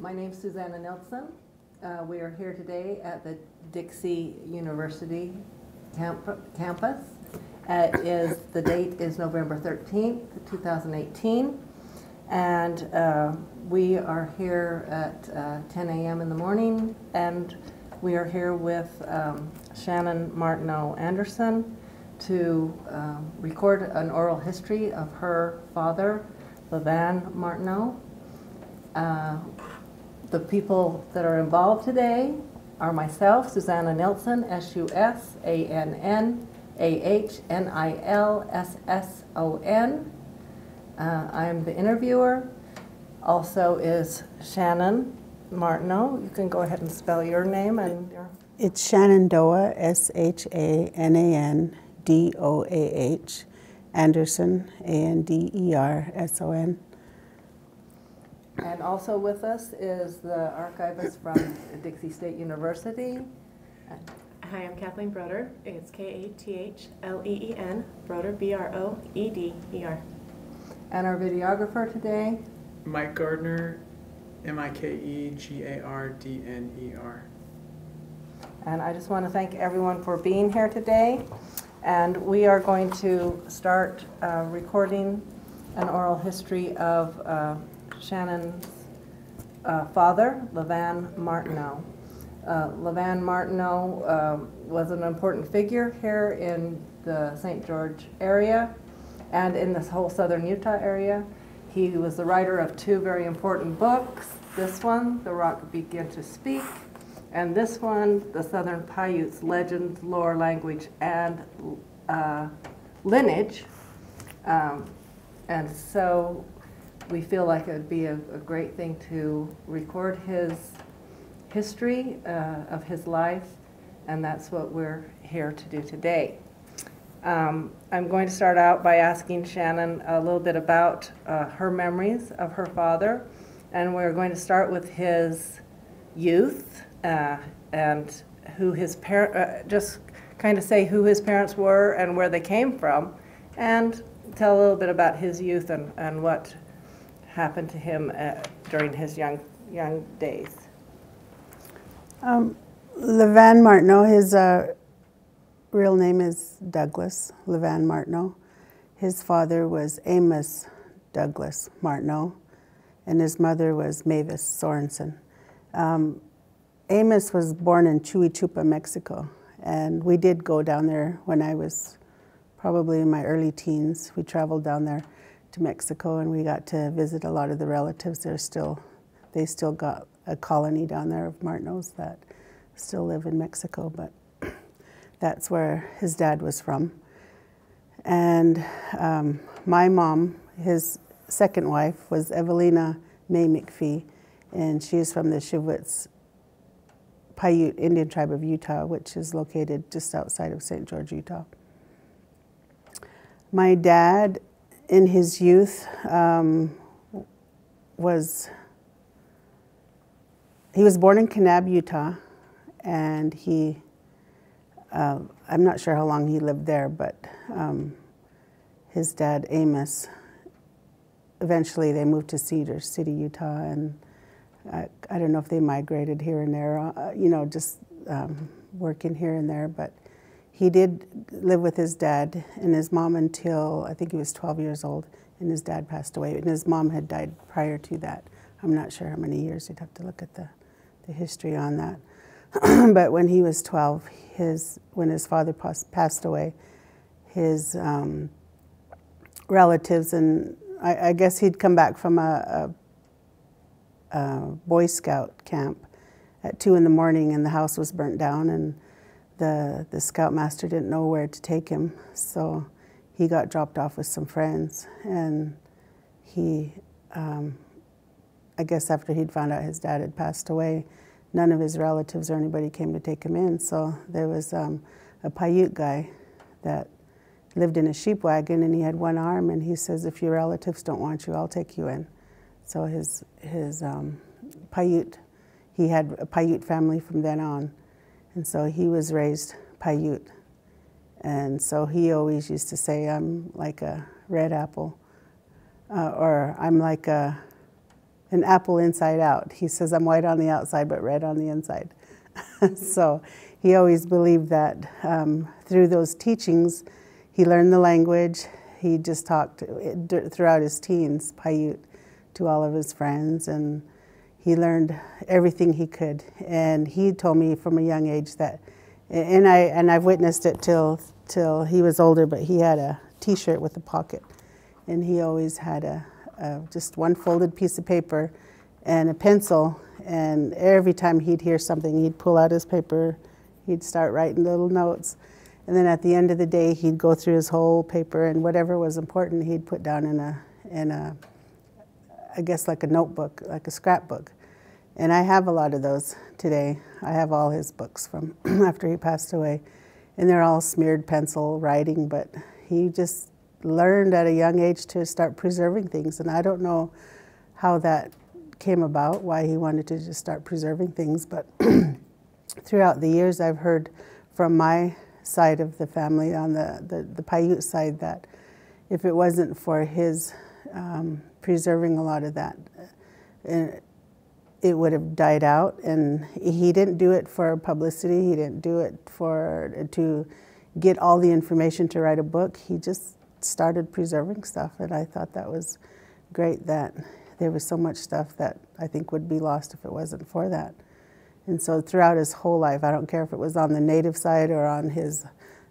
My name's Susannah Nilsson. Uh, we are here today at the Dixie University camp campus. Uh, is the date is November 13th, 2018, and uh, we are here at uh, 10 a.m. in the morning, and we are here with um, Shannon Martineau Anderson to um, record an oral history of her father, LaVan Martineau. Uh, the people that are involved today are myself, Susannah Nilsson, S-U-S-A-N-N-A-H-N-I-L-S-S-O-N. Uh, I am the interviewer. Also is Shannon Martineau. You can go ahead and spell your name and your... It's Shanandoah, S-H-A-N-A-N-D-O-A-H, Anderson, A-N-D-E-R-S-O-N. And also with us is the archivist from Dixie State University. Hi, I'm Kathleen Broeder. It's K-A-T-H-L-E-E-N, Broeder, B-R-O-E-D-E-R. And our videographer today, Mike Gardner, M I K E G A R D N E R. and I just want to thank everyone for being here today. And we are going to start uh, recording an oral history of uh, Shannon's uh, father, LaVan Martineau. Uh, LaVan Martineau um, was an important figure here in the St. George area and in this whole southern Utah area. He was the writer of two very important books. This one, The Rocks Begin to Speak, and this one, The Southern Paiutes Legends, Lore, Language, and uh, Lineage. Um, and so we feel like it would be a, a great thing to record his history uh, of his life, and that's what we're here to do today. Um, I'm going to start out by asking Shannon a little bit about uh, her memories of her father, and we're going to start with his youth uh, and who his parent, uh, just kind of say who his parents were and where they came from, and tell a little bit about his youth and, and what happened to him uh, during his young young days. Um, LaVan Martineau, his uh, real name is Douglas LaVan Martineau. His father was Amos Douglas Martineau, and his mother was Mavis Sorensen. Um, Amos was born in Chuichupa, Mexico, and we did go down there when I was probably in my early teens. We traveled down there to Mexico, and we got to visit a lot of the relatives. They're still, they still got a colony down there of Martineaus that still live in Mexico, but that's where his dad was from. And um, my mom, his second wife, was Evelina May McPhee, and she's from the Shivwits Paiute Indian tribe of Utah, which is located just outside of St. George, Utah. My dad, in his youth, um, was he was born in Kanab, Utah, and he uh, I'm not sure how long he lived there, but um, his dad Amos. Eventually, they moved to Cedar City, Utah, and I, I don't know if they migrated here and there, uh, you know, just um, working here and there, but he did live with his dad and his mom until I think he was 12 years old, and his dad passed away, and his mom had died prior to that. I'm not sure how many years. You'd have to look at the, the history on that. but when he was 12, his when his father passed away, his um, relatives and I, I, guess he'd come back from a, a, a, Boy Scout camp at two in the morning, and the house was burnt down, and the the scoutmaster didn't know where to take him, so he got dropped off with some friends, and he. Um, I guess after he'd found out his dad had passed away, none of his relatives or anybody came to take him in. So there was um, a Paiute guy that lived in a sheep wagon and he had one arm and he says, if your relatives don't want you, I'll take you in. So his, his um, Paiute, he had a Paiute family from then on. And so he was raised Paiute. And so he always used to say, I'm like a red apple, uh, or I'm like a an apple inside out. He says, I'm white on the outside, but red on the inside. so he always believed that um, through those teachings, he learned the language. He just talked throughout his teens, Paiute, to all of his friends, and he learned everything he could. And he told me from a young age that, and I and I've witnessed it till till he was older. But he had a T-shirt with a pocket, and he always had a, a just one folded piece of paper and a pencil. And every time he'd hear something, he'd pull out his paper, he'd start writing little notes. And then at the end of the day, he'd go through his whole paper, and whatever was important, he'd put down in a in a I guess like a notebook, like a scrapbook. And I have a lot of those today. I have all his books from after he passed away. And they're all smeared pencil writing, but he just learned at a young age to start preserving things. And I don't know how that came about, why he wanted to just start preserving things, but throughout the years I've heard from my side of the family, on the, the, the Paiute side, that if it wasn't for his um, preserving a lot of that, uh, it would have died out. And he didn't do it for publicity. He didn't do it for to get all the information to write a book. He just started preserving stuff, and I thought that was great. That there was so much stuff that I think would be lost if it wasn't for that. And so throughout his whole life, I don't care if it was on the native side or on his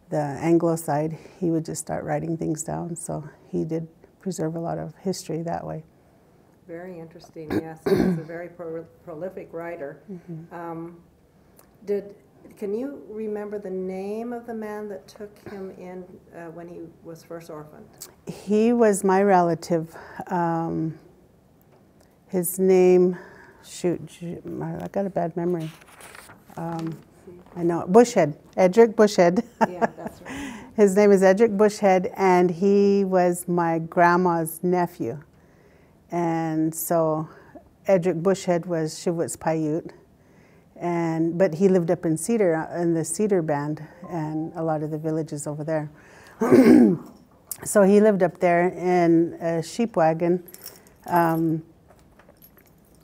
the Anglo side, he would just start writing things down. So he did preserve a lot of history that way. Very interesting, yes. He's a very pro- prolific writer. Mm-hmm. Um, did, can you remember the name of the man that took him in uh, when he was first orphaned? He was my relative. Um, his name, shoot, I got a bad memory. Um, I know, Bushhead, Edric Bushhead. Yeah, that's right. His name is Edric Bushhead, and he was my grandma's nephew. And so Edric Bushhead was Shivwits Paiute. And, but he lived up in Cedar, uh, in the Cedar Band, and a lot of the villages over there. so he lived up there in a sheep wagon um,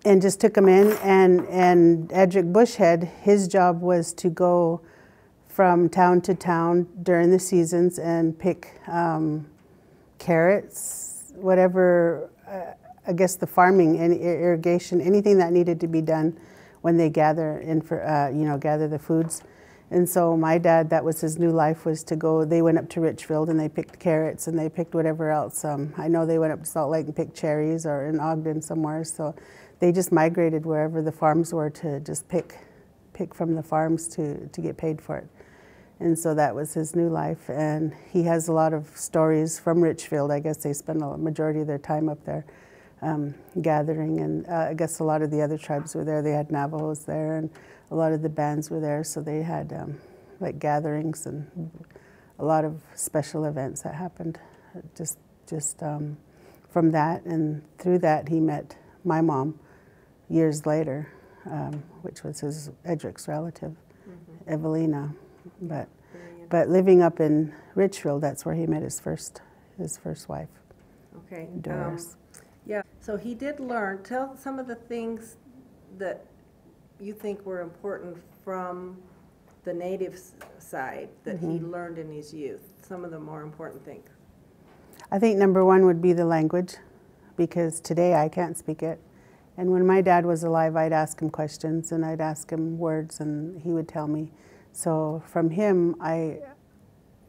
and just took him in. And, and Edric Bushhead, his job was to go from town to town during the seasons and pick um, carrots, whatever, uh, I guess the farming and irrigation, anything that needed to be done when they gather for, uh, you know, gather the foods. And so my dad, that was his new life, was to go. They went up to Richfield and they picked carrots and they picked whatever else. Um, I know they went up to Salt Lake and picked cherries or in Ogden somewhere. So they just migrated wherever the farms were to just pick, pick from the farms to, to get paid for it. And so that was his new life. And he has a lot of stories from Richfield. I guess they spend a majority of their time up there um, gathering. And uh, I guess a lot of the other tribes were there. They had Navajos there, and a lot of the bands were there. So they had um, like gatherings and a lot of special events that happened. Just, just um, from that and through that, he met my mom years later, um, which was his Edric's relative, mm-hmm. Evelina. But but living up in Richfield, that's where he met his first his first wife. Okay. Doris. Yeah. So he did learn. Tell some of the things that you think were important from the native side that mm-hmm. he learned in his youth. Some of the more important things. I think number one would be the language, because today I can't speak it. And when my dad was alive, I'd ask him questions and I'd ask him words, and he would tell me. So from him, I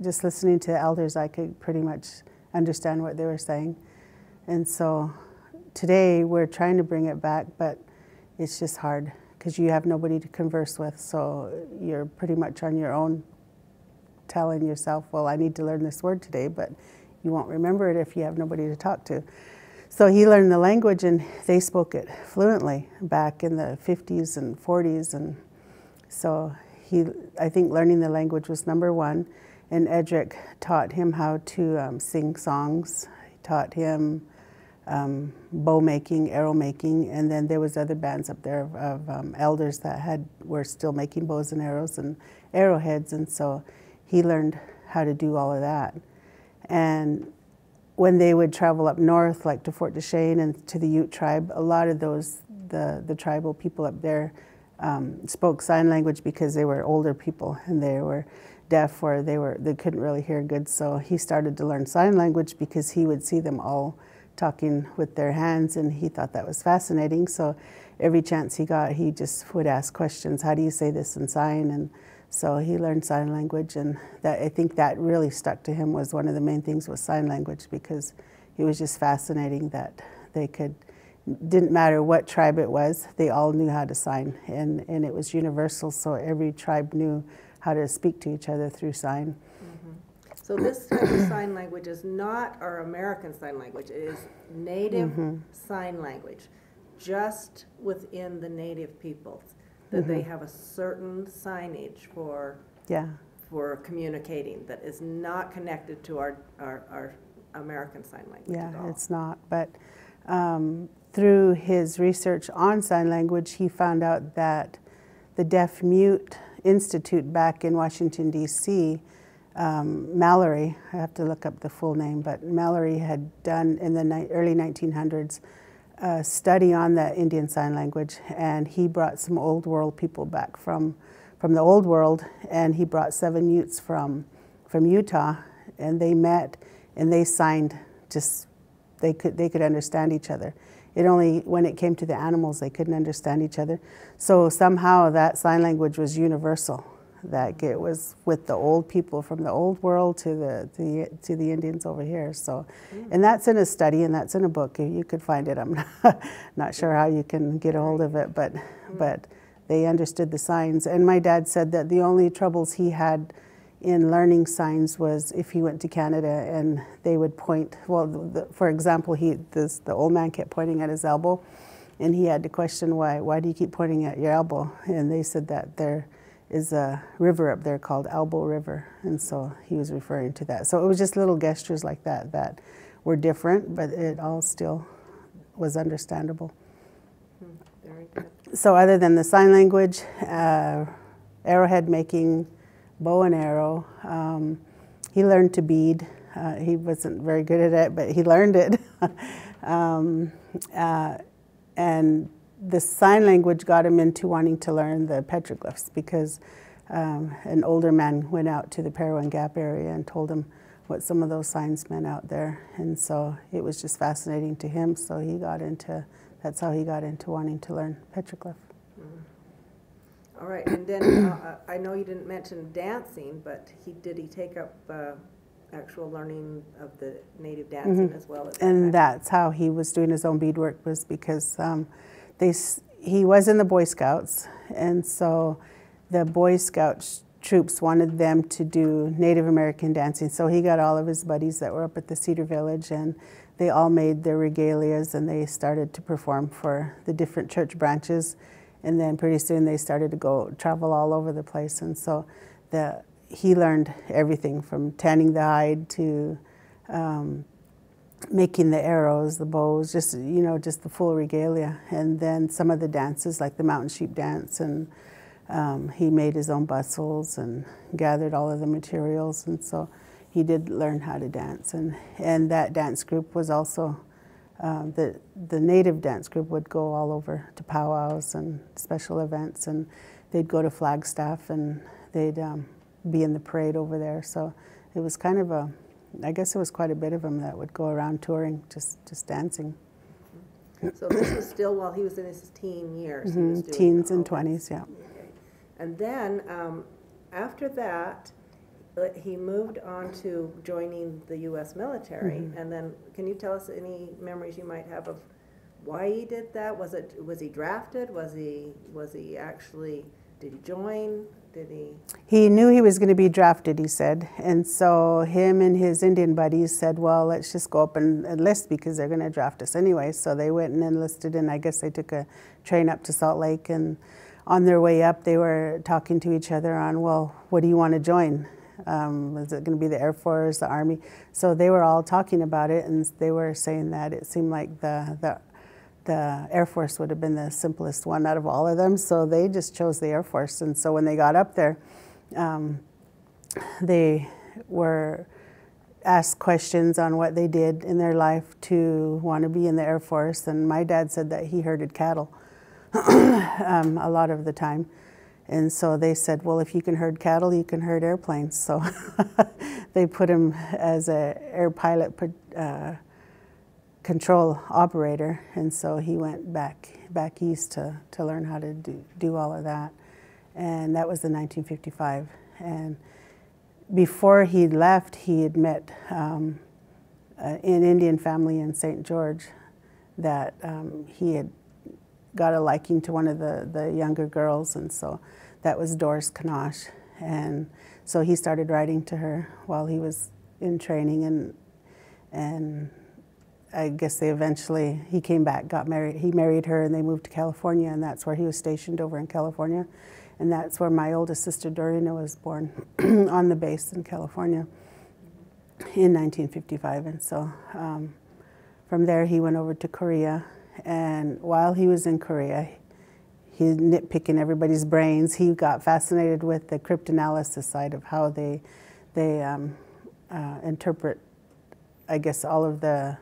just listening to the elders, I could pretty much understand what they were saying. And so today we're trying to bring it back, but it's just hard because you have nobody to converse with. So you're pretty much on your own telling yourself, well, I need to learn this word today, but you won't remember it if you have nobody to talk to. So he learned the language and they spoke it fluently back in the 50s and 40s. And so he, I think learning the language was number one, and Edric taught him how to um, sing songs. He taught him um, bow making, arrow making, and then there was other bands up there of, of um, elders that had were still making bows and arrows and arrowheads, and so he learned how to do all of that. And when they would travel up north, like to Fort Duchesne and to the Ute tribe, a lot of those the the tribal people up there um, spoke sign language because they were older people and they were deaf or they were they couldn't really hear good. So he started to learn sign language because he would see them all talking with their hands and he thought that was fascinating. So every chance he got, he just would ask questions. How do you say this in sign? And so he learned sign language, and that I think that really stuck to him was one of the main things was sign language because it was just fascinating that they could didn't matter what tribe it was, they all knew how to sign, and and it was universal. So every tribe knew how to speak to each other through sign. So this type of sign language is not our American sign language, it is native sign language, just within the native peoples, that they have a certain signage for, Yeah. for communicating that is not connected to our, our, our American sign language Yeah, at all. it's not. But um, through his research on sign language, he found out that the Deaf Mute Institute back in Washington, D.C., um, Mallery, I have to look up the full name, but Mallery had done in the early 1900s a study on the Indian Sign Language, and he brought some old world people back from, from the old world, and he brought seven Utes from, from Utah, and they met and they signed just they could they could understand each other. It only when it came to the animals they couldn't understand each other. So somehow that sign language was universal. That it was with the old people from the old world to the, the to the Indians over here. So, and mm. that's in a study and that's in a book. You could find it. I'm not, not sure how you can get a hold of it, but mm. but they understood the signs. And my dad said that the only troubles he had in learning signs was if he went to Canada and they would point. Well, the, for example, he this, the old man kept pointing at his elbow, and he had to question why. Why do you keep pointing at your elbow? And they said that there is a river up there called Elbow River, and so he was referring to that. So it was just little gestures like that that were different, but it all still was understandable. So other than the sign language, uh, arrowhead making, bow and arrow, um, he learned to bead. Uh, he wasn't very good at it, but he learned it. um, uh, and the sign language got him into wanting to learn the petroglyphs because um, an older man went out to the Parowan Gap area and told him what some of those signs meant out there. And so it was just fascinating to him. So he got into, that's how he got into wanting to learn petroglyph. All right, and then, uh, I know you didn't mention dancing, but he, did he take up, uh, actual learning of the native dancing as well as? And that's how he was doing his own beadwork was because um, they he was in the Boy Scouts, and so the Boy Scout troops wanted them to do Native American dancing. So he got all of his buddies that were up at the Cedar Village, and they all made their regalias, and they started to perform for the different church branches. And then pretty soon they started to go travel all over the place, and so the he learned everything from tanning the hide to um, making the arrows, the bows, just you know, just the full regalia, and then some of the dances like the mountain sheep dance, and um, he made his own bustles and gathered all of the materials, and so he did learn how to dance, and and that dance group was also. Um, the the native dance group would go all over to powwows and special events, and they'd go to Flagstaff and they'd um, be in the parade over there. So it was kind of a, I guess it was quite a bit of them that would go around touring, just just dancing. So this was still while he was in his teen years? he was Mhm, doing Teens and twenties, yeah. Okay. And then, um, after that, uh, he moved on to joining the U.S. military. Mm-hmm. And then, can you tell us any memories you might have of why he did that? Was it, was he drafted? Was he, was he actually, did he join? Did he? He knew he was going to be drafted, he said. And so him and his Indian buddies said, well, let's just go up and enlist because they're going to draft us anyway. So they went and enlisted, and I guess they took a train up to Salt Lake. And on their way up, they were talking to each other on, well, what do you want to join? Um, is it going to be the Air Force, the Army? So they were all talking about it, and they were saying that it seemed like the, the the Air Force would have been the simplest one out of all of them, so they just chose the Air Force. And so when they got up there, um, they were asked questions on what they did in their life to want to be in the Air Force. And my dad said that he herded cattle um, a lot of the time. And so they said, well, if you can herd cattle, you can herd airplanes. So they put him as an air pilot uh, control operator. And so he went back back east to, to learn how to do, do all of that. And that was in 1955. And before he left, he had met um, an Indian family in St. George that um, he had got a liking to one of the, the younger girls, and so that was Doris Kanosh. And so he started writing to her while he was in training, and and I guess they eventually he came back, got married. He married her, and they moved to California, and that's where he was stationed over in California, and that's where my oldest sister Dorina was born on the base in California in 1955, and so um, from there he went over to Korea and while he was in Korea, he nitpicking everybody's brains. He got fascinated with the cryptanalysis side of how they they um, uh, interpret, I guess, all of the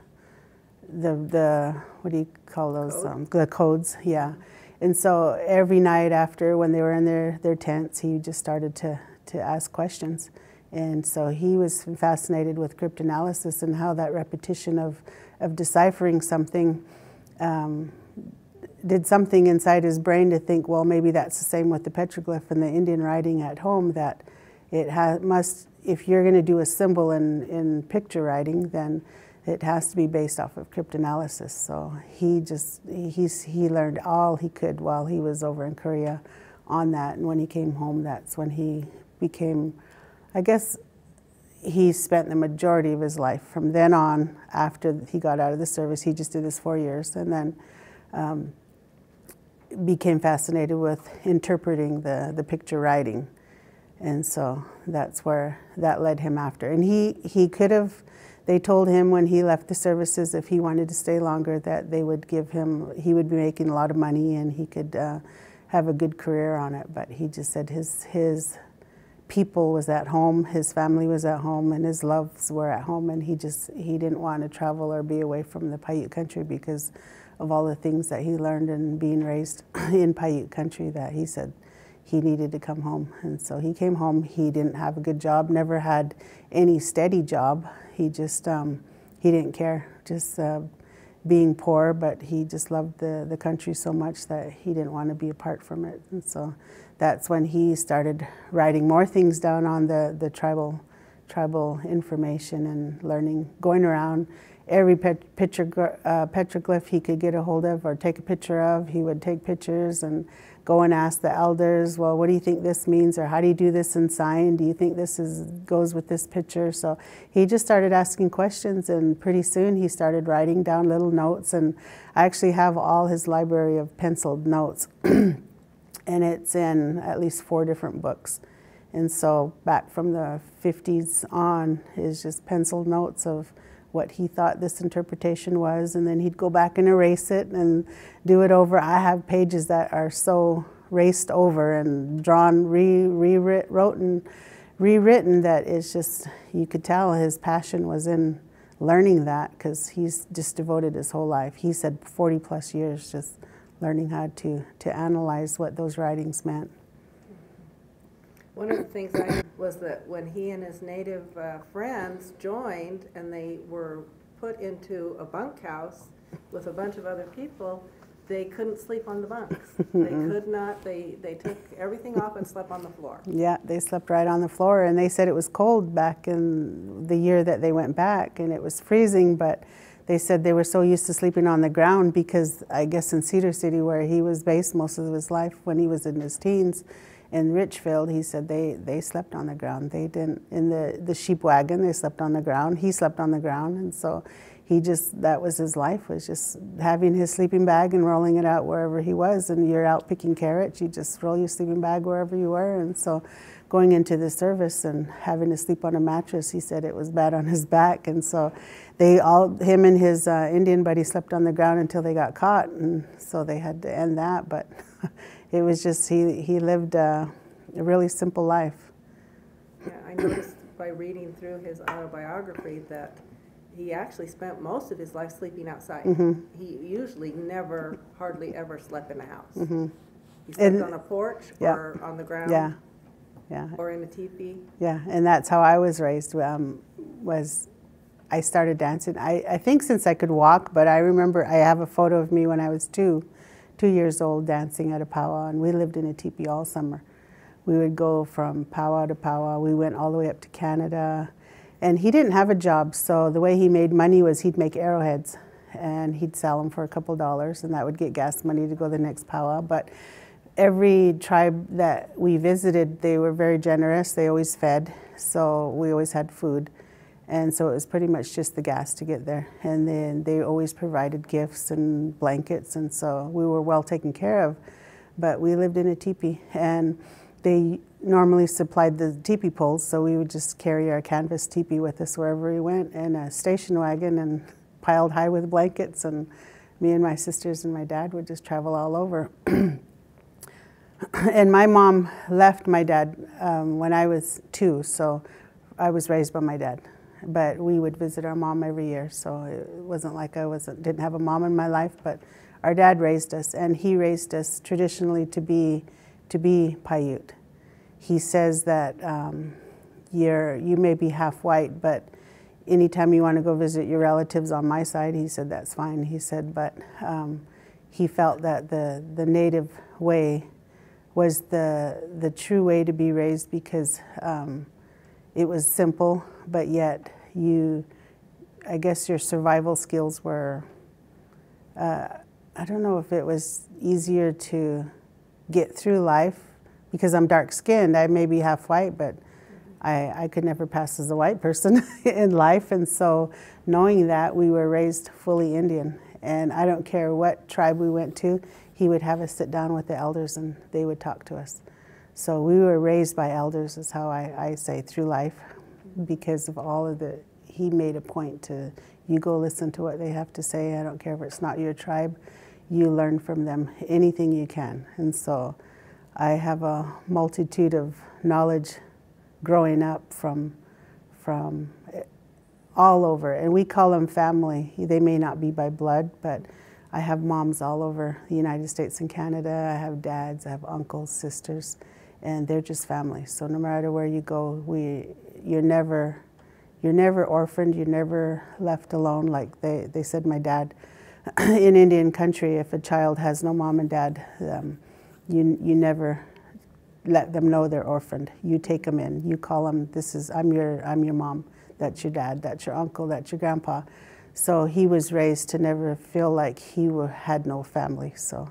the the what do you call those Code. um, the codes? Yeah. And so every night after, when they were in their, their tents, he just started to, to ask questions. And so he was fascinated with cryptanalysis and how that repetition of, of deciphering something um, did something inside his brain to think, well, maybe that's the same with the petroglyph and the Indian writing at home, that it ha- must, if you're going to do a symbol in, in picture writing, then it has to be based off of cryptanalysis. So he just, he's, he learned all he could while he was over in Korea on that. And when he came home, that's when he became, I guess, he spent the majority of his life. From then on, after he got out of the service, he just did his four years and then um, became fascinated with interpreting the, the picture writing. And so that's where that led him after. And he, he could have, they told him when he left the services, if he wanted to stay longer, that they would give him, he would be making a lot of money and he could uh, have a good career on it. But he just said his, his people was at home, his family was at home, and his loves were at home, and he just he didn't want to travel or be away from the Paiute country because of all the things that he learned and being raised in Paiute country that he said he needed to come home. And so he came home. He didn't have a good job, never had any steady job. He just um, he didn't care, just uh, being poor, but he just loved the, the country so much that he didn't want to be apart from it. And so that's when he started writing more things down on the, the tribal tribal information and learning, going around every pet, picture, uh, petroglyph he could get a hold of or take a picture of, he would take pictures and go and ask the elders, well, what do you think this means, or how do you do this in sign? Do you think this is goes with this picture? So he just started asking questions, and pretty soon he started writing down little notes. And I actually have all his library of penciled notes. and it's in at least four different books. And so back from the 50s on is just penciled notes of what he thought this interpretation was, and then he'd go back and erase it and do it over. I have pages that are so raced over and drawn, re, rewritten, rewritten that it's just, you could tell his passion was in learning that because he's just devoted his whole life. He said 40 plus years just learning how to, to analyze what those writings meant. One of the things I was that when he and his native uh, friends joined and they were put into a bunkhouse with a bunch of other people, they couldn't sleep on the bunks. they could not. They they took everything off and slept on the floor. Yeah, they slept right on the floor, and they said it was cold back in the year that they went back, and it was freezing, but they said they were so used to sleeping on the ground because I guess in Cedar City, where he was based most of his life when he was in his teens, in Richfield, he said they, they slept on the ground. They didn't, in the, the sheep wagon, they slept on the ground. He slept on the ground. And so he just, that was his life, was just having his sleeping bag and rolling it out wherever he was. And you're out picking carrots, you just roll your sleeping bag wherever you were. And so going into the service and having to sleep on a mattress, he said it was bad on his back. And so they all, him and his uh, Indian buddy slept on the ground until they got caught. And so they had to end that. But it was just, he, he lived uh, a really simple life. Yeah, I noticed by reading through his autobiography that he actually spent most of his life sleeping outside. Mm-hmm. He usually never, hardly ever slept in a house. Mhm. He slept And- on a porch Yeah. or on the ground. Yeah, yeah, Or in a teepee. yeah, and that's how I was raised. Um, was I started dancing. I, I think since I could walk, but I remember I have a photo of me when I was two, two years old, dancing at a powwow, and we lived in a teepee all summer. We would go from powwow to powwow. We went all the way up to Canada, and he didn't have a job, so the way he made money was he'd make arrowheads, and he'd sell them for a couple dollars, and that would get gas money to go to the next powwow. But every tribe that we visited, they were very generous. They always fed, so we always had food. And so it was pretty much just the gas to get there. And then they always provided gifts and blankets, and so we were well taken care of. But we lived in a teepee, and they normally supplied the teepee poles, so we would just carry our canvas teepee with us wherever we went, and a station wagon, and piled high with blankets. And me and my sisters and my dad would just travel all over. and my mom left my dad um, when I was two, so I was raised by my dad. But we would visit our mom every year, so it wasn't like I wasn't didn't have a mom in my life. But our dad raised us, and he raised us traditionally to be to be Paiute. He says that um, you're you may be half white, but anytime you want to go visit your relatives on my side, he said that's fine. He said, but um, he felt that the the native way was the the true way to be raised because um, it was simple, but yet you, I guess your survival skills were. Uh, I don't know if it was easier to get through life because I'm dark skinned. I may be half white, but I, I could never pass as a white person in life. And so, knowing that, we were raised fully Indian. And I don't care what tribe we went to, he would have us sit down with the elders and they would talk to us. So, we were raised by elders, is how I, I say, through life, because of all of the, he made a point to, you go listen to what they have to say. I don't care if it's not your tribe, you learn from them anything you can. And so, I have a multitude of knowledge growing up from from eh, all over. And we call them family. They may not be by blood but i have moms all over the united states and canada. I have dads. I have uncles sisters and they're just family. So no matter where you go we you're never you're never orphaned you're never left alone like they, they said my dad in indian country if a child has no mom and dad um, you, you never let them know they're orphaned. You take them in. You call them. This is I'm your I'm your mom. That's your dad. That's your uncle. That's your grandpa. So he was raised to never feel like he were, had no family. So,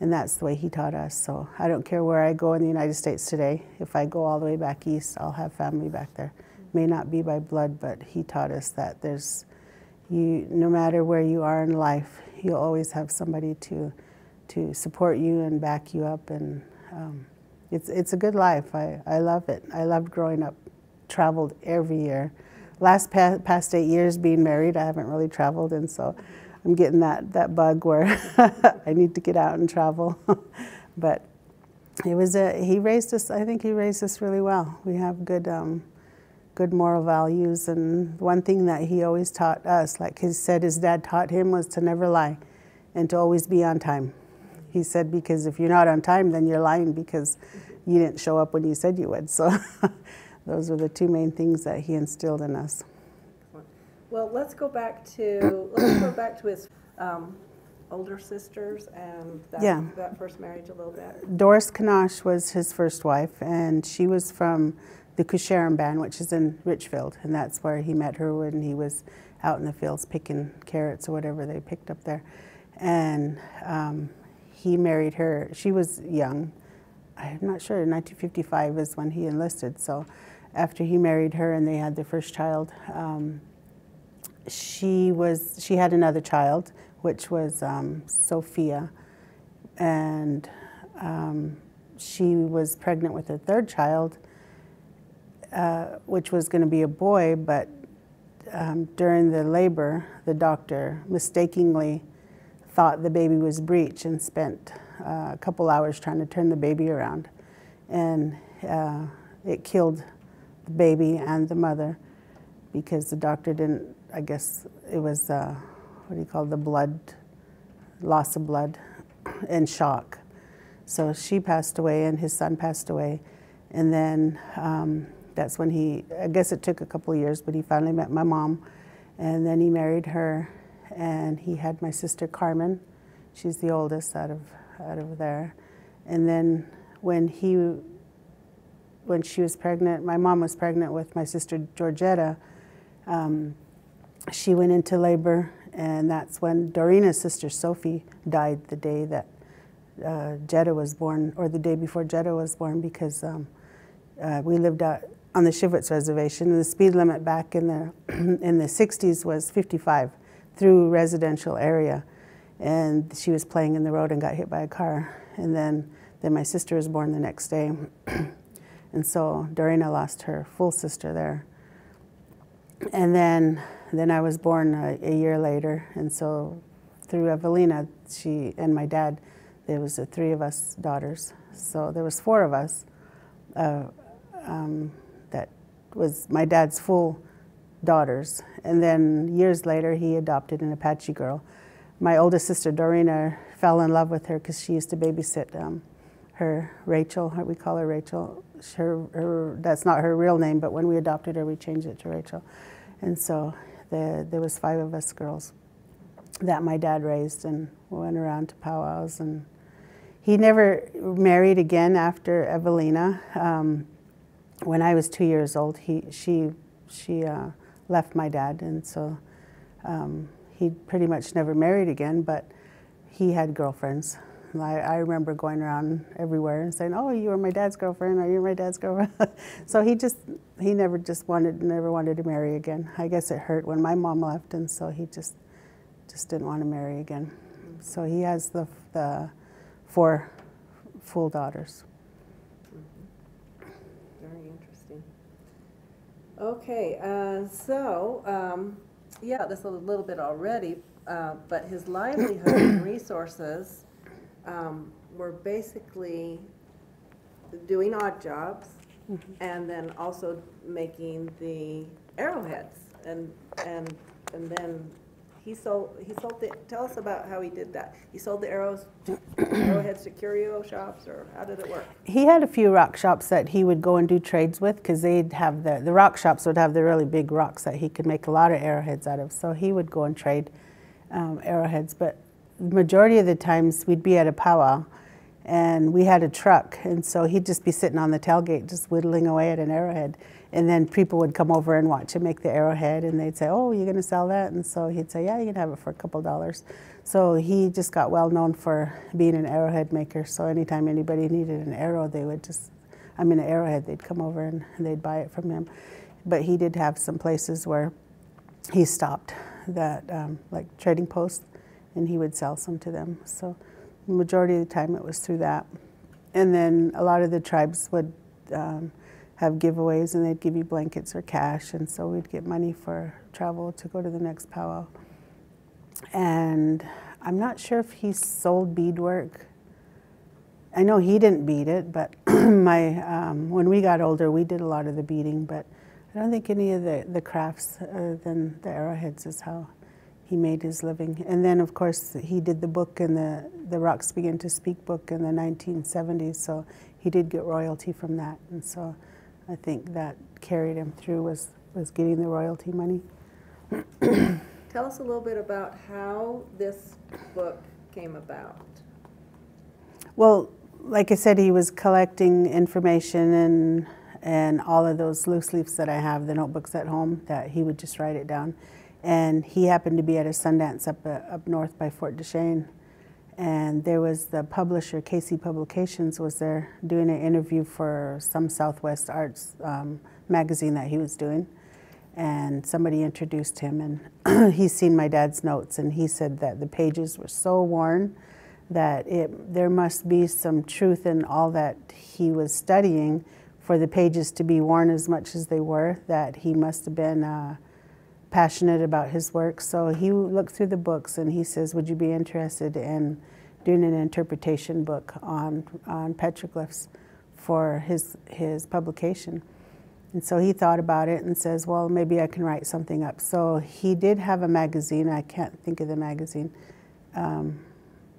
and that's the way he taught us. So I don't care where I go in the United States today. If I go all the way back east, I'll have family back there. May not be by blood, but he taught us that there's you. No matter where you are in life, you'll always have somebody to to support you and back you up and. Um, it's, it's a good life. I, I love it. I loved growing up, traveled every year. Last past, past eight years being married, I haven't really traveled, and so I'm getting that, that bug where I need to get out and travel. but it was a, he raised us, I think he raised us really well. We have good, um, good moral values, and one thing that he always taught us, like he said his dad taught him, was to never lie and to always be on time. He said, because if you're not on time, then you're lying because you didn't show up when you said you would. So those were the two main things that he instilled in us. Well, let's go back to, let's go back to his um, older sisters and that, Yeah. that first marriage a little bit. Doris Kanosh was his first wife, and she was from the Koosharem band, which is in Richfield, and that's where he met her when he was out in the fields picking carrots or whatever they picked up there. And um, he married her. She was young. I'm not sure. 1955 is when he enlisted. So after he married her and they had their first child, um, she was she had another child, which was um, Sophia, and um, she was pregnant with her third child, uh, which was going to be a boy. But um, during the labor, the doctor mistakenly thought the baby was breech and spent uh, a couple hours trying to turn the baby around, and uh, it killed the baby and the mother because the doctor didn't, I guess it was, uh, what do you call it, the blood, loss of blood and shock. So she passed away and his son passed away. And then um, that's when he, I guess it took a couple of years, but he finally met my mom. And then he married her and he had my sister Carmen. She's the oldest out of, out of there. And then when he, when she was pregnant, my mom was pregnant with my sister Georgetta, um, she went into labor, and that's when Dorina's sister Sophie died the day that uh, Jetta was born, or the day before Jetta was born, because um, uh, we lived out on the Shivwits Reservation, and the speed limit back in the in the 60s was 55 through residential area, and she was playing in the road and got hit by a car, and then then my sister was born the next day, and so Dorina lost her full sister there, and then then I was born a, a year later, and so through Evelina, she and my dad, there was the three of us daughters, so there was four of us. Uh, um, that was my dad's full daughters. And then years later, he adopted an Apache girl. My oldest sister, Dorina, fell in love with her because she used to babysit um, her, Rachel, we call her Rachel. Her, her, that's not her real name, but when we adopted her, we changed it to Rachel. And so the, there was five of us girls that my dad raised and went around to powwows. And he never married again after Evelina. Um, when I was two years old, he, she, she uh, left my dad, and so um, he pretty much never married again, but he had girlfriends. I, I, remember going around everywhere and saying, "Oh, you were my dad's girlfriend, or you're my dad's girlfriend." so he just he never just wanted never wanted to marry again. I guess it hurt when my mom left, and so he just just didn't want to marry again. So he has the the four full daughters. Very interesting. Okay, uh, so um, yeah, this a little bit already, uh, but his livelihood and resources um, were basically doing odd jobs mm-hmm. and then also making the arrowheads. And and and then he sold he sold the tell us about how he did that. He sold the arrows to arrowheads to curio shops or how did it work? He had a few rock shops that he would go and do trades with because they'd have the the rock shops would have the really big rocks that he could make a lot of arrowheads out of. So he would go and trade um, arrowheads. But majority of the times we'd be at a powwow and we had a truck and so he'd just be sitting on the tailgate just whittling away at an arrowhead and then people would come over and watch him make the arrowhead and they'd say oh you're going to sell that? And so he'd say yeah you can have it for a couple dollars. So he just got well known for being an arrowhead maker so anytime anybody needed an arrow they would just i mean an arrowhead they'd come over and they'd buy it from him. But he did have some places where he stopped that um, like trading posts and he would sell some to them. So the majority of the time it was through that. And then a lot of the tribes would um, have giveaways and they'd give you blankets or cash, and so we'd get money for travel to go to the next powwow. And I'm not sure if he sold beadwork. I know he didn't bead it, but my um, when we got older, we did a lot of the beading. But I don't think any of the, the crafts other than the arrowheads is how he made his living. And then, of course, he did the book and the, the Rocks Begin to Speak book in the 1970s, so he did get royalty from that. And so I think that carried him through was, was getting the royalty money. Tell us a little bit about how this book came about. Well, like I said, he was collecting information and and all of those loose leaves that I have, the notebooks at home, that he would just write it down and he happened to be at a Sundance up, uh, up north by Fort Duchesne. And there was the publisher, KC Publications, was there doing an interview for some Southwest Arts um, magazine that he was doing. And somebody introduced him, and he's seen my dad's notes, and he said that the pages were so worn that it, there must be some truth in all that he was studying for the pages to be worn as much as they were, that he must have been. Uh, passionate about his work. So he looked through the books and he says, Would you be interested in doing an interpretation book on, on petroglyphs for his, his publication? And so he thought about it and says, well, maybe I can write something up. So he did have a magazine. I can't think of the magazine. Um,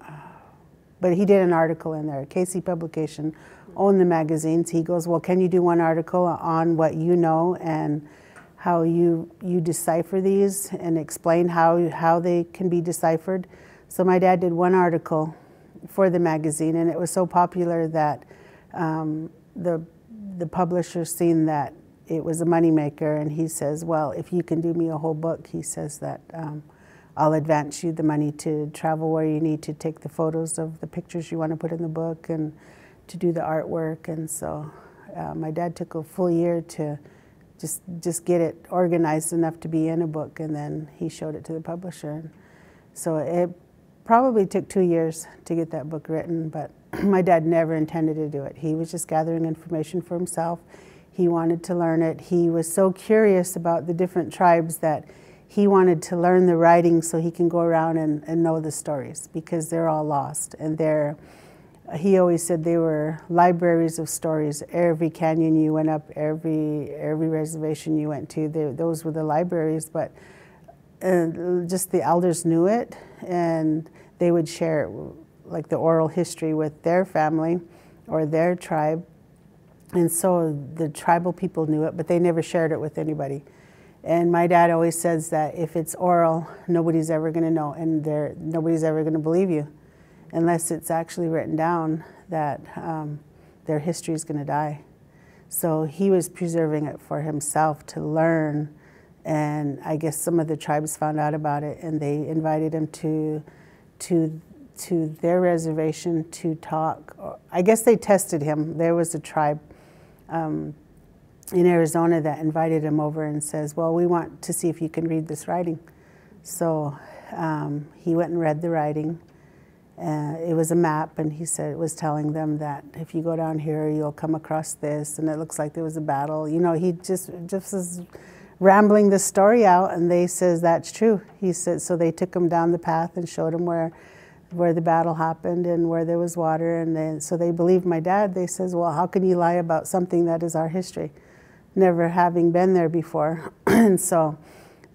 uh, but he did an article in there. KC Publication owned the magazines. He goes, well, can you do one article on what you know and how you, you decipher these and explain how, how they can be deciphered? So my dad did one article for the magazine, and it was so popular that um, the the publisher seen that it was a moneymaker, and he says, "Well, if you can do me a whole book," he says that um, I'll advance you the money to travel where you need to take the photos of the pictures you want to put in the book and to do the artwork. And so, uh, my dad took a full year to just just get it organized enough to be in a book, and then he showed it to the publisher. And so it probably took two years to get that book written, but my dad never intended to do it. He was just gathering information for himself. He wanted to learn it. He was so curious about the different tribes that he wanted to learn the writing so he can go around and, and know the stories because they're all lost. And they're, he always said they were libraries of stories. Every canyon you went up, every, every reservation you went to, they, those were the libraries. But just the elders knew it and they would share like the oral history with their family or their tribe. And so the tribal people knew it, but they never shared it with anybody. And my dad always says that if it's oral, nobody's ever going to know, and there nobody's ever going to believe you unless it's actually written down that um, their history is going to die. So he was preserving it for himself to learn. And I guess some of the tribes found out about it, and they invited him to to to their reservation to talk. I guess they tested him. There was a tribe um, in Arizona that invited him over and says, "Well, we want to see if you can read this writing." So um, he went and read the writing. Uh, it was a map, and he said it was telling them that if you go down here, you'll come across this, and it looks like there was a battle. You know, he just just was rambling the story out, and they says that's true. He said so. They took him down the path and showed him where where the battle happened and where there was water, and then, so they believed my dad. They says, well, how can you lie about something that is our history, never having been there before? and so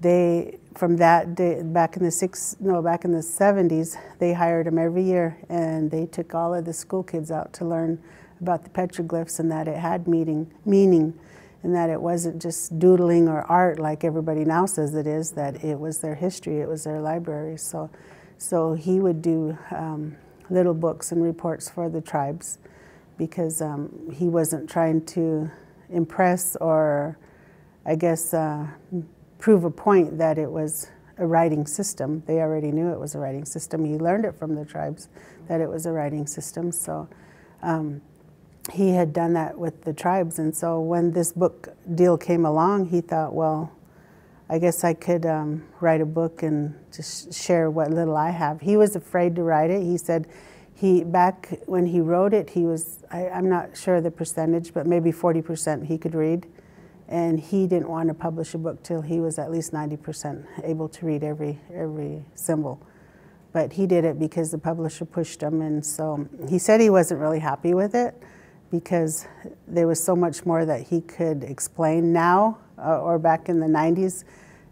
they from that day back in the six no back in the 70s they hired him every year and they took all of the school kids out to learn about the petroglyphs and that it had meaning meaning and that it wasn't just doodling or art like everybody now says it is, that it was their history, it was their library. So, so he would do um, little books and reports for the tribes because um, he wasn't trying to impress or, I guess, uh, prove a point that it was a writing system. They already knew it was a writing system. He learned it from the tribes that it was a writing system. So. Um, he had done that with the tribes. And so when this book deal came along, he thought, well, I guess I could um, write a book and just share what little I have. He was afraid to write it. He said he back when he wrote it, he was I, am not sure the percentage, but maybe 40% he could read, and he didn't want to publish a book till he was at least 90% able to read every every symbol. But he did it because the publisher pushed him, and so he said he wasn't really happy with it because there was so much more that he could explain now uh, or back in the 90s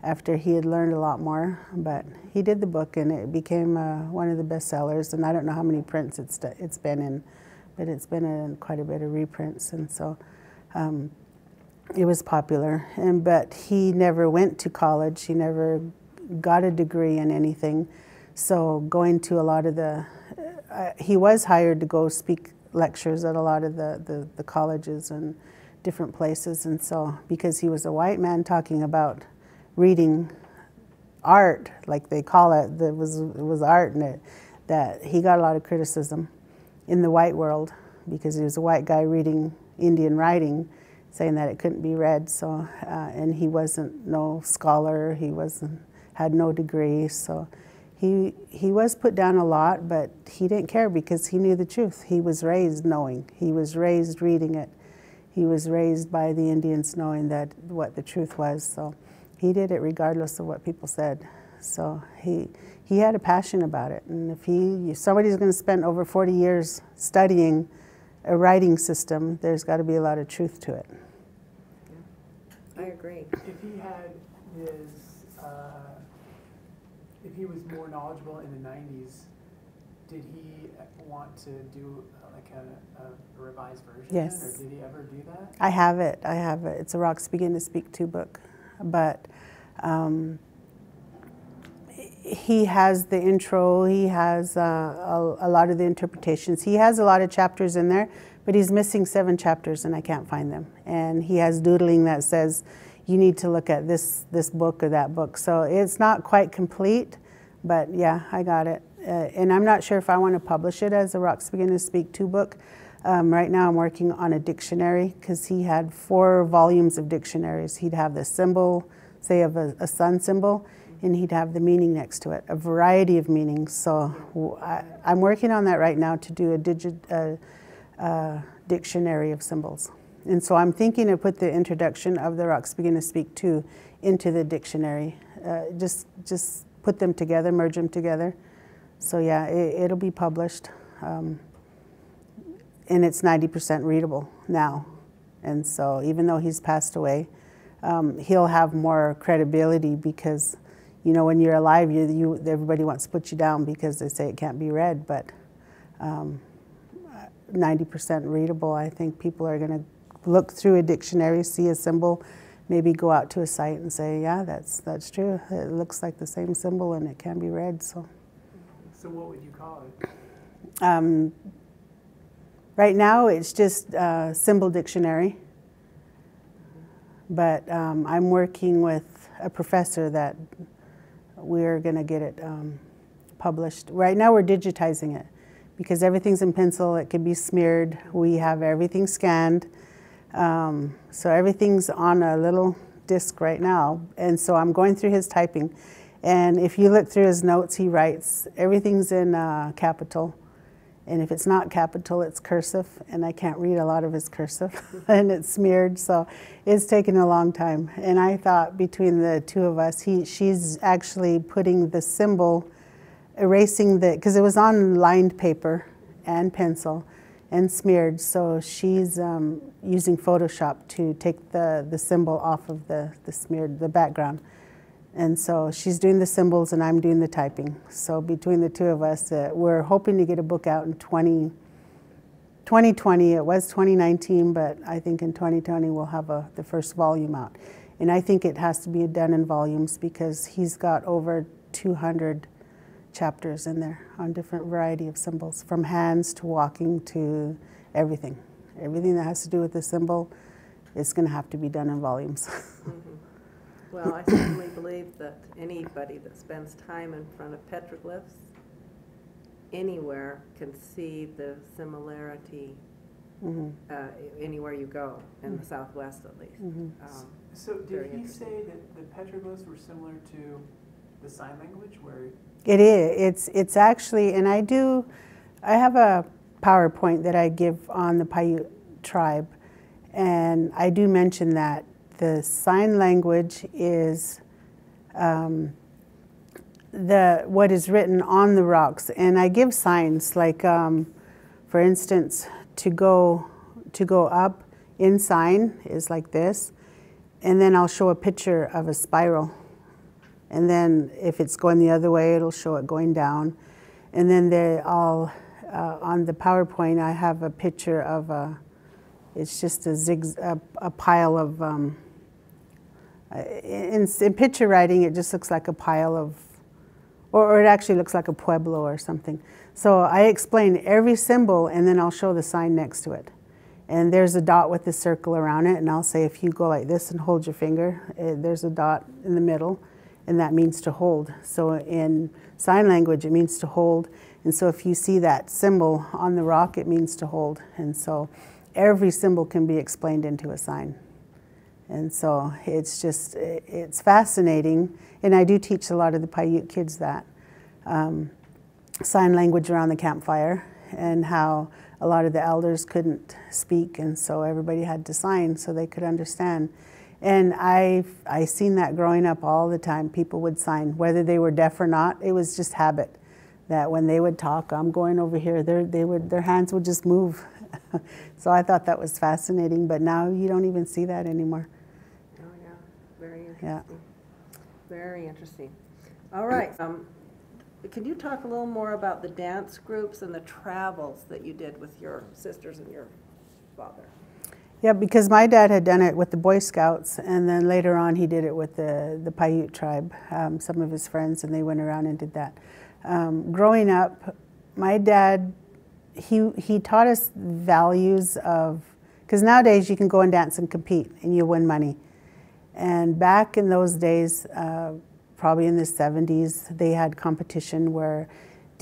after he had learned a lot more. But he did the book and it became uh, one of the best sellers. And I don't know how many prints it's, it's been in, but it's been in quite a bit of reprints. And so um, it was popular. And, but he never went to college, he never got a degree in anything. So going to a lot of the, uh, he was hired to go speak lectures at a lot of the, the, the, colleges and different places. And so, because he was a white man talking about reading art, like they call it, that was, it was art in it, that he got a lot of criticism in the white world because he was a white guy reading Indian writing, saying that it couldn't be read. So, uh, and he wasn't no scholar, he wasn't, had no degree. So, he, he was put down a lot, but he didn't care because he knew the truth. He was raised knowing. He was raised reading it. He was raised by the Indians knowing that what the truth was. So he did it regardless of what people said. So he, he had a passion about it. And if, he, if somebody's going to spend over 40 years studying a writing system, there's got to be a lot of truth to it. I agree. If he had his, uh, if he was more knowledgeable in the nineties, did he want to do uh, like a, a revised version? Yes. Or did he ever do that? I have it. I have it. It's a Rocks Begin to Speak 2 book, but um, he has the intro. He has uh, a, a lot of the interpretations. He has a lot of chapters in there, but he's missing seven chapters, and I can't find them. And he has doodling that says you need to look at this this book or that book. So it's not quite complete, but yeah, I got it. Uh, and I'm not sure if I want to publish it as a Rocks Begin to Speak 2 book. Um, right now, I'm working on a dictionary because he had four volumes of dictionaries. He'd have the symbol, say, of a, a sun symbol, and he'd have the meaning next to it, a variety of meanings. So I, am working on that right now to do a digit, uh, uh, dictionary of symbols. And so I'm thinking to put the introduction of the rocks begin to speak to into the dictionary. Uh, just, just put them together, merge them together. So yeah, it, it'll be published. Um, and it's 90% readable now. And so even though he's passed away, um, he'll have more credibility because, you know, when you're alive, you, you, everybody wants to put you down because they say it can't be read. But um, 90% readable, I think people are going to look through a dictionary, see a symbol, maybe go out to a site and say, yeah, that's, that's true. It looks like the same symbol and it can be read. So. So what would you call it? Um, right now, it's just uh, symbol dictionary, but um, I'm working with a professor that we're going to get it um, published. Right now, we're digitizing it because everything's in pencil. It can be smeared. We have everything scanned, um, so everything's on a little disc right now. And so I'm going through his typing. And if you look through his notes, he writes everything's in uh, capital. And if it's not capital, it's cursive. And I can't read a lot of his cursive. and it's smeared. So it's taken a long time. And I thought between the two of us, he, she's actually putting the symbol, erasing the, because it was on lined paper and pencil and smeared. So she's um, using Photoshop to take the, the symbol off of the, the smeared, the background. And so she's doing the symbols and I'm doing the typing. So between the two of us, uh, we're hoping to get a book out in 20, 2020. It was 2019, but I think in 2020 we'll have a, the first volume out. And I think it has to be done in volumes because he's got over 200 chapters in there on different variety of symbols, from hands to walking to everything. Everything that has to do with the symbol is going to have to be done in volumes. Well, I certainly believe that anybody that spends time in front of petroglyphs anywhere can see the similarity hmm uh, anywhere you go, in the southwest at least. hmm Um, So did he say that the petroglyphs were similar to the sign language where It is. It's it's actually, and I do. I have a PowerPoint that I give on the Paiute tribe, and I do mention that the sign language is um, the what is written on the rocks, and I give signs like, um, for instance, to go to go up in sign is like this, and then I'll show a picture of a spiral. And then if it's going the other way, it'll show it going down. And then they all, uh, on the PowerPoint, I have a picture of a, it's just a zig, a, a pile of, um, in, in picture writing, it just looks like a pile of, or, or it actually looks like a pueblo or something. So I explain every symbol and then I'll show the sign next to it. And there's a dot with a circle around it, and I'll say if you go like this and hold your finger, eh, there's a dot in the middle and that means to hold. So in sign language, it means to hold. And so if you see that symbol on the rock, it means to hold. And so every symbol can be explained into a sign. And so it's just, it's fascinating. And I do teach a lot of the Paiute kids that um, sign language around the campfire and how a lot of the elders couldn't speak. And so everybody had to sign so they could understand. And I I seen that growing up all the time. People would sign, whether they were deaf or not. It was just habit that when they would talk, I'm going over here. They would their hands would just move. so I thought that was fascinating. But now you don't even see that anymore. Oh, yeah. very Yeah. interesting. Very interesting. All right, um, can you talk a little more about the dance groups and the travels that you did with your sisters and your father? Yeah, because my dad had done it with the Boy Scouts, and then later on he did it with the, the Paiute tribe, um, some of his friends, and they went around and did that. Um, growing up, my dad, he, he taught us values of, because nowadays you can go and dance and compete and you win money. And back in those days, uh, probably in the 70s, they had competition where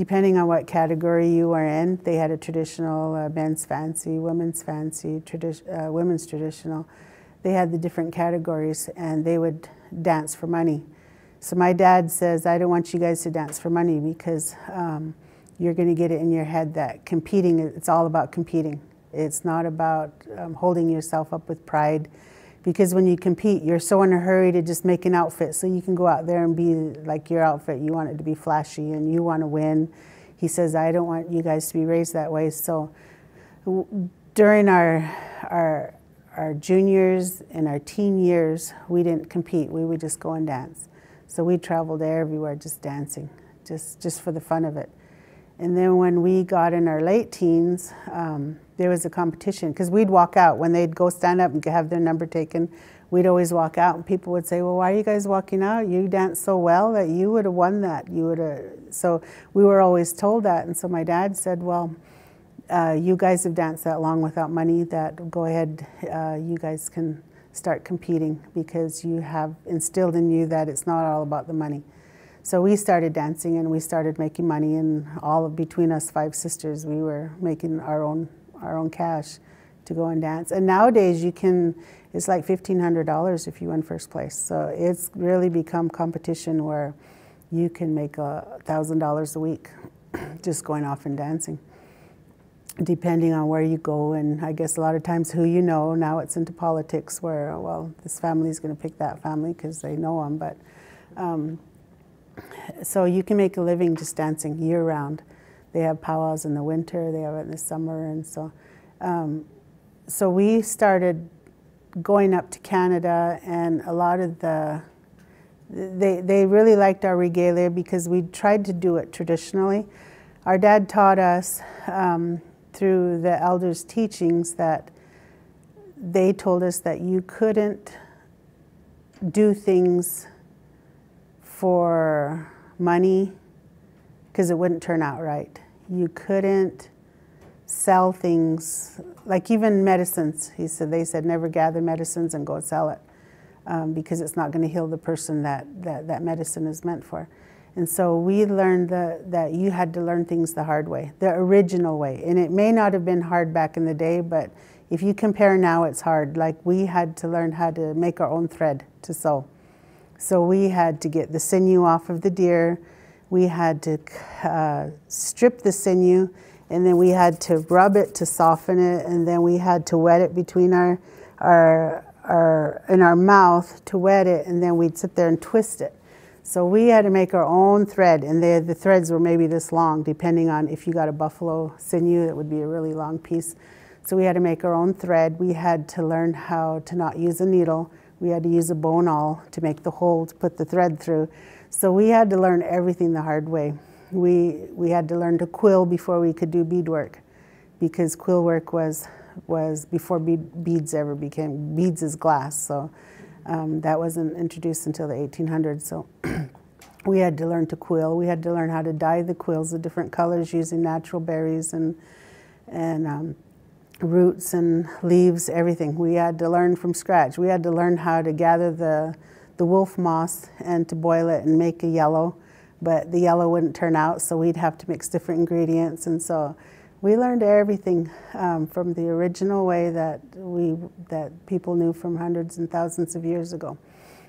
depending on what category you were in, they had a traditional uh, men's fancy, women's fancy, tradi- uh, women's traditional. They had the different categories and they would dance for money. So my dad says, I don't want you guys to dance for money because um, you're going to get it in your head that competing, it's all about competing. It's not about um, holding yourself up with pride because when you compete, you're so in a hurry to just make an outfit so you can go out there and be like your outfit. You want it to be flashy and you want to win. He says, I don't want you guys to be raised that way. So during our, our, our juniors and our teen years, we didn't compete. We would just go and dance. So we traveled everywhere just dancing, just, just for the fun of it. And then when we got in our late teens, um, there was a competition because we'd walk out when they'd go stand up and have their number taken. We'd always walk out, and people would say, "Well, why are you guys walking out? You danced so well that you would have won that. You would have." So we were always told that, and so my dad said, "Well, uh, you guys have danced that long without money. That go ahead, uh, you guys can start competing because you have instilled in you that it's not all about the money." So we started dancing and we started making money, and all of between us five sisters, we were making our own our own cash to go and dance. And nowadays, you can it's like fifteen hundred dollars if you win first place. So it's really become competition where you can make a thousand dollars a week just going off and dancing. Depending on where you go, and I guess a lot of times who you know. Now it's into politics where, well, this family is going to pick that family because they know them. But um, so you can make a living just dancing year round. They have powwows in the winter, they have it in the summer, and so um, so we started going up to Canada, and a lot of the they they really liked our regalia because we tried to do it traditionally. Our dad taught us um, through the elders' teachings that they told us that you couldn't do things for money because it wouldn't turn out right. You couldn't sell things like even medicines. He said they said never gather medicines and go sell it um, because it's not going to heal the person that, that that medicine is meant for. And so we learned the, that you had to learn things the hard way, the original way. And it may not have been hard back in the day, but if you compare now, it's hard. Like we had to learn how to make our own thread to sew. So we had to get the sinew off of the deer. We had to uh, strip the sinew, and then we had to rub it to soften it, and then we had to wet it between our, our, our in our mouth to wet it, and then we'd sit there and twist it. So we had to make our own thread, and they, the threads were maybe this long, depending on if you got a buffalo sinew, it would be a really long piece. So we had to make our own thread. We had to learn how to not use a needle. We had to use a bone awl to make the hole to put the thread through. So we had to learn everything the hard way. We, we had to learn to quill before we could do beadwork because quill work was, was before bead, beads ever became, beads is glass. So um, that wasn't introduced until the 1800s. So we had to learn to quill. We had to learn how to dye the quills, the different colors using natural berries and, and um, roots and leaves, everything. We had to learn from scratch. We had to learn how to gather the, the wolf moss and to boil it and make a yellow, but the yellow wouldn't turn out, so we'd have to mix different ingredients. And so we learned everything um, from the original way that, we, that people knew from hundreds and thousands of years ago.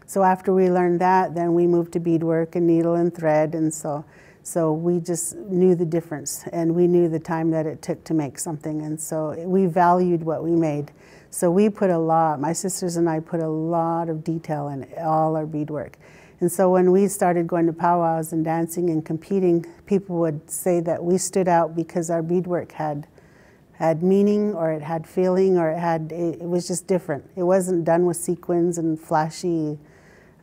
So after we learned that, then we moved to beadwork and needle and thread, and so so we just knew the difference and we knew the time that it took to make something. And so we valued what we made. So we put a lot, my sisters and I put a lot of detail in all our beadwork. And so when we started going to powwows and dancing and competing, people would say that we stood out because our beadwork had had meaning or it had feeling or it had it, it was just different. It wasn't done with sequins and flashy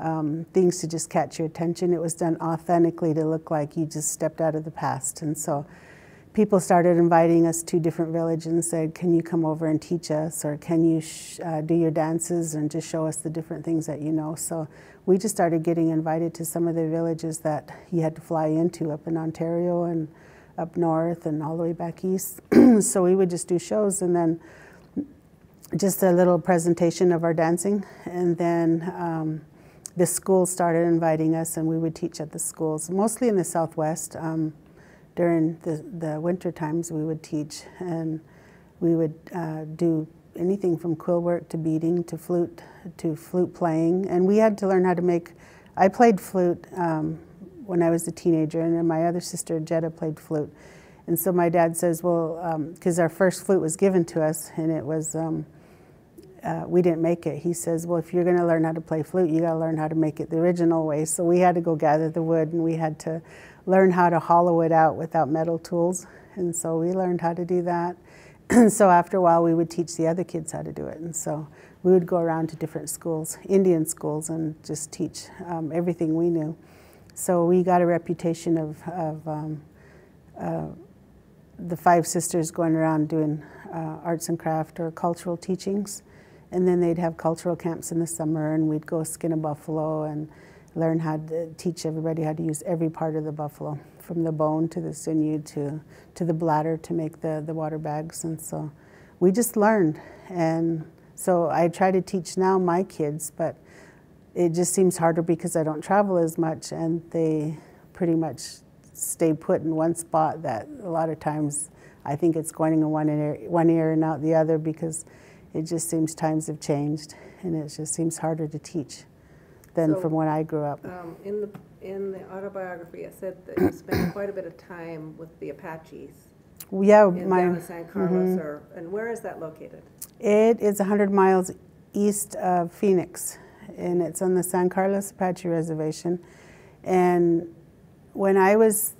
um, things to just catch your attention. It was done authentically to look like you just stepped out of the past. And so people started inviting us to different villages and said, Can you come over and teach us? Or can you uh, do your dances and just show us the different things that you know? So we just started getting invited to some of the villages that you had to fly into up in Ontario and up north and all the way back east. so we would just do shows and then just a little presentation of our dancing. And then um, the schools started inviting us, and we would teach at the schools, mostly in the Southwest. Um, during the, the winter times, we would teach, and we would uh, do anything from quill work to beading to flute to flute playing. And we had to learn how to make. I played flute um, when I was a teenager, and then my other sister Jetta played flute. And so my dad says, well, because um, our first flute was given to us, and it was um, uh, we didn't make it. He says, Well, if you're going to learn how to play flute, you got to learn how to make it the original way. So we had to go gather the wood and we had to learn how to hollow it out without metal tools. And so we learned how to do that. And so after a while, we would teach the other kids how to do it. And so we would go around to different schools, Indian schools, and just teach um, everything we knew. So we got a reputation of, of um, uh, the five sisters going around doing uh, arts and craft or cultural teachings. And then they'd have cultural camps in the summer, and we'd go skin a buffalo and learn how to teach everybody how to use every part of the buffalo, from the bone to the sinew to, to the bladder to make the, the water bags. And so we just learned. And so I try to teach now my kids, but it just seems harder because I don't travel as much, and they pretty much stay put in one spot that a lot of times I think it's going in one ear, one ear and out the other because it just seems times have changed and it just seems harder to teach than So, from when I grew up. Um, in the, in the autobiography, it said that you spent quite a bit of time with the Apaches Yeah, in my, down in San Carlos, mhm. or, and where is that located? it is 100 miles east of Phoenix and it's on the San Carlos Apache Reservation. And when I was,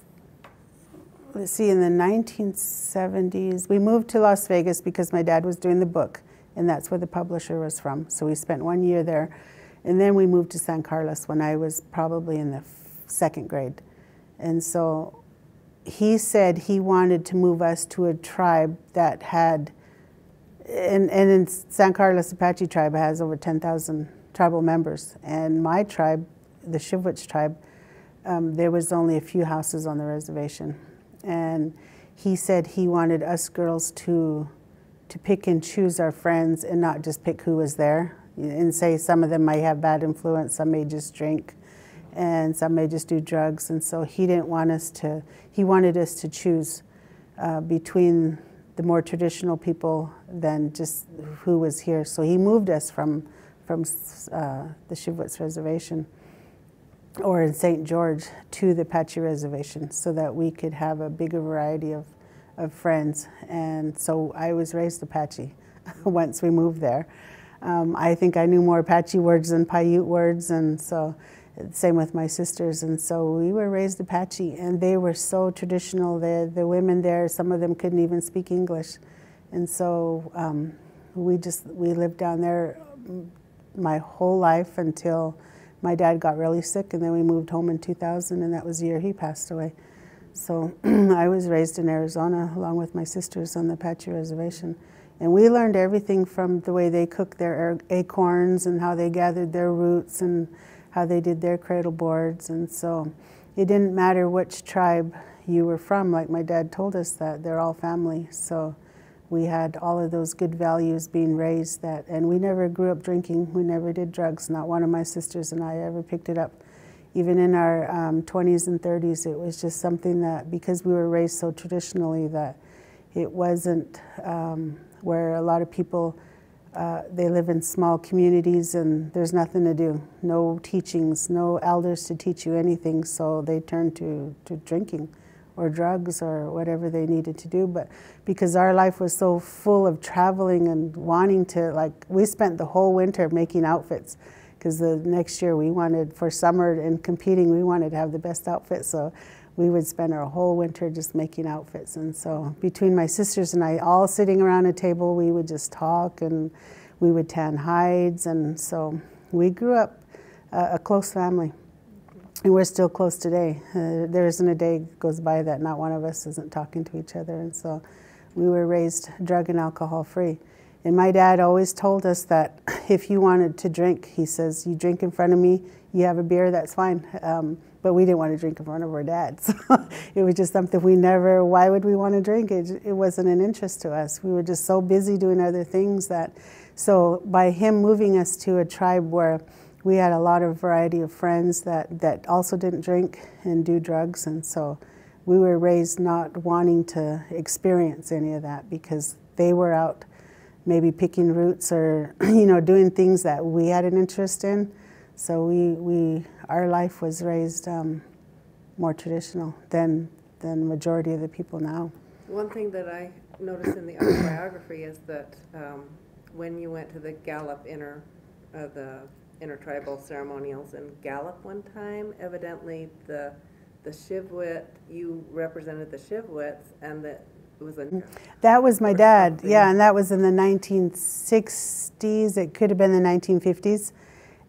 let's see, in the 1970s, we moved to Las Vegas because my dad was doing the book and that's where the publisher was from. So we spent one year there. And then we moved to San Carlos when I was probably in the second grade. And so he said he wanted to move us to a tribe that had, and, and in San Carlos Apache tribe has over 10,000 tribal members. And my tribe, the Shivwits tribe, um, there was only a few houses on the reservation. And he said he wanted us girls to to pick and choose our friends and not just pick who was there and say some of them might have bad influence, some may just drink, and some may just do drugs. And so he didn't want us to, he wanted us to choose uh, between the more traditional people than just who was here. So he moved us from, from uh, the Shivwits Reservation or in St. George to the Apache Reservation so that we could have a bigger variety of of friends. And so I was raised Apache once we moved there. Um, I think I knew more Apache words than Paiute words, and so same with my sisters. And so we were raised Apache, and they were so traditional. The, the women there, some of them couldn't even speak English. And so um, we just, we lived down there my whole life until my dad got really sick, and then we moved home in 2000, and that was the year he passed away. So I was raised in Arizona along with my sisters on the Apache Reservation. And we learned everything from the way they cooked their acorns and how they gathered their roots and how they did their cradle boards. And so it didn't matter which tribe you were from, like my dad told us that they're all family. So we had all of those good values being raised that, and we never grew up drinking. We never did drugs. Not one of my sisters and I ever picked it up even in our um, 20s and 30s, it was just something that, because we were raised so traditionally, that it wasn't um, where a lot of people, uh, they live in small communities and there's nothing to do, no teachings, no elders to teach you anything, so they turn to, to drinking or drugs or whatever they needed to do. But because our life was so full of traveling and wanting to, like, we spent the whole winter making outfits because the next year we wanted for summer and competing we wanted to have the best outfit so we would spend our whole winter just making outfits and so between my sisters and i all sitting around a table we would just talk and we would tan hides and so we grew up a, a close family. And we're still close today. Uh, there isn't a day goes by that not one of us isn't talking to each other. And so we were raised drug and alcohol free. And my dad always told us that if you wanted to drink, he says, you drink in front of me, you have a beer, that's fine. Um, but we didn't want to drink in front of our dads. it was just something we never, why would we want to drink? It, it wasn't an interest to us. We were just so busy doing other things that, so by him moving us to a tribe where we had a lot of variety of friends that, that also didn't drink and do drugs, and so we were raised not wanting to experience any of that because they were out maybe picking roots or you know doing things that we had an interest in. So we, we our life was raised um, more traditional than than majority of the people now. One thing that I noticed in the autobiography is that um, when you went to the Gallup inner, uh, the intertribal ceremonials in Gallup one time, evidently the the Shivwit, you represented the Shivwits, and that it was a. That was my dad, yeah, and that was in the 1960s. It could have been the 1950s,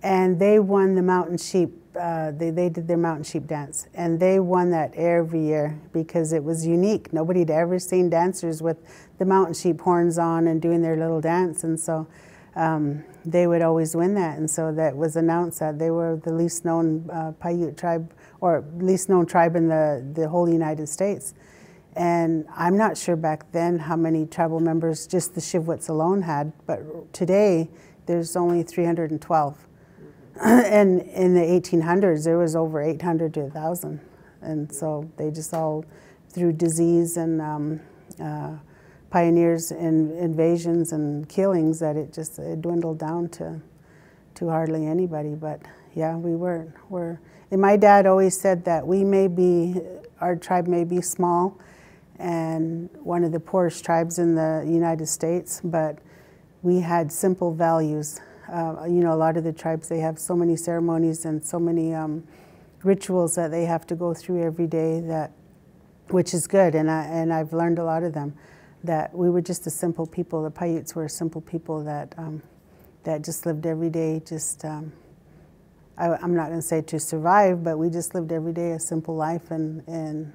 and they won the mountain sheep. Uh, they they did their mountain sheep dance, and they won that every year because it was unique. Nobody had ever seen dancers with the mountain sheep horns on and doing their little dance, and so. Um, they would always win that, and so that was announced that they were the least known uh, Paiute tribe, or least known tribe in the, the whole United States. And I'm not sure back then how many tribal members just the Shivwits alone had, but today there's only 312. and in the 1800s, there was over 800 to 1,000. And so they just all, through disease and um, uh, pioneers and invasions and killings, that it just it dwindled down to, to hardly anybody. But yeah, we were, were. And my dad always said that we may be, our tribe may be small, and one of the poorest tribes in the United States, but we had simple values. Uh, you know, a lot of the tribes, they have so many ceremonies and so many um, rituals that they have to go through every day that, which is good, and, I, and I've learned a lot of them, that we were just a simple people. The Paiutes were simple people that, um, that just lived every day, just, um, I, I'm not going to say to survive, but we just lived every day a simple life, and, and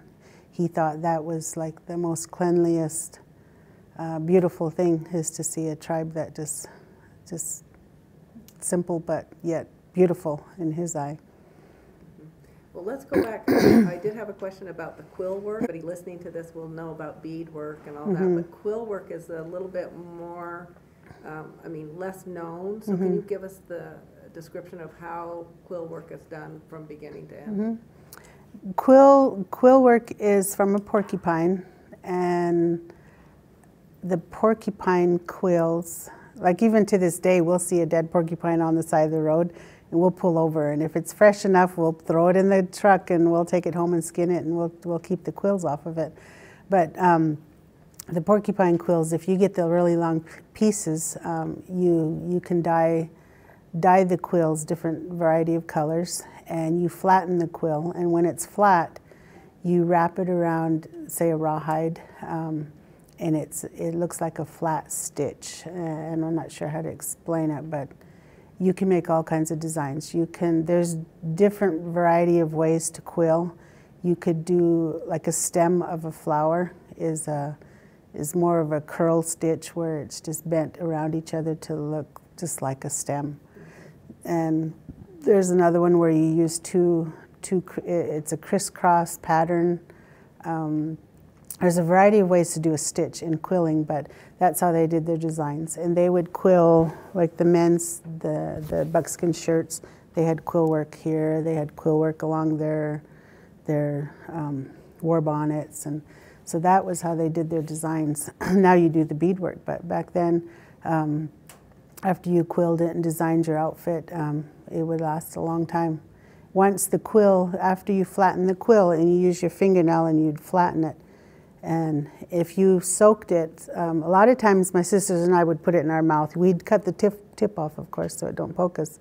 he thought that was like the most cleanliest, uh, beautiful thing is to see a tribe that just, just simple but yet beautiful in his eye. Well, let's go back. I did have a question about the quill work. Anybody listening to this will know about bead work and all Mm-hmm. that, but quill work is a little bit more, um, I mean, less known. So Mm-hmm. can you give us the description of how quill work is done from beginning to Mm-hmm. end? Quill quill work is from a porcupine, and the porcupine quills. Like even to this day, we'll see a dead porcupine on the side of the road, and we'll pull over. And if it's fresh enough, we'll throw it in the truck and we'll take it home and skin it, and we'll we'll keep the quills off of it. But um, the porcupine quills, if you get the really long pieces, um, you you can dye dye the quills different variety of colors and you flatten the quill and when it's flat you wrap it around say a rawhide um, and it's it looks like a flat stitch and i'm not sure how to explain it but you can make all kinds of designs. You can there's different variety of ways to quill. You could do like a stem of a flower is a is more of a curl stitch where it's just bent around each other to look just like a stem. And there's another one where you use two, two it's a crisscross pattern. Um, there's a variety of ways to do a stitch in quilling, but that's how they did their designs. And they would quill, like the men's, the, the buckskin shirts, they had quill work here, they had quill work along their, their um, war bonnets. And so that was how they did their designs. now you do the beadwork, but back then, um, after you quilled it and designed your outfit, um, it would last a long time. Once the quill, after you flatten the quill and you use your fingernail and you'd flatten it, and if you soaked it, um, a lot of times my sisters and I would put it in our mouth. We'd cut the tip, tip off, of course, so it don't poke us,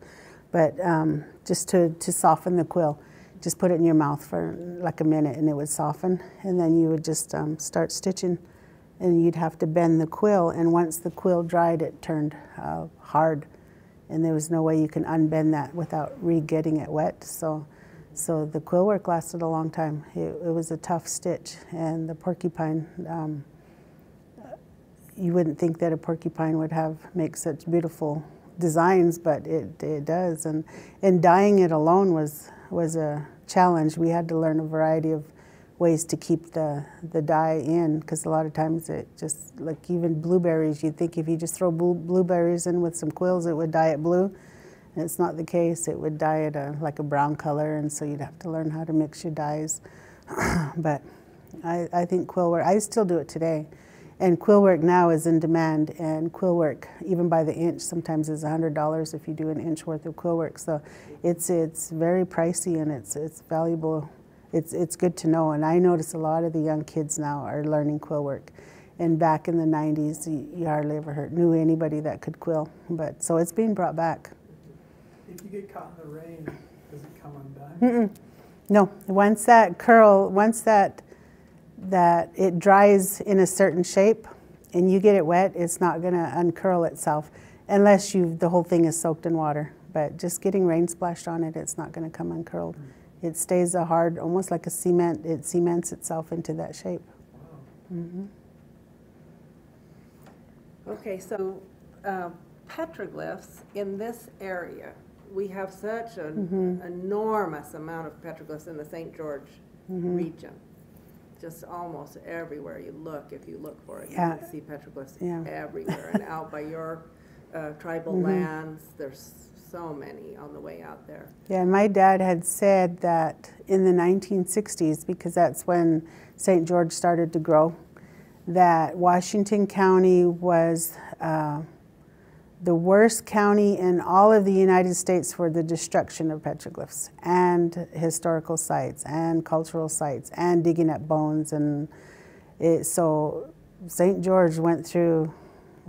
but um, just to, to soften the quill, just put it in your mouth for like a minute and it would soften, and then you would just um, start stitching and you'd have to bend the quill. And once the quill dried it turned uh, hard and there was no way you can unbend that without re-getting it wet. So, so the quill work lasted a long time. It, it was a tough stitch, and the porcupine. Um, you wouldn't think that a porcupine would have make such beautiful designs, but it, it does. And and dyeing it alone was was a challenge. We had to learn a variety of ways to keep the the dye in because a lot of times it just like even blueberries. You'd think if you just throw blue, blueberries in with some quills, it would dye it blue. And it's not the case. It would dye it a, like a brown color, and so you'd have to learn how to mix your dyes. but I, I think quill work. I still do it today. And quill work now is in demand, and quill work, even by the inch, sometimes is $100 if you do an inch worth of quill work. So it's, it's very pricey and it's, it's valuable. It's, it's good to know. And I notice a lot of the young kids now are learning quill work. And back in the 90s, you, you hardly ever heard, knew anybody that could quill. But so it's being brought back. If you get caught in the rain, does it come undone? Mm-mm. No, once that curl, once that that it dries in a certain shape and you get it wet, it's not going to uncurl itself unless you the whole thing is soaked in water. But just getting rain splashed on it, it's not going to come uncurled. Mm. It stays a hard, almost like a cement. It cements itself into that shape. Mm-hmm. Okay, so uh, petroglyphs in this area, we have such an Mm-hmm. enormous amount of petroglyphs in the St. George Mm-hmm. region. Just almost everywhere you look, if you look for it, you can see petroglyphs Yeah. everywhere. And out by your uh, tribal Mhm. lands, there's so many on the way out there. Yeah, my dad had said that in the 1960s, because that's when St. George started to grow, that Washington County was uh, the worst county in all of the United States for the destruction of petroglyphs and historical sites and cultural sites and digging up bones. And it, so St. George went through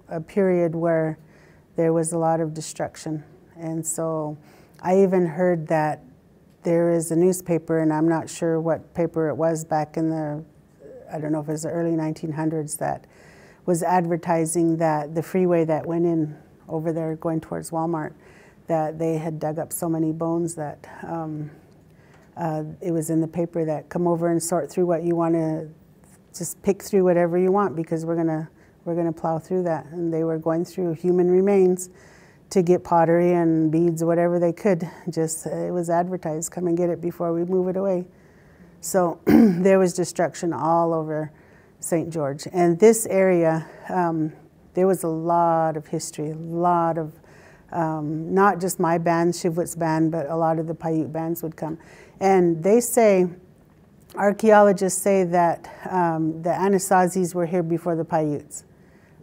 a period where there was a lot of destruction. And so I even heard that there is a newspaper, and I'm not sure what paper it was back in the, I don't know if it was the early 1900s, that was advertising that the freeway that went in over there going towards Walmart, that they had dug up so many bones that um, uh, it was in the paper that come over and sort through what you want to, just pick through whatever you want because we're gonna we're gonna plow through that. And they were going through human remains to get pottery and beads whatever they could. Just uh, it was advertised, come and get it before we move it away. So there was destruction all over St. George. And this area, um, there was a lot of history, a lot of, um, not just my band, Shivwit's band, but a lot of the Paiute bands would come. And they say, archaeologists say that um, the Anasazis were here before the Paiutes.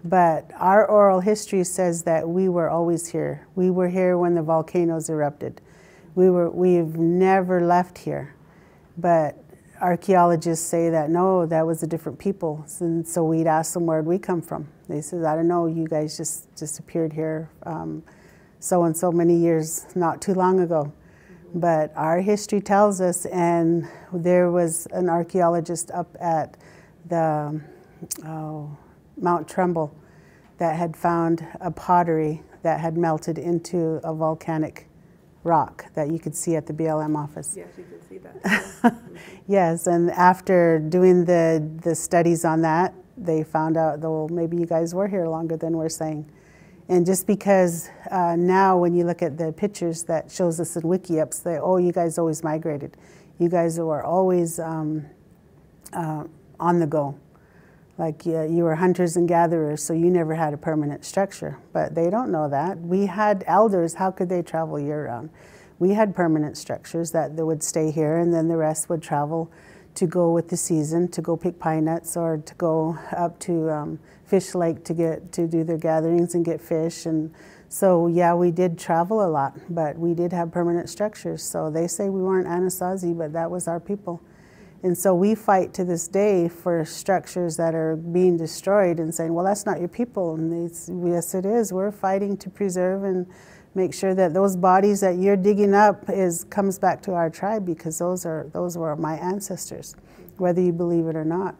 But our oral history says that we were always here. We were here when the volcanoes erupted. We were, we've never left here. But archaeologists say that no, that was a different people. And so we'd ask them, where'd we come from? They said, I don't know, you guys just disappeared here um, so and so many years, not too long ago. But our history tells us, and there was an archaeologist up at the oh, Mount Trumbull that had found a pottery that had melted into a volcanic rock that you could see at the BLM office. Yes, you can see that. Yes, and after doing the, the studies on that, they found out, though, maybe you guys were here longer than we're saying. And just because uh, now when you look at the pictures that shows us in wikiups, that, oh, you guys always migrated. You guys were always um, uh, on the go. Like yeah, you were hunters and gatherers, so you never had a permanent structure. But they don't know that. We had elders, how could they travel year round? We had permanent structures that they would stay here, and then the rest would travel to go with the season, to go pick pine nuts or to go up to um, Fish Lake to get to do their gatherings and get fish. And so, yeah, we did travel a lot, but we did have permanent structures. So they say we weren't Anasazi, but that was our people. And so we fight to this day for structures that are being destroyed and saying, well, that's not your people. And they, yes, it is. We're fighting to preserve and make sure that those bodies that you're digging up is comes back to our tribe because those are those were my ancestors, whether you believe it or not.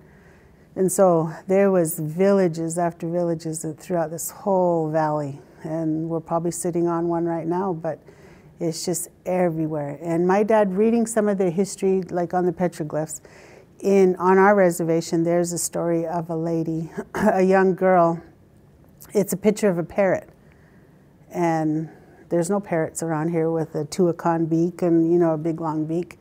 And so there was villages after villages throughout this whole valley and we're probably sitting on one right now, but it's just everywhere. And my dad reading some of the history, like on the petroglyphs, in on our reservation, there's a story of a lady, a young girl. It's a picture of a parrot, and there's no parrots around here with a toucan beak and you know a big long beak.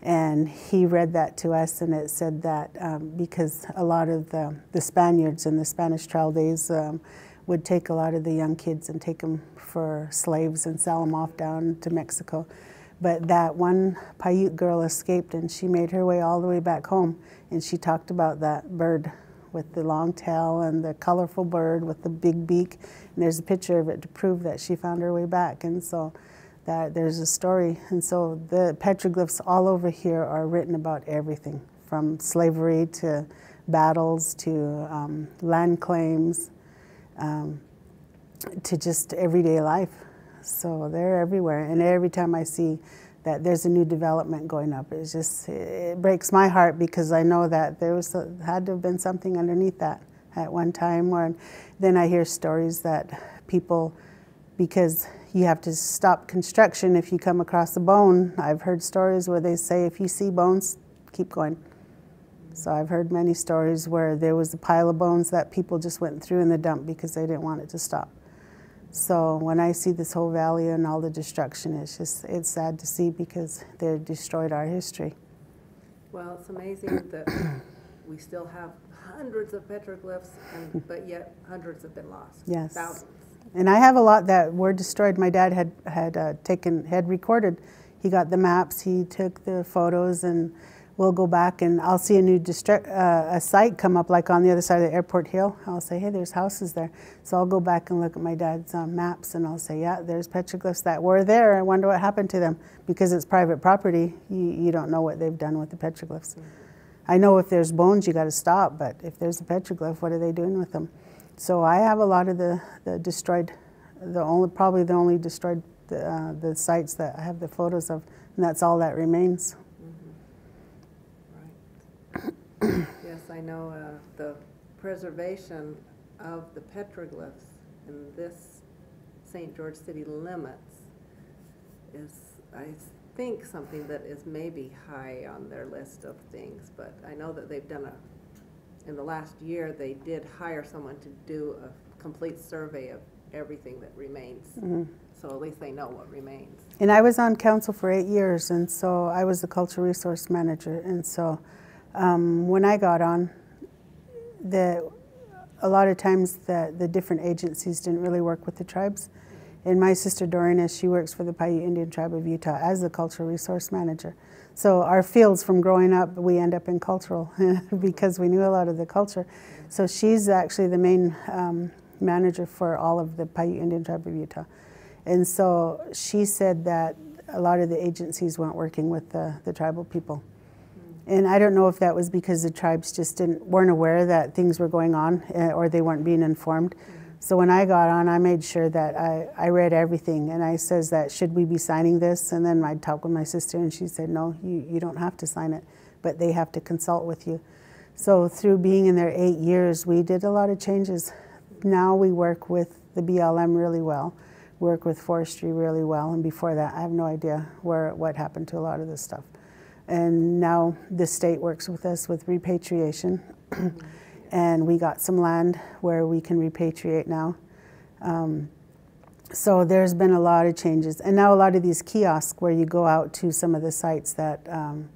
And he read that to us, and it said that um, because a lot of the, the Spaniards in the Spanish Trail days um, would take a lot of the young kids and take them for slaves and sell them off down to Mexico. But that one Paiute girl escaped and she made her way all the way back home. And she talked about that bird with the long tail and the colorful bird with the big beak. And there's a picture of it to prove that she found her way back. And so that there's a story. And so the petroglyphs all over here are written about everything from slavery to battles to um, land claims um, to just everyday life. So they're everywhere. And every time I see that there's a new development going up, it just it breaks my heart because I know that there was a, had to have been something underneath that at one time. Where then I hear stories that people, because you have to stop construction if you come across a bone. I've heard stories where they say if you see bones, keep going. So I've heard many stories where there was a pile of bones that people just went through in the dump because they didn't want it to stop. So when I see this whole valley and all the destruction, it's just it's sad to see because they destroyed our history. Well, it's amazing that we still have hundreds of petroglyphs, and, but yet hundreds have been lost. Yes. Thousands. And I have a lot that were destroyed. My dad had had uh, taken had recorded. He got the maps. He took the photos and we'll go back and I'll see a new distri- uh, a site come up like on the other side of the airport hill. I'll say, hey, there's houses there. So I'll go back and look at my dad's um, maps and I'll say, yeah, there's petroglyphs that were there. I wonder what happened to them because it's private property. You, you don't know what they've done with the petroglyphs. Mm-hmm. I know if there's bones, you got to stop, but if there's a petroglyph, what are they doing with them? So I have a lot of the, the destroyed, the only probably the only destroyed the, uh, the sites that I have the photos of, and that's all that remains. Yes, I know uh, the preservation of the petroglyphs in this St. George city limits is, I think, something that is maybe high on their list of things, but I know that they've done a, in the last year, they did hire someone to do a complete survey of everything that remains. Mm-hmm. So at least they know what remains. And I was on council for eight years, and so I was the cultural resource manager, and so um, when I got on, the, a lot of times the, the different agencies didn't really work with the tribes. And my sister Dorina, she works for the Paiute Indian Tribe of Utah as the cultural resource manager. So our fields from growing up, we end up in cultural because we knew a lot of the culture. So she's actually the main um, manager for all of the Paiute Indian Tribe of Utah. And so she said that a lot of the agencies weren't working with the, the tribal people. And I don't know if that was because the tribes just didn't weren't aware that things were going on uh, or they weren't being informed. So when I got on, I made sure that I, I read everything and I says that should we be signing this? And then I'd talk with my sister and she said, no, you, you don't have to sign it, but they have to consult with you. So through being in there eight years, we did a lot of changes. Now we work with the BLM really well, work with forestry really well, and before that, I have no idea where what happened to a lot of this stuff. And now the state works with us with repatriation. and we got some land where we can repatriate now. Um, so there's been a lot of changes. And now a lot of these kiosks where you go out to some of the sites that um,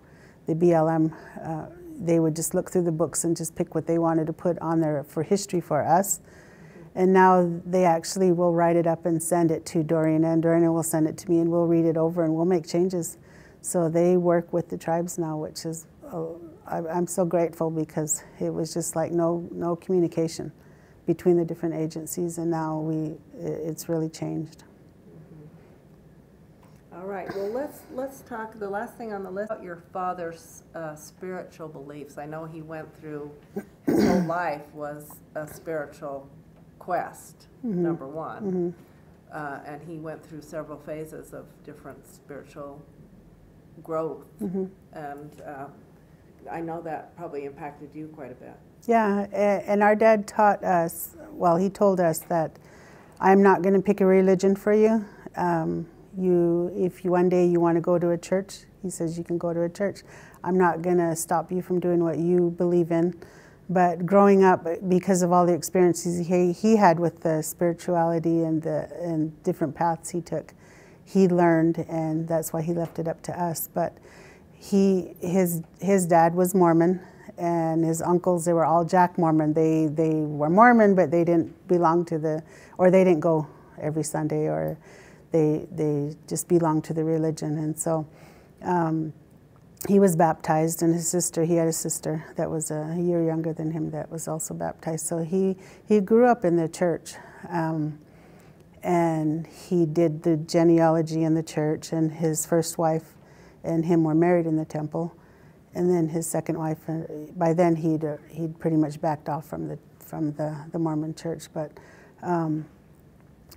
the BLM, uh, they would just look through the books and just pick what they wanted to put on there for history for us. And now they actually will write it up and send it to Dorina, and Dorina will send it to me, and we'll read it over and we'll make changes. So they work with the tribes now, which is, uh, I'm so grateful because it was just like no, no communication between the different agencies, and now we, it's really changed. Mm-hmm. All right, well, let's, let's talk, the last thing on the list, about your father's uh, spiritual beliefs. I know he went through, his whole life was a spiritual quest, mm-hmm. number one. Mm-hmm. Uh, and he went through several phases of different spiritual growth. Mm-hmm. And uh, I know that probably impacted you quite a bit. Yeah, and our dad taught us, well, he told us that I'm not going to pick a religion for you. Um, you, if you one day you want to go to a church, he says you can go to a church. I'm not going to stop you from doing what you believe in. But growing up, because of all the experiences he, he had with the spirituality and the and different paths he took, he learned, and that's why he left it up to us. But he, his, his dad was Mormon, and his uncles, they were all Jack Mormon. They, they were Mormon, but they didn't belong to the, or they didn't go every Sunday, or they, they just belonged to the religion. And so um, he was baptized, and his sister, he had a sister that was a year younger than him that was also baptized. So he, he grew up in the church. Um, and he did the genealogy in the church, and his first wife and him were married in the temple. And then his second wife, uh, by then he'd, uh, he'd pretty much backed off from the, from the, the Mormon church. But um,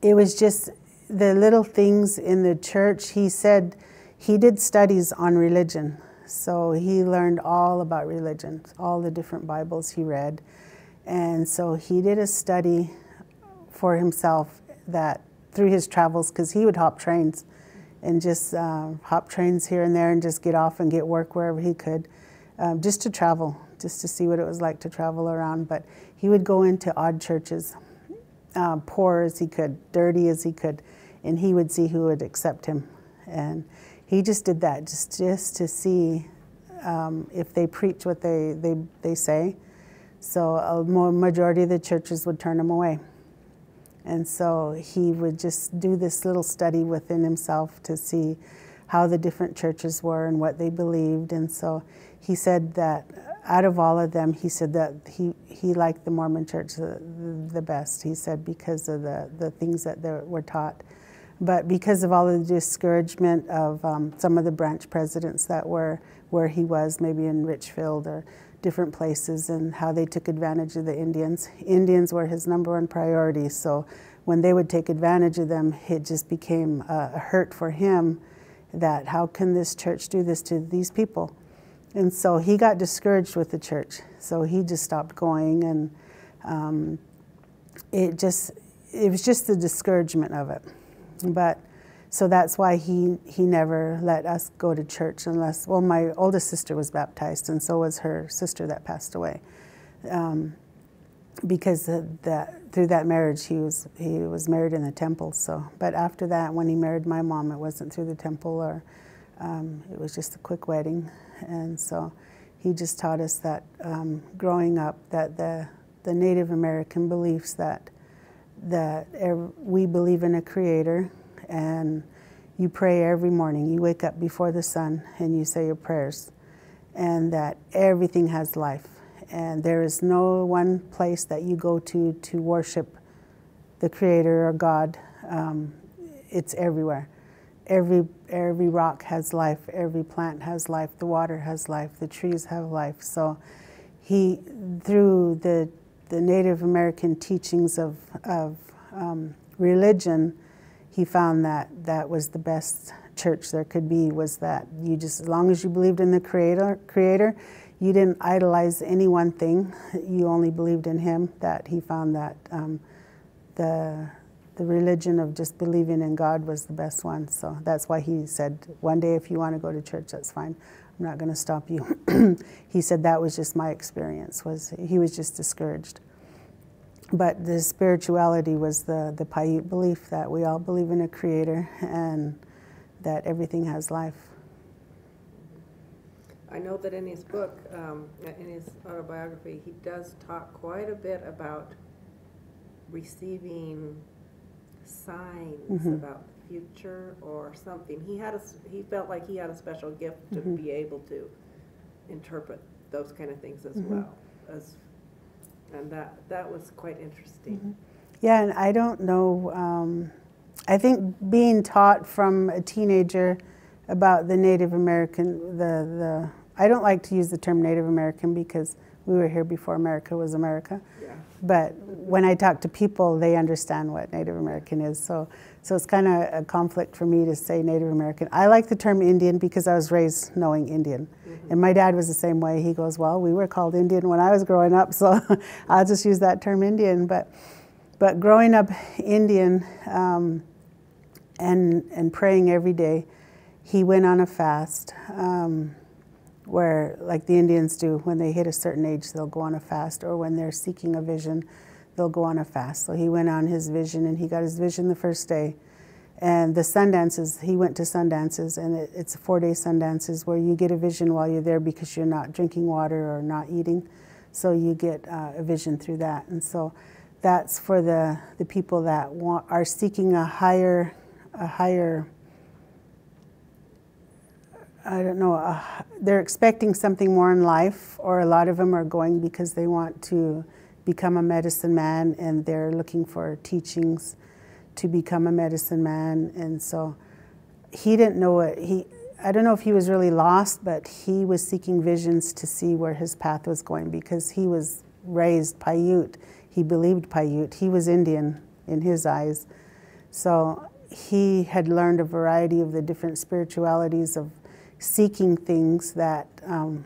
it was just the little things in the church. He said he did studies on religion. So he learned all about religion, all the different Bibles he read. And so he did a study for himself that through his travels, because he would hop trains and just uh, hop trains here and there and just get off and get work wherever he could, um, just to travel, just to see what it was like to travel around. But he would go into odd churches, uh, poor as he could, dirty as he could, and he would see who would accept him. And he just did that, just, just to see um, if they preach what they, they, they say. So a majority of the churches would turn him away. And so he would just do this little study within himself to see how the different churches were and what they believed. And so he said that out of all of them, he said that he, he liked the Mormon church the, the best. He said because of the, the things that were taught. But because of all the discouragement of um, some of the branch presidents that were where he was, maybe in Richfield or different places and how they took advantage of the Indians. Indians were his number one priority, so when they would take advantage of them, it just became a hurt for him that how can this church do this to these people? And so he got discouraged with the church, so he just stopped going, and um, it just it was just the discouragement of it. But so that's why he, he never let us go to church unless, well, my oldest sister was baptized, and so was her sister that passed away. Um, because that, through that marriage, he was, he was married in the temple. So, but after that, when he married my mom, it wasn't through the temple, or um, it was just a quick wedding. And so he just taught us that um, growing up, that the, the Native American beliefs that, that we believe in a creator and you pray every morning. You wake up before the sun and you say your prayers, and that everything has life. And there is no one place that you go to to worship the Creator or God. Um, it's everywhere. Every, every rock has life, every plant has life, the water has life, the trees have life. So he, through the, the Native American teachings of, of um, religion, he found that that was the best church there could be was that you just as long as you believed in the creator creator you didn't idolize any one thing. You only believed in him that he found that um, the the religion of just believing in God was the best one. So that's why he said one day if you want to go to church that's fine. I'm not going to stop you. He said that was just my experience was he was just discouraged but the spirituality was the, the Paiute belief that we all believe in a creator and that everything has life. I know that in his book, um, in his autobiography, he does talk quite a bit about receiving signs mm-hmm. about the future or something. He had a, he felt like he had a special gift to mm-hmm. be able to interpret those kind of things as mm-hmm. well as and that, that was quite interesting. Mm-hmm. Yeah, and I don't know. Um, I think being taught from a teenager about the Native American, the, the I don't like to use the term Native American because we were here before America was America. Yeah. But when I talk to people, they understand what Native American is. So, so it's kind of a conflict for me to say Native American. I like the term Indian because I was raised knowing Indian. Mm-hmm. And my dad was the same way. He goes, Well, we were called Indian when I was growing up, so I'll just use that term Indian. But but growing up Indian um, and and praying every day, he went on a fast. Um, where, like the Indians do, when they hit a certain age, they'll go on a fast, or when they're seeking a vision, they'll go on a fast. So he went on his vision, and he got his vision the first day. And the sundances, he went to sundances, and it, it's four day sundances where you get a vision while you're there because you're not drinking water or not eating. So you get uh, a vision through that. And so that's for the, the people that want, are seeking a higher, a higher, I don't know, uh, they're expecting something more in life, or a lot of them are going because they want to become a medicine man and they're looking for teachings to become a medicine man. And so he didn't know what he, I don't know if he was really lost, but he was seeking visions to see where his path was going because he was raised Paiute. He believed Paiute. He was Indian in his eyes. So he had learned a variety of the different spiritualities of seeking things that um,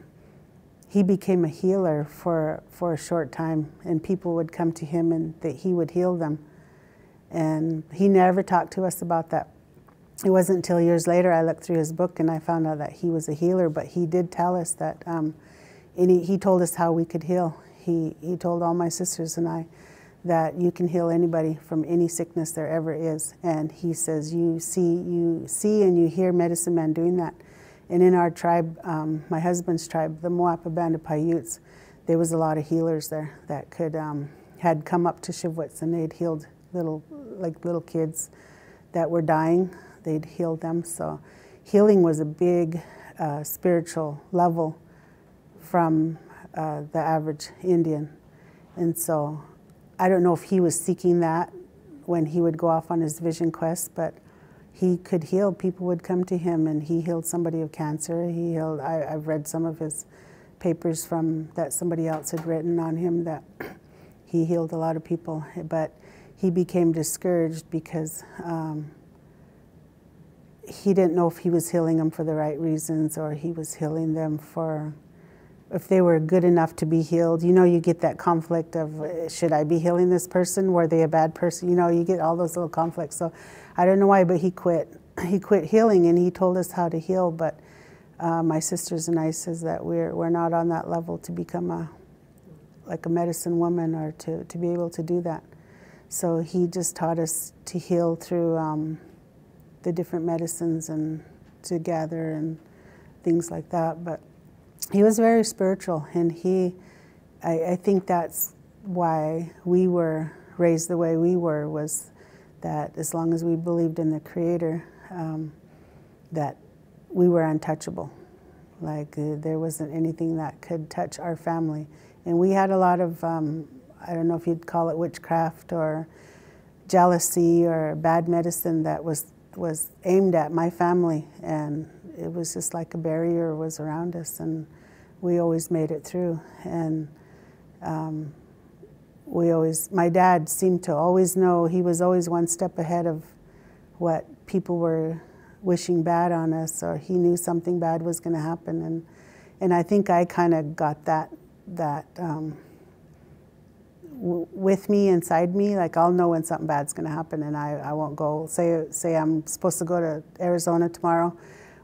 he became a healer for, for a short time, and people would come to him and that he would heal them. And he never talked to us about that. It wasn't until years later I looked through his book and I found out that he was a healer, but he did tell us that, um, and he, he told us how we could heal. He, he told all my sisters and I that you can heal anybody from any sickness there ever is. And he says, you see, you see and you hear medicine men doing that. And in our tribe, um, my husband's tribe, the Moapa Band of Paiutes, there was a lot of healers there that could um, had come up to Shivwits and they'd healed little like little kids that were dying. They'd healed them. So healing was a big uh, spiritual level from uh, the average Indian. And so I don't know if he was seeking that when he would go off on his vision quest, but he could heal. People would come to him, and he healed somebody of cancer. He healed. I, have read some of his papers from that somebody else had written on him that he healed a lot of people. But he became discouraged because um, he didn't know if he was healing them for the right reasons or he was healing them for if they were good enough to be healed. You know, you get that conflict of should I be healing this person? Were they a bad person? You know, you get all those little conflicts. So I don't know why, but he quit. He quit healing and he told us how to heal. But uh, my sisters and I says that we're we're not on that level to become a like a medicine woman or to, to be able to do that. So he just taught us to heal through um, the different medicines and to gather and things like that. But he was very spiritual, and he, I, I think that's why we were raised the way we were was that as long as we believed in the Creator, um, that we were untouchable. Like uh, there wasn't anything that could touch our family, and we had a lot of um, I don't know if you'd call it witchcraft or jealousy or bad medicine that was was aimed at my family. And it was just like a barrier was around us and we always made it through. And um, we always my dad seemed to always know he was always one step ahead of what people were wishing bad on us or he knew something bad was going to happen and and I think I kind of got that that um, with me inside me like i'll know when something bad's going to happen and I, I won't go say say i'm supposed to go to arizona tomorrow.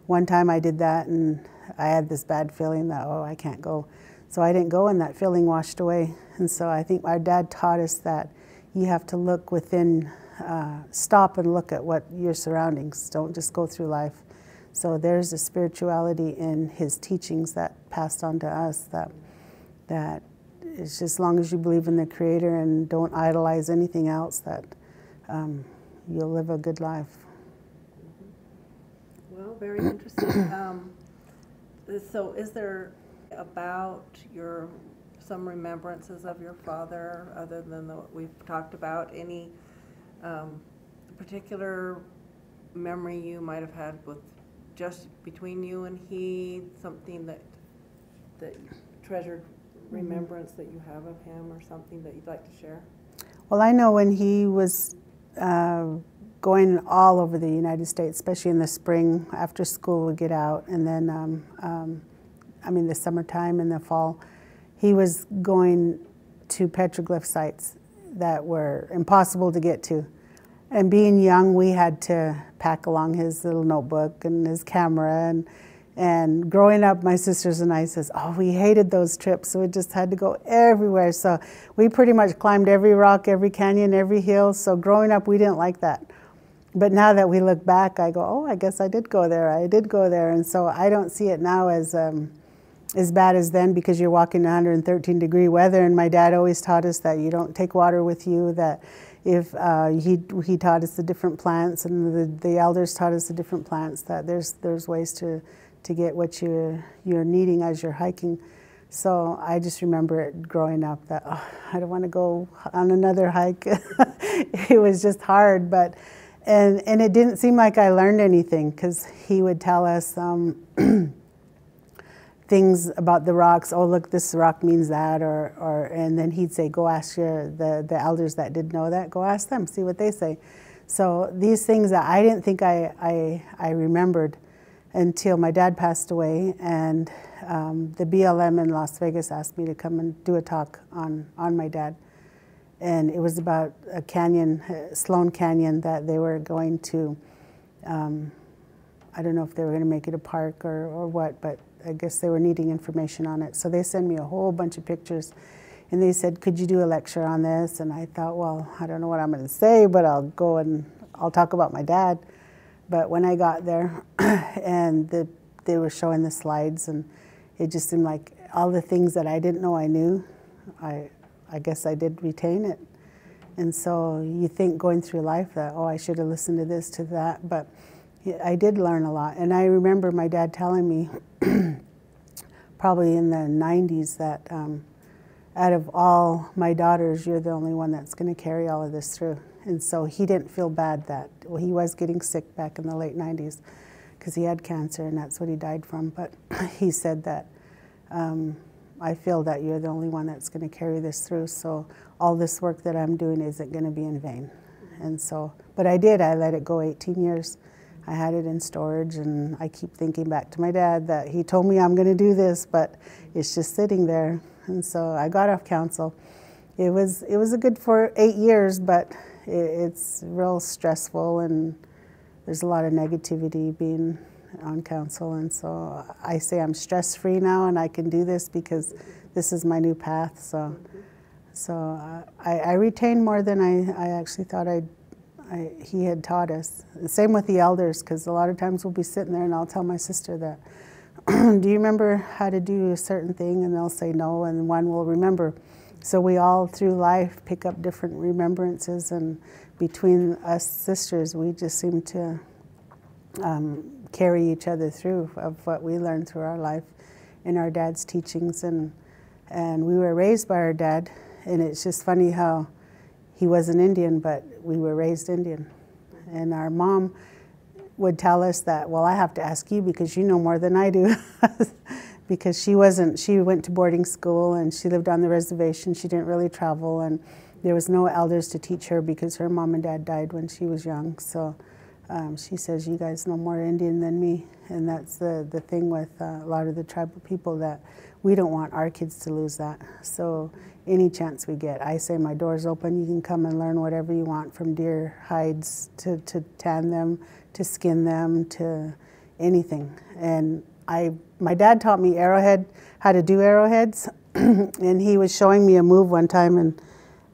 One time i did that and i had this bad feeling that oh i can't go so i didn't go and that feeling washed away and so i think our dad taught us that you have to look within uh, stop and look at what your surroundings don't just go through life so there's a spirituality in his teachings that passed on to us that that it's just as long as you believe in the Creator and don't idolize anything else, that um, you'll live a good life. Well, very interesting. um, so, is there about your some remembrances of your father other than the, what we've talked about? Any um, particular memory you might have had with just between you and he? Something that that treasured remembrance that you have of him or something that you'd like to share? Well, I know when he was uh, going all over the United States, especially in the spring after school would get out, and then, um, um, I mean, the summertime and the fall, he was going to petroglyph sites that were impossible to get to. And being young, we had to pack along his little notebook and his camera. And, and growing up, my sisters and I says, oh, we hated those trips. So we just had to go everywhere. So we pretty much climbed every rock, every canyon, every hill. So growing up, we didn't like that. But now that we look back, I go, oh, I guess I did go there. I did go there. And so I don't see it now as um, as bad as then because you're walking 113 degree weather. And my dad always taught us that you don't take water with you, that if uh, he, he taught us the different plants and the, the elders taught us the different plants that there's, there's ways to, to get what you're, you're needing as you're hiking. So I just remember it growing up that oh, I don't want to go on another hike. it was just hard, but and and it didn't seem like I learned anything because he would tell us um, things about the rocks. Oh, look, this rock means that, or or and then he'd say, go ask your the the elders that did know that. Go ask them, see what they say. So these things that I didn't think I I, I remembered until my dad passed away, and um, the BLM in Las Vegas asked me to come and do a talk on on my dad, and it was about a canyon, Sloan Canyon, that they were going to. Um, I don't know if they were going to make it a park or, or what, but I guess they were needing information on it. So they sent me a whole bunch of pictures and they said, Could you do a lecture on this? And I thought, Well, I don't know what I'm going to say, but I'll go and I'll talk about my dad. But when I got there and the, they were showing the slides, and it just seemed like all the things that I didn't know I knew, I, I guess I did retain it. And so you think going through life that, oh, I should have listened to this, to that. But I did learn a lot. And I remember my dad telling me, probably in the 90s, that um, out of all my daughters, you're the only one that's going to carry all of this through. And so he didn't feel bad that, well, he was getting sick back in the late 90s because he had cancer and that's what he died from. But he said that, um, I feel that you're the only one that's going to carry this through. So all this work that I'm doing isn't going to be in vain. And so, but I did, I let it go 18 years I had it in storage, and I keep thinking back to my dad that he told me I'm going to do this, but it's just sitting there. And so I got off council. It was it was a good for eight years, but it, it's real stressful, and there's a lot of negativity being on council. And so I say I'm stress free now, and I can do this because this is my new path. So. So uh, I, I retain more than I, I actually thought I'd I, he had taught us. Same with the elders, because a lot of times we'll be sitting there and I'll tell my sister that, do you remember how to do a certain thing? And they'll say no, and one will remember. So we all through life pick up different remembrances, and between us sisters, we just seem to um, carry each other through of what we learned through our life in our dad's teachings. And, and we were raised by our dad, and it's just funny how he was an Indian, but we were raised Indian. And our mom would tell us that, well, I have to ask you because you know more than I do. because she wasn't, she went to boarding school and she lived on the reservation. She didn't really travel, and there was no elders to teach her because her mom and dad died when she was young. So um, she says, You guys know more Indian than me. And that's the, the thing with uh, a lot of the tribal people that we don't want our kids to lose that. So any chance we get. I say my door's open. You can come and learn whatever you want from deer hides to, to tan them, to skin them, to anything. And I, my dad taught me arrowhead, how to do arrowheads. and he was showing me a move one time and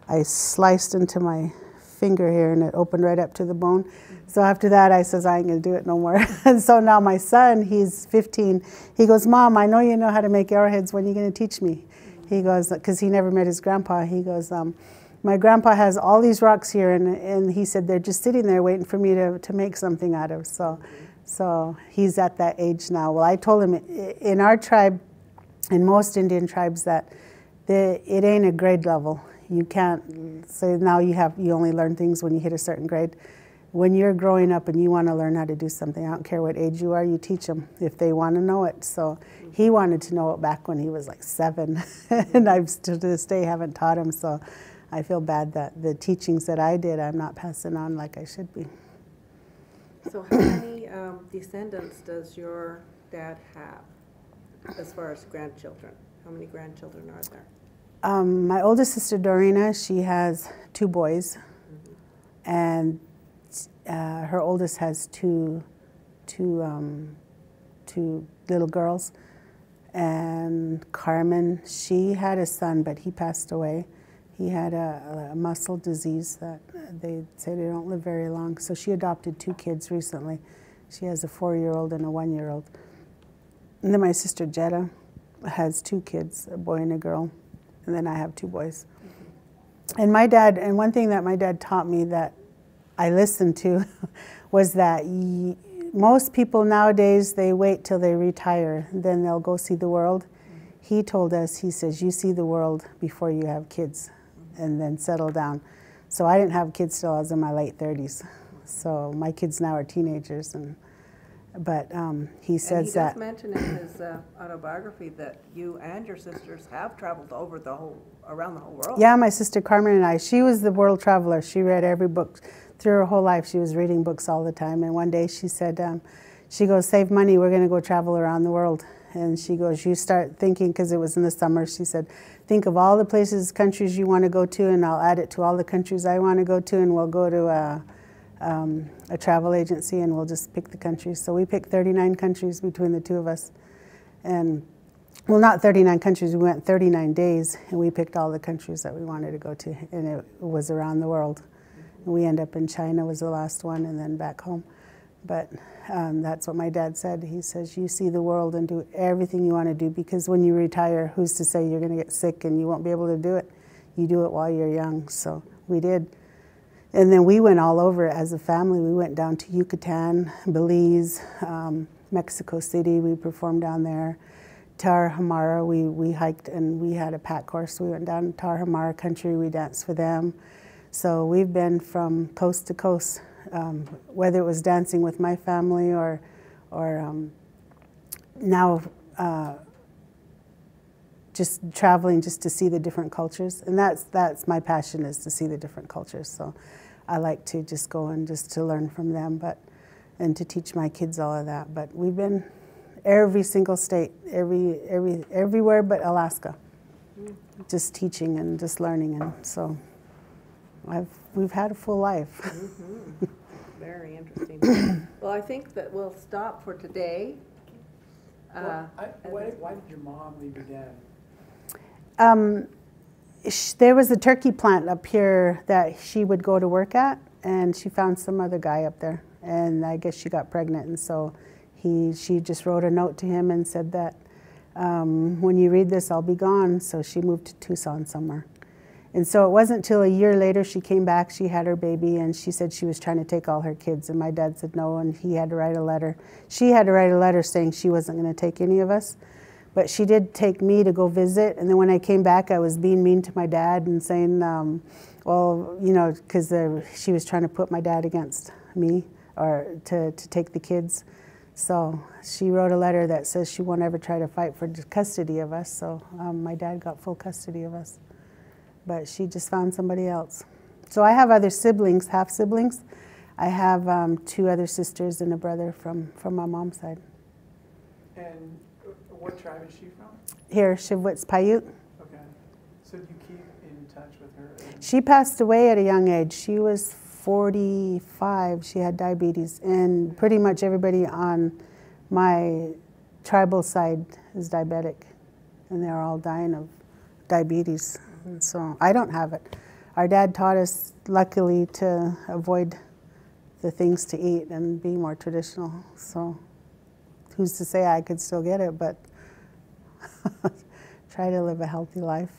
I sliced into my finger here and it opened right up to the bone. So after that, I says, I ain't gonna do it no more. and so now my son, he's 15, he goes, Mom, I know you know how to make arrowheads. When are you gonna teach me? He goes, because he never met his grandpa. He goes, um, my grandpa has all these rocks here, and, and he said they're just sitting there waiting for me to, to make something out of. So, so he's at that age now. Well, I told him in our tribe, in most Indian tribes, that it ain't a grade level. You can't say now you have you only learn things when you hit a certain grade when you're growing up and you want to learn how to do something, I don't care what age you are, you teach them if they want to know it. So he wanted to know it back when he was like seven, and I still to this day haven't taught him. So I feel bad that the teachings that I did, I'm not passing on like I should be. So how many um, descendants does your dad have as far as grandchildren? How many grandchildren are there? Um, my oldest sister Dorina, she has two boys, and uh, her oldest has two, two, um, two little girls. And Carmen, she had a son, but he passed away. He had a, a muscle disease that they say they don't live very long. So she adopted two kids recently. She has a four-year-old and a one-year-old. And then my sister Jetta has two kids, a boy and a girl, and then I have two boys. And my dad, and one thing that my dad taught me that I listened to was that y- most people nowadays they wait till they retire, then they'll go see the world. He told us, he says, you see the world before you have kids, and then settle down. So I didn't have kids till I was in my late 30s. So my kids now are teenagers, and but um, he And he says does that. mention in his uh, autobiography that you and your sisters have traveled over the whole, around the whole world. Yeah, my sister Carmen and I, she was the world traveler. She read every book through her whole life. She was reading books all the time. And one day she said, um, she goes, save money, we're going to go travel around the world. And she goes, you start thinking, because it was in the summer, she said, think of all the places, countries you want to go to, and I'll add it to all the countries I want to go to, and we'll go to a, um, a travel agency and we'll just pick the countries. So we picked 39 countries between the two of us. And well, not 39 countries, we went 39 days and we picked all the countries that we wanted to go to, and it was around the world. We end up in China was the last one, and then back home. But um, that's what my dad said. He says, You see the world and do everything you want to do because when you retire, who's to say you're going to get sick and you won't be able to do it? You do it while you're young. So we did. And then we went all over as a family. We went down to Yucatan, Belize, um, Mexico City. We performed down there. Tarahumara, we, we hiked and we had a pack horse. We went down to Tarahumara country. We danced for them. So we've been from coast to coast, um, whether it was dancing with my family or, or um, now uh, just traveling just to see the different cultures. And that's, that's my passion is to see the different cultures. So I like to just go and just to learn from them, but and to teach my kids all of that. But we've been every single state, every every everywhere but Alaska, just teaching and just learning, and so I've we've had a full life. Mhm. Very interesting. Well, I think that we'll stop for today. Uh, Well, I, why, why did your mom leave your dad? Um, sh- there was a turkey plant up here that she would go to work at, and she found some other guy up there, and I guess she got pregnant, and so he she just wrote a note to him and said that um, when you read this, I'll be gone. So she moved to Tucson somewhere. And so it wasn't until a year later she came back, she had her baby, and she said she was trying to take all her kids. And my dad said no, and he had to write a letter. She had to write a letter saying she wasn't going to take any of us. But she did take me to go visit. And then when I came back, I was being mean to my dad and saying, um, well, you know, because she was trying to put my dad against me or to, to take the kids. So she wrote a letter that says she won't ever try to fight for custody of us. So um, my dad got full custody of us but she just found somebody else. So I have other siblings, half siblings. I have um, two other sisters and a brother from, from my mom's side. And what tribe is she from? Here, Shivwits Paiute. Okay. So do you keep in touch with her? She passed away at a young age. She was 45. She had diabetes, and pretty much everybody on my tribal side is diabetic, and they're all dying of diabetes. And so I don't have it. Our dad taught us, luckily, to avoid the things to eat and be more traditional. So who's to say I could still get it, but try to live a healthy life.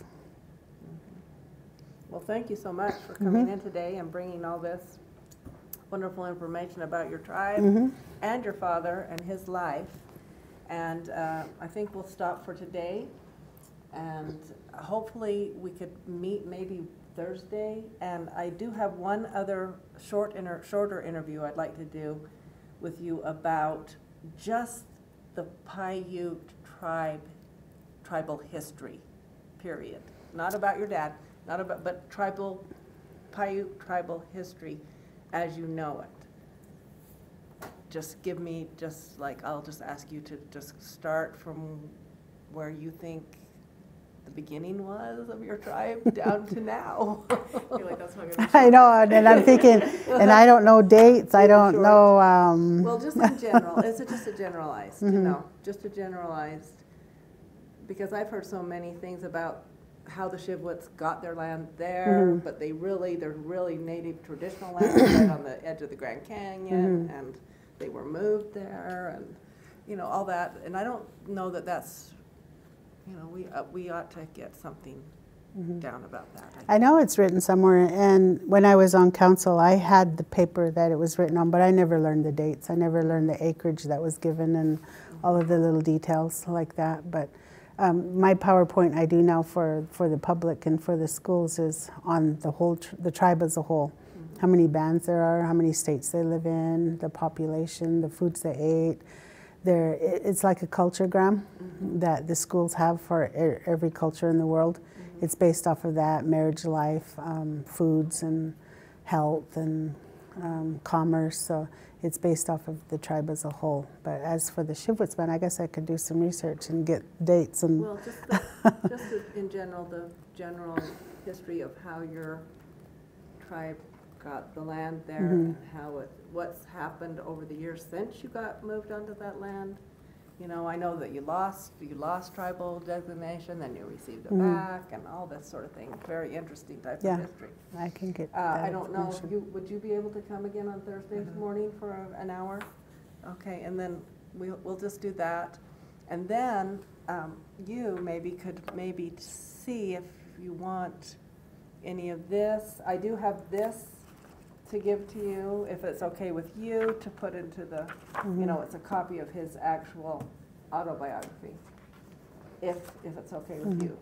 Well, thank you so much for coming in today and bringing all this wonderful information about your tribe Mhm. and your father and his life. And uh, I think we'll stop for today. And hopefully, we could meet maybe Thursday. And I do have one other short, inter- shorter interview I'd like to do with you about just the Paiute tribe, tribal history, period. Not about your dad, not about, but tribal, Paiute tribal history as you know it. Just give me, just like, I'll just ask you to just start from where you think the beginning was of your tribe down to now. You're like, that's not gonna I know, and I'm thinking, and I don't know dates, I don't Short. know, um, Well, just in general, is it just a generalized, you Mhm. know, just a generalized? Because I've heard so many things about how the Shivwits got their land there, Mhm. but they really, they're really native traditional land right on the edge of the Grand Canyon, Mhm. and they were moved there, and, you know, all that. And I don't know that that's, you know, we, uh, we ought to get something Mhm. down about that. I know it's written somewhere, and when I was on council, I had the paper that it was written on, but I never learned the dates. I never learned the acreage that was given and all of the little details like that. But um, my PowerPoint I do now for, for the public and for the schools is on the whole, tr- the tribe as a whole. How many bands there are, how many states they live in, the population, the foods they ate. There, it's like a culturegram that the schools have for every culture in the world. It's based off of that marriage life, um, foods, and health, and um, commerce. So it's based off of the tribe as a whole. But as for the Shivwits band, I guess I could do some research and get dates and. Well, just, the- just in general, the general history of how your tribe got the land there Mhm. and how it, what's happened over the years since you got moved onto that land. You know, I know that you lost, you lost tribal designation, then you received it Mhm. back and all this sort of thing. Very interesting type Yeah. of history. I can get. Uh, I don't know, you, would you be able to come again on Thursday Mhm. morning for a- an hour? Okay, and then we'll, we'll just do that. And then, um, you maybe could maybe see if you want any of this. I do have this to give to you, if it's okay with you, to put into the, you know, it's a copy of his actual autobiography. If, if it's okay with Mhm. you.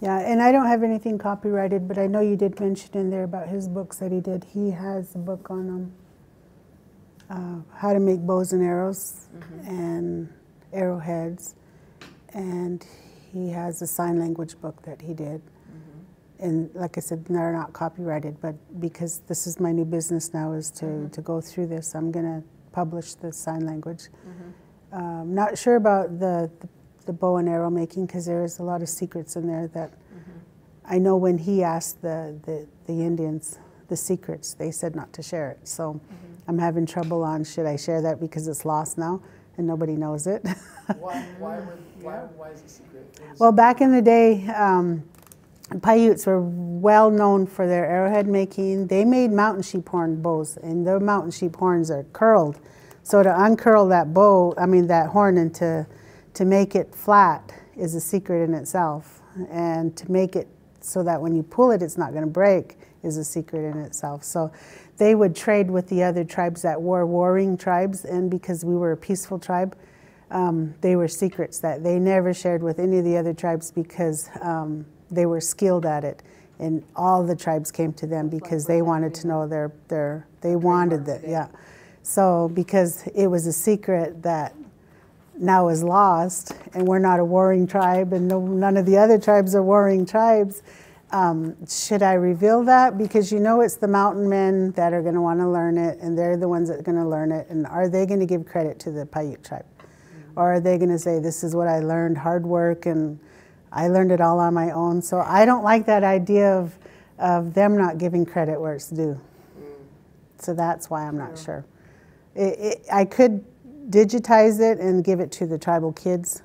Yeah, and I don't have anything copyrighted, but I know you did mention in there about his books that he did. He has a book on um, uh, how to make bows and arrows Mhm. and arrowheads, and he has a sign language book that he did. And like I said, they're not copyrighted, but because this is my new business now, is to, Mhm. to go through this, I'm going to publish the sign language. Mhm. Um, not sure about the, the, the bow and arrow making because there is a lot of secrets in there that Mhm. I know when he asked the, the, the Indians the secrets, they said not to share it. So Mhm. I'm having trouble on should I share that because it's lost now and nobody knows it. Why, why would, why, why is it secret? Well, back in the day, um, Paiutes were well known for their arrowhead making. They made mountain sheep horn bows, and their mountain sheep horns are curled. So to uncurl that bow, I mean that horn, and to to make it flat is a secret in itself. And to make it so that when you pull it, it's not going to break is a secret in itself. So they would trade with the other tribes that were warring tribes, and because we were a peaceful tribe, um, they were secrets that they never shared with any of the other tribes because um, they were skilled at it. And all the tribes came to them because they wanted to know their, their they wanted it, yeah. So because it was a secret that now is lost, and we're not a warring tribe, and no, none of the other tribes are warring tribes. Um, should I reveal that? Because you know it's the mountain men that are going to want to learn it, and they're the ones that are going to learn it. And are they going to give credit to the Paiute tribe? Or are they going to say, this is what I learned, hard work, and I learned it all on my own? So I don't like that idea of, of them not giving credit where it's due. So that's why I'm not Sure. sure. It, it, I could digitize it and give it to the tribal kids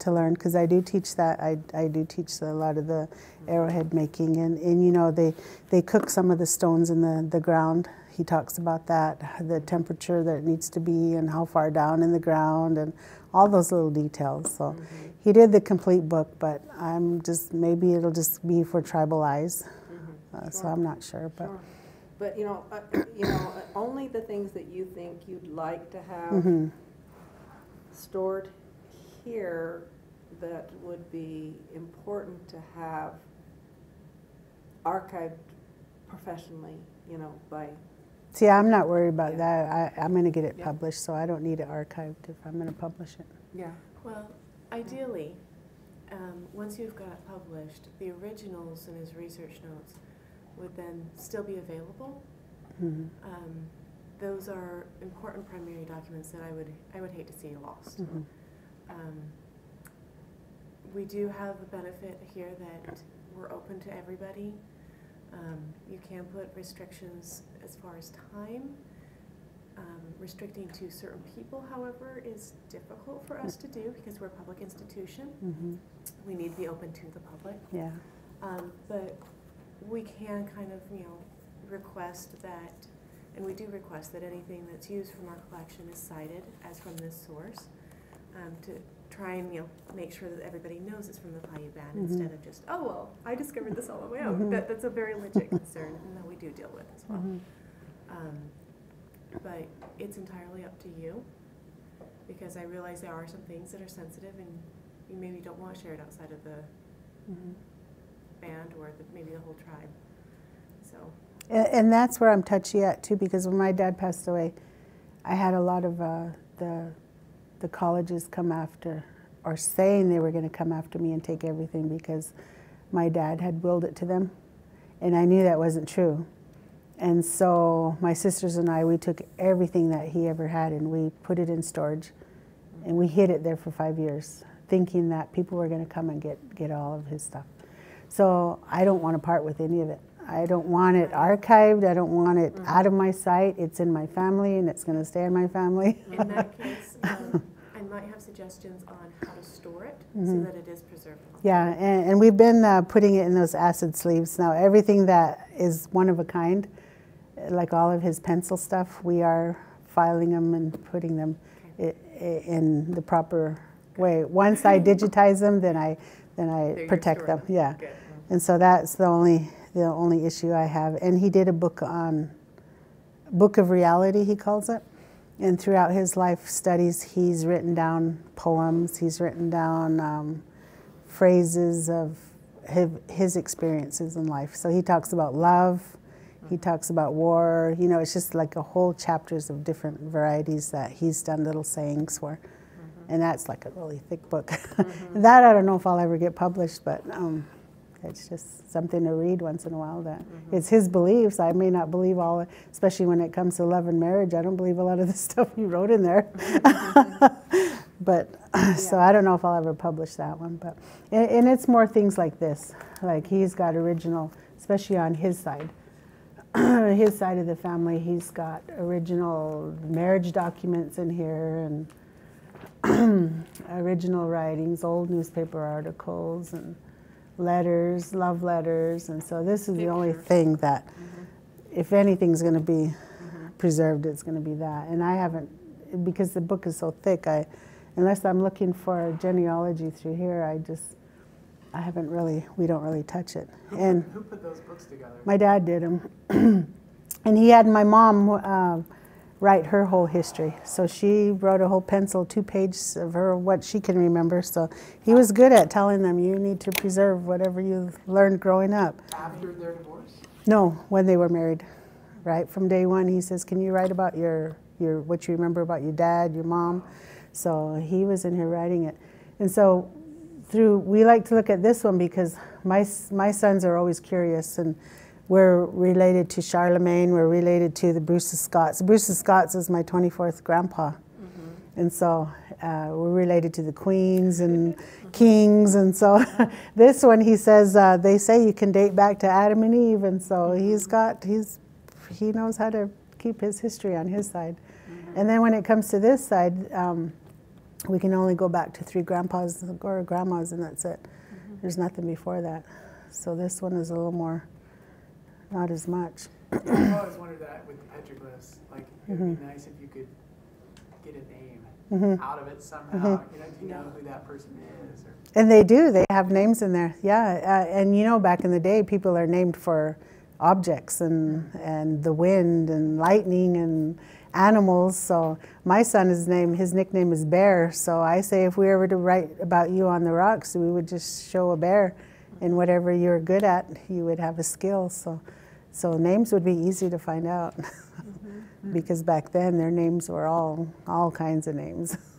to learn because I do teach that. I, I do teach a lot of the arrowhead making and, and you know they, they cook some of the stones in the, the ground. He talks about that, the temperature that it needs to be and how far down in the ground and all those little details. So Mm-hmm. He did the complete book, but I'm just maybe it'll just be for tribal eyes. Uh, So I'm not sure, but. Sure. But, you know, uh, you know, uh, only the things that you think you'd like to have Mhm. stored here that would be important to have archived professionally, you know, by, See, I'm not worried about Yeah. that. I, I'm going to get it Yeah. published, so I don't need it archived if I'm going to publish it. yeah. Well, ideally, um, once you've got it published, the originals and his research notes would then still be available. Mhm. Um, those are important primary documents that I would I would hate to see lost. Mhm. Um, we do have a benefit here that we're open to everybody. Um, you can put restrictions as far as time. Um, restricting to certain people, however, is difficult for us to do because we're a public institution. hmm We need to be open to the public. Yeah. Um, but we can kind of, you know, request that, and we do request that anything that's used from our collection is cited as from this source, um, to try and, you know, make sure that everybody knows it's from the Paiute Band Mhm. instead of just, oh, well, I discovered this all on my own. Mhm. That, that's a very legit concern, and that we do deal with as well. But it's entirely up to you, because I realize there are some things that are sensitive and you maybe don't want shared outside of the Mhm. band or the, maybe the whole tribe. So, And, and that's where I'm touchy at too, because when my dad passed away, I had a lot of uh, the the colleges come after, or saying they were going to come after me and take everything because my dad had willed it to them, and I knew that wasn't true. And so my sisters and I, we took everything that he ever had and we put it in storage, and we hid it there for five years, thinking that people were going to come and get get all of his stuff. So I don't want to part with any of it. I don't want it archived. I don't want it out of my sight. It's in my family and it's going to stay in my family. in that case, um, I might have suggestions on how to store it so Mhm. that it is preserved. Yeah, and, and we've been uh, putting it in those acid sleeves. Now, everything that is one of a kind, like all of his pencil stuff, we are filing them and putting them in the proper way. Once I digitize them, then I then I protect store them. Yeah. Good. And so that's the only the only issue I have. And he did a book on book of reality, he calls it. And throughout his life studies, he's written down poems. He's written down um, phrases of his, his experiences in life. So he talks about love. He talks about war. You know, it's just like a whole chapters of different varieties that he's done little sayings for. Mm-hmm. And that's like a really thick book. Mm-hmm. that I don't know if I'll ever get published, but um, it's just something to read once in a while. That mm-hmm. it's his beliefs. I may not believe all, especially when it comes to love and marriage. I don't believe a lot of the stuff he wrote in there. but so I don't know if I'll ever publish that one. But and, and it's more things like this. Like he's got original, especially on his side. his side of the family, he's got original marriage documents in here and original writings, old newspaper articles, and letters, love letters. And so this is the only thing that, mm-hmm. if anything's going to be mm-hmm. preserved, it's going to be that. And I haven't, because the book is so thick, I, unless I'm looking for a genealogy through here, I just, I haven't really, we don't really touch it. Who, And put, who put those books together? my dad did them. and he had my mom uh, write her whole history. So she wrote a whole pencil, two pages of her, what she can remember. So he was good at telling them, you need to preserve whatever you learned growing up. After their divorce? No, when they were married, right? From day one, he says, can you write about your, your what you remember about your dad, your mom? So he was in here writing it. And so through, we like to look at this one because my, my sons are always curious and we're related to Charlemagne, we're related to the Bruce of Scots. Bruce of Scots is my 24th grandpa. And so uh, we're related to the queens and kings. And so this one, he says, uh, they say you can date back to Adam and Eve. And so he's got, he's, he knows how to keep his history on his side. And then when it comes to this side, um, we can only go back to three grandpas or grandmas, and that's it. There's nothing before that. So this one is a little more, not as much. I've always wondered that with the petroglyphs. Like, it would Mm-hmm. be nice if you could get a name out of it somehow. Mm-hmm. You know, do you know who that person is? Or, And they do. They have names in there. Yeah. Uh, and you know, back in the day, people are named for objects and and the wind and lightning and animals. So my son is named. His nickname is Bear. So I say, if we were to write about you on the rocks, we would just show a bear, and whatever you're good at, you would have a skill. So. So names would be easy to find out, because back then their names were all all kinds of names.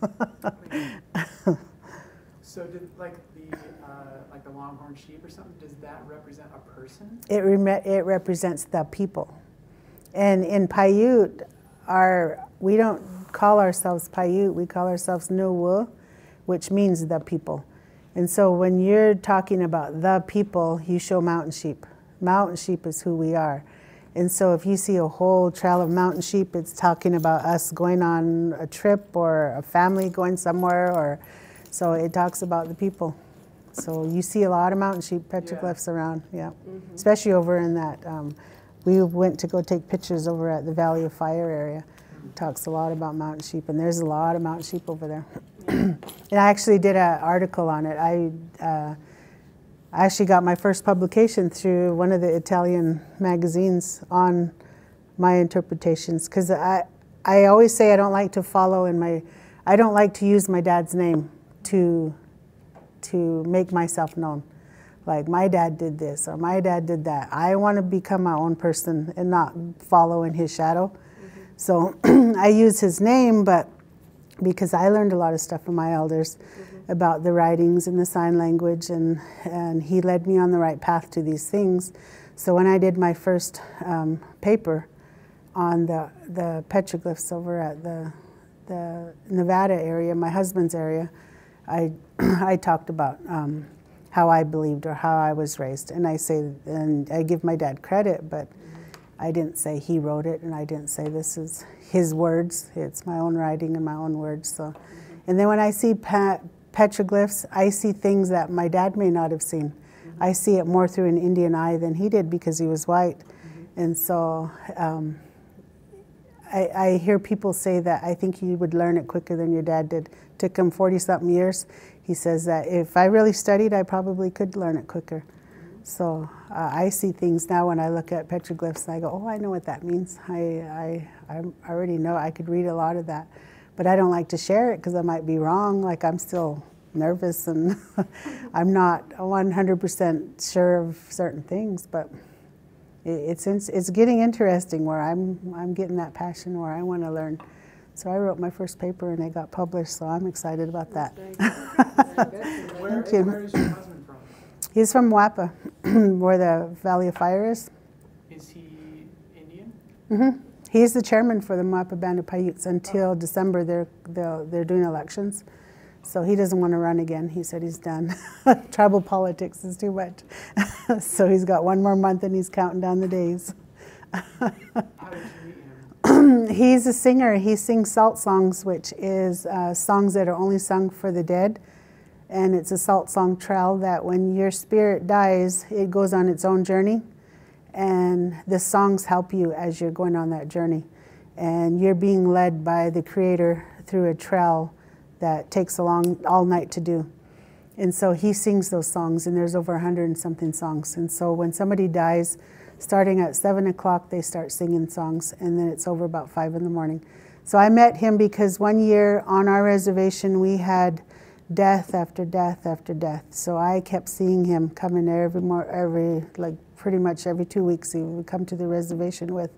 so did like the uh, like the longhorn sheep or something? Does that represent a person? It, rem- it represents the people. And in Paiute, our, we don't call ourselves Paiute, we call ourselves Nuwu, which means the people. And so when you're talking about the people, you show mountain sheep. Mountain sheep is who we are. And so if you see a whole trail of mountain sheep, it's talking about us going on a trip or a family going somewhere or so it talks about the people. So you see a lot of mountain sheep petroglyphs around, yeah. Especially over in that um, we went to go take pictures over at the Valley of Fire area. Talks a lot about mountain sheep, and there's a lot of mountain sheep over there. and I actually did an article on it. I uh, I actually got my first publication through one of the Italian magazines on my interpretations because I I always say I don't like to follow in my I don't like to use my dad's name to to make myself known. Like my dad did this or my dad did that. I want to become my own person and not follow in his shadow. So I use his name, but because I learned a lot of stuff from my elders about the writings and the sign language, and, and he led me on the right path to these things. So when I did my first um, paper on the, the petroglyphs over at the, the Nevada area, my husband's area, I, I talked about um, how I believed or how I was raised. And I say, and I give my dad credit, but I didn't say he wrote it, and I didn't say this is his words. It's my own writing and my own words. So, and then when I see pe- petroglyphs, I see things that my dad may not have seen. I see it more through an Indian eye than he did because he was white, and so. Um, I, I hear people say that I think you would learn it quicker than your dad did. Took him 40 something years. He says that if I really studied, I probably could learn it quicker. So uh, I see things now when I look at petroglyphs and I go, oh, I know what that means. I, I, I already know. I could read a lot of that. But I don't like to share it because I might be wrong. Like I'm still nervous and I'm not 100% sure of certain things. But it- it's, it's getting interesting where I'm, I'm getting that passion where I want to learn. So I wrote my first paper and it got published, so I'm excited about that. Where, Thank you. where is your husband from? He's from Moapa, where the Valley of Fire is. Is he Indian? hmm He's the chairman for the Moapa Band of Paiutes until December. They're, they're, they're doing elections. So he doesn't want to run again. He said he's done. Tribal politics is too much. so he's got one more month and he's counting down the days. He's a singer. He sings salt songs, which is uh, songs that are only sung for the dead. And it's a salt song trail that when your spirit dies, it goes on its own journey. And the songs help you as you're going on that journey. And you're being led by the Creator through a trail that takes a long, all night to do. And so he sings those songs, and there's over a hundred and something songs. And so when somebody dies, starting at seven o'clock, they start singing songs, and then it's over about five in the morning. So I met him because one year on our reservation we had death after death after death. So I kept seeing him coming there every more, every like pretty much every two weeks. He would come to the reservation with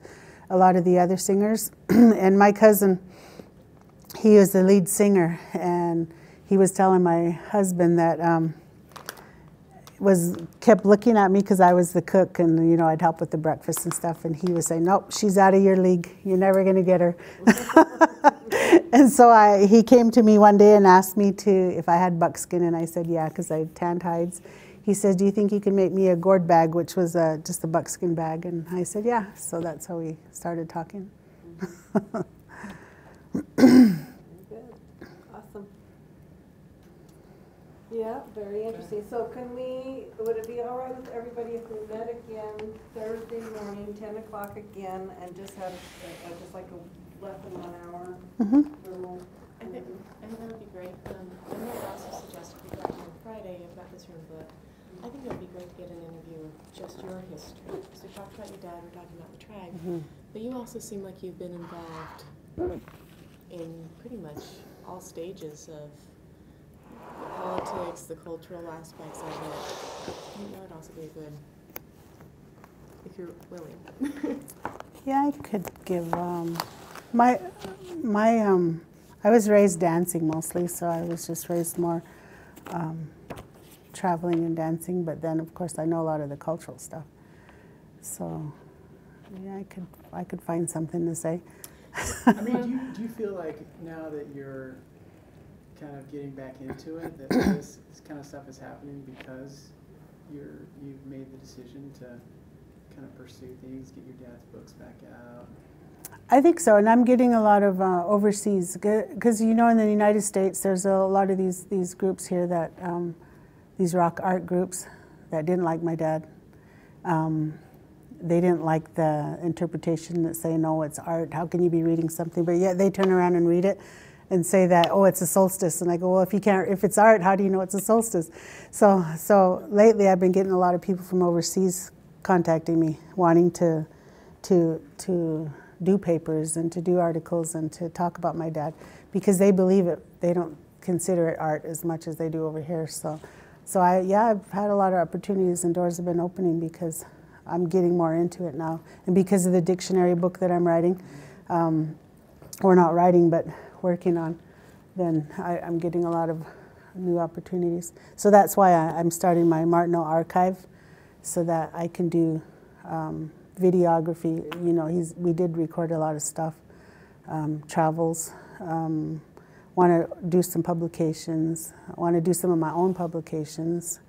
a lot of the other singers, and my cousin he was the lead singer, and he was telling my husband that um, was kept looking at me because I was the cook, and you know I'd help with the breakfast and stuff, and he was saying, "Nope, she's out of your league. You're never going to get her." and so I, he came to me one day and asked me to if I had buckskin, and I said, "Yeah," because I had tanned hides. He says, "Do you think you can make me a gourd bag, which was uh, just a buckskin bag?" And I said, "Yeah." So that's how we started talking. Very good. Awesome. Yeah, very interesting. So can we, would it be all right with everybody if we met again Thursday morning, ten o'clock again, and just had, a- a- just like a less than one hour? hmm little- I think, I think that would be great. Um, I might also suggest we got here on Friday, I've got this room book. I think it would be great to get an interview of just your history. Because we talked about your dad, we're talking about the tribe, but you also seem like you've been involved in pretty much all stages of politics, the cultural aspects of it. I think that would also be good, if you're willing. Yeah, I could give um, my my um, I was raised dancing mostly, so I was just raised more um, traveling and dancing. But then, of course, I know a lot of the cultural stuff. So yeah, I could I could find something to say. I mean, do you, do you feel like now that you're kind of getting back into it, that this, this kind of stuff is happening because you're, you've made the decision to kind of pursue things, get your dad's books back out? I think so, and I'm getting a lot of uh, overseas because you know in the United States there's a lot of these these groups here that um, these rock art groups that didn't like my dad. Um, they didn't like the interpretation that say no, it's art. How can you be reading something? But yet they turn around and read it and say that oh, it's a solstice. And I go well, if you can't, if it's art, how do you know it's a solstice? So so lately I've been getting a lot of people from overseas contacting me, wanting to to to do papers and to do articles and to talk about my dad because they believe it. They don't consider it art as much as they do over here. So, so I yeah, I've had a lot of opportunities and doors have been opening because I'm getting more into it now, and because of the dictionary book that I'm writing, um, or not writing but working on, then I, am getting a lot of new opportunities. So that's why I, am starting my Martineau archive, so that I can do. Um, videography. You know, he's we did record a lot of stuff, um, travels. Um, want to do some publications. I want to do some of my own publications.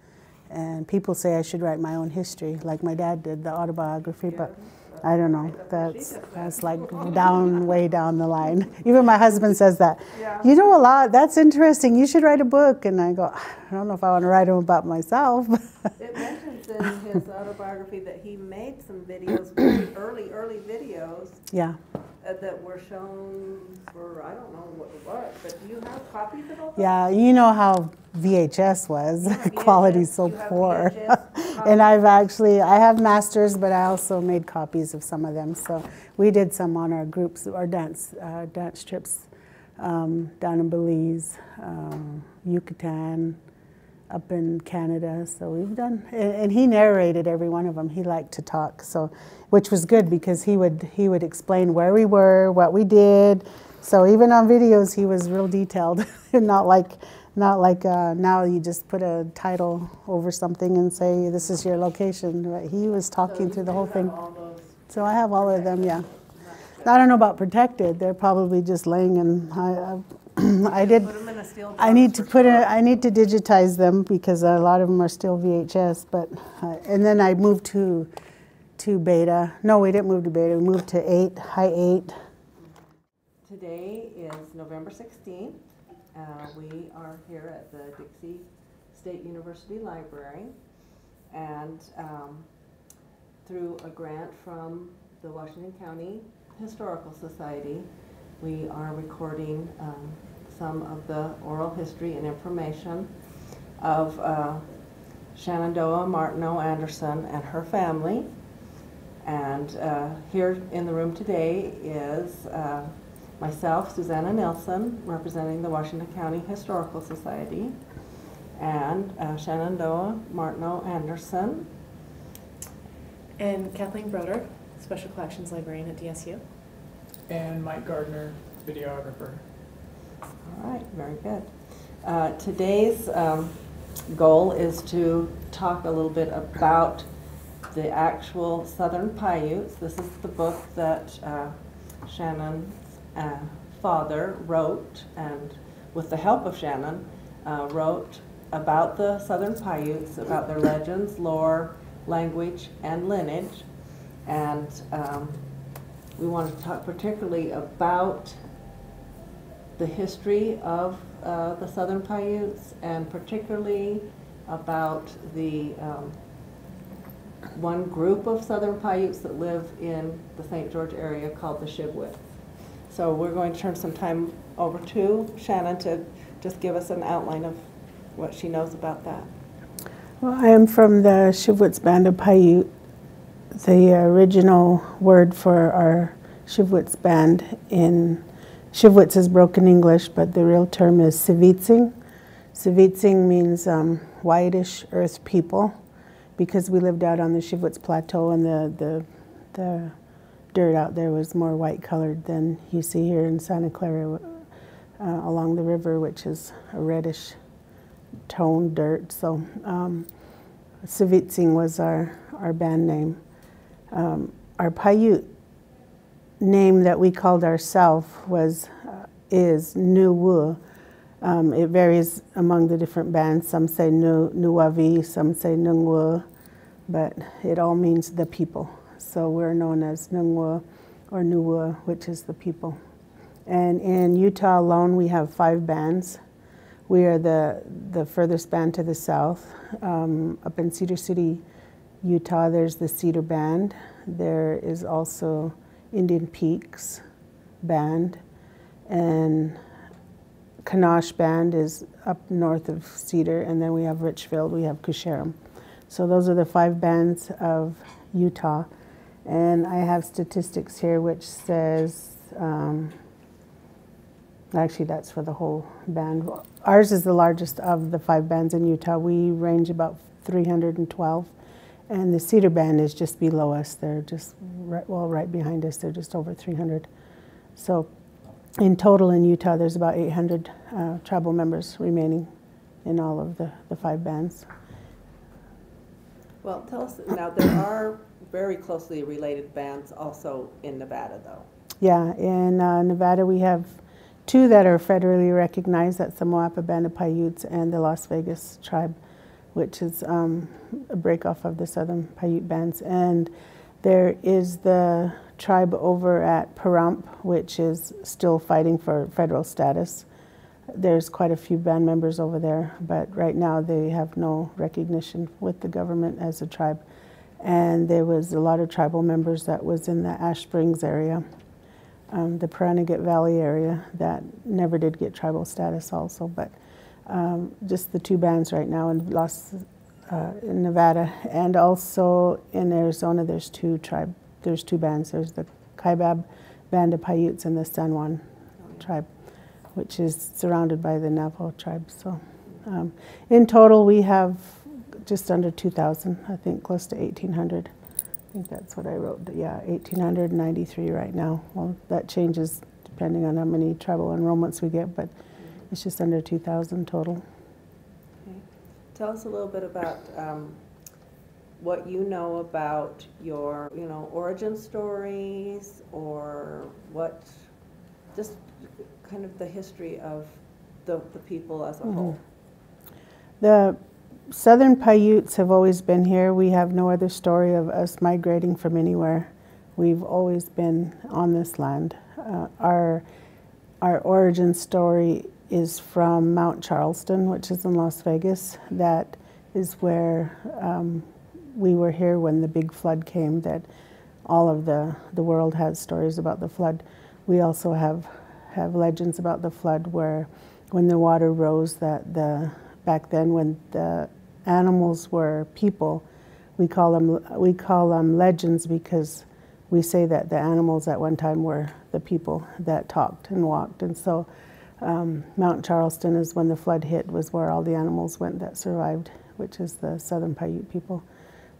And people say I should write my own history, like my dad did, the autobiography. But I don't know. That's that's like down way down the line. Even my husband says that. Yeah. You know a lot. That's interesting. You should write a book. And I go, ah, I don't know if I want to write them about myself. it mentions in his autobiography that he made some videos, very early, early videos. Yeah. Uh, that were shown for I don't know what it was, but do you have copies of all? Yeah, you know how VHS was. Yeah, Quality so poor. And I've actually I have masters, but I also made copies of some of them. So we did some on our groups, our dance uh, dance trips um, down in Belize, um, Yucatan, up in Canada. So we've done, and, and he narrated every one of them. He liked to talk, so which was good because he would he would explain where we were, what we did. So even on videos, he was real detailed, not like not like uh, now you just put a title over something and say this is your location. Right? He was talking So through the whole thing. So I have all of them. Yeah. I don't know about protected. They're probably just laying in. I, I, I did. Put 'em in a steel I need to put sure. it. I need to digitize them because a lot of them are still VHS. But uh, and then I moved to to beta. No, we didn't move to beta. We moved to eight, high eight. Today is November 16th. Uh, We are here at the Dixie State University Library. And um, through a grant from the Washington County Historical Society, we are recording um, some of the oral history and information of uh, Shenandoah Martineau Anderson and her family. And uh, here in the room today is uh, myself, Susannah Nilsson, representing the Washington County Historical Society, and uh, Shenandoah Martineau Anderson. And Kathleen Broeder, Special Collections Librarian at DSU. And Mike Gardner, videographer. All right, very good. Uh, Today's um, goal is to talk a little bit about the actual Southern Paiutes. This is the book that uh, Shannon's uh, father wrote, and with the help of Shannon, uh, wrote about the Southern Paiutes, about their legends, lore, language, and lineage. And um, we want to talk particularly about the history of uh, the Southern Paiutes and particularly about the um, one group of Southern Paiutes that live in the St. George area called the Shivwits. So we're going to turn some time over to Shannon to just give us an outline of what she knows about that. Well, I am from the Shivwits Band of Paiute. The original word for our Shivwits band in Shivwits is broken English, but the real term is Sivitsing. Sivitsing means um, whitish earth people because we lived out on the Shivwits Plateau and the, the, the dirt out there was more white colored than you see here in Santa Clara uh, along the river, which is a reddish tone dirt. So um, Savitsing was our, our band name. Um, our Paiute name that we called ourselves was uh, is Nuwu, Um, it varies among the different bands. Some say Nu- Nuavi, some say Nungwa, but it all means the people. So we're known as Nungwa or Nuwa, which is the people. And in Utah alone, we have five bands. We are the, the furthest band to the south. Um, up in Cedar City, Utah, there's the Cedar Band. There is also Indian Peaks Band. And Kanosh Band is up north of Cedar. And then we have Richfield, we have Koosharem. So those are the five bands of Utah. And I have statistics here which says, um, actually, that's for the whole band. Ours is the largest of the five bands in Utah. We range about 312. And the Cedar Band is just below us. They're just, right, well, right behind us. They're just over 300. So, in total in Utah, there's about 800 uh, tribal members remaining in all of the, the five bands. Well, tell us, now, there are very closely related bands also in Nevada, though. Yeah, in uh, Nevada, we have two that are federally recognized. That's the Moapa Band of Paiutes and the Las Vegas tribe, which is um, a break off of the Southern Paiute bands. And there is the tribe over at Pahrump, which is still fighting for federal status. There's quite a few band members over there, but right now they have no recognition with the government as a tribe. And there was a lot of tribal members that was in the Ash Springs area, um, the Pahranagat Valley area that never did get tribal status also. But um, just the two bands right now in Las uh, in Nevada and also in Arizona. There's two tribe. There's two bands. There's the Kaibab Band of Paiutes and the San Juan tribe, which is surrounded by the Navajo tribe. So, um, in total, we have just under 2,000. I think close to 1,800. I think that's what I wrote. Yeah, 1,893 right now. Well, that changes depending on how many tribal enrollments we get, but it's just under 2,000 total. Tell us a little bit about um, what you know about your, you know, origin stories or what, just kind of the history of the, the people as a Mhm. whole. The Southern Paiutes have always been here. We have no other story of us migrating from anywhere. We've always been on this land. Uh, our our origin story is from Mount Charleston, which is in Las Vegas. That is where um, we were here when the big flood came. That all of the the world has stories about the flood. We also have have legends about the flood where when the water rose that the back then when the animals were people we call them we call them legends because we say that the animals at one time were the people that talked and walked and so um, Mount Charleston is when the flood hit was where all the animals went that survived which is the southern Paiute people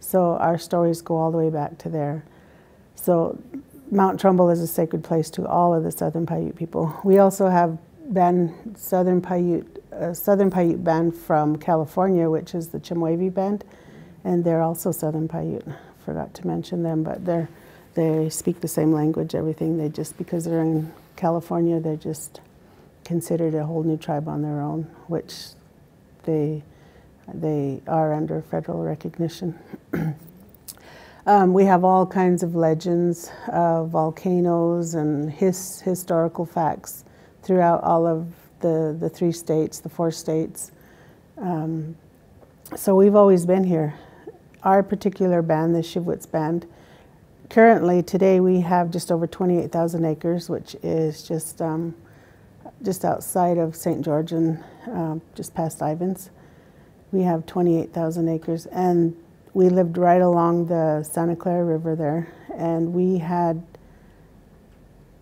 so our stories go all the way back to there so Mount Trumbull is a sacred place to all of the Southern Paiute people. We also have band Southern Paiute, a Southern Paiute band from California, which is the Chemehuevi band, and they're also Southern Paiute. Forgot to mention them, but they're they speak the same language. Everything they just because they're in California, they're just considered a whole new tribe on their own, which they they are under federal recognition. Um, we have all kinds of legends, uh, volcanoes, and his, historical facts throughout all of the, the three states, the four states. Um, so we've always been here. Our particular band, the Shivwits Band, currently today we have just over 28,000 acres, which is just um, just outside of St. George and uh, just past Ivins. We have 28,000 acres, and we lived right along the Santa Clara River there, and we had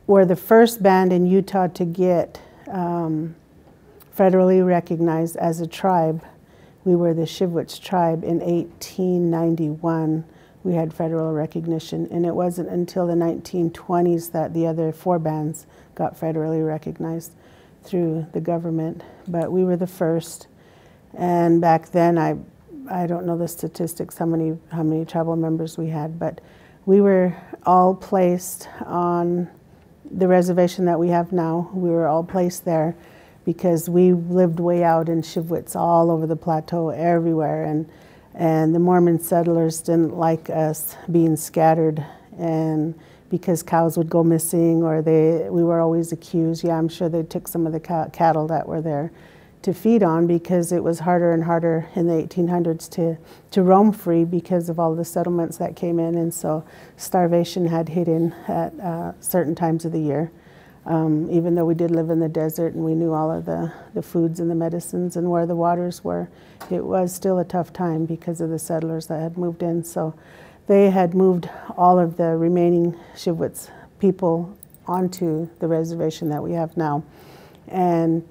were the first band in Utah to get um, federally recognized as a tribe. We were the Shivwits tribe in 1891. We had federal recognition, and it wasn't until the 1920s that the other four bands got federally recognized through the government. But we were the first, and back then I I don't know the statistics how many how many tribal members we had, but we were all placed on the reservation that we have now. We were all placed there because we lived way out in Shivwits, all over the plateau, everywhere, and and the Mormon settlers didn't like us being scattered, and because cows would go missing, or they we were always accused. Yeah, I'm sure they took some of the cattle that were there to feed on because it was harder and harder in the 1800s to, to roam free because of all the settlements that came in. And so starvation had hit in at uh, certain times of the year. Um, even though we did live in the desert and we knew all of the, the foods and the medicines and where the waters were, it was still a tough time because of the settlers that had moved in. So they had moved all of the remaining Shivwits people onto the reservation that we have now. And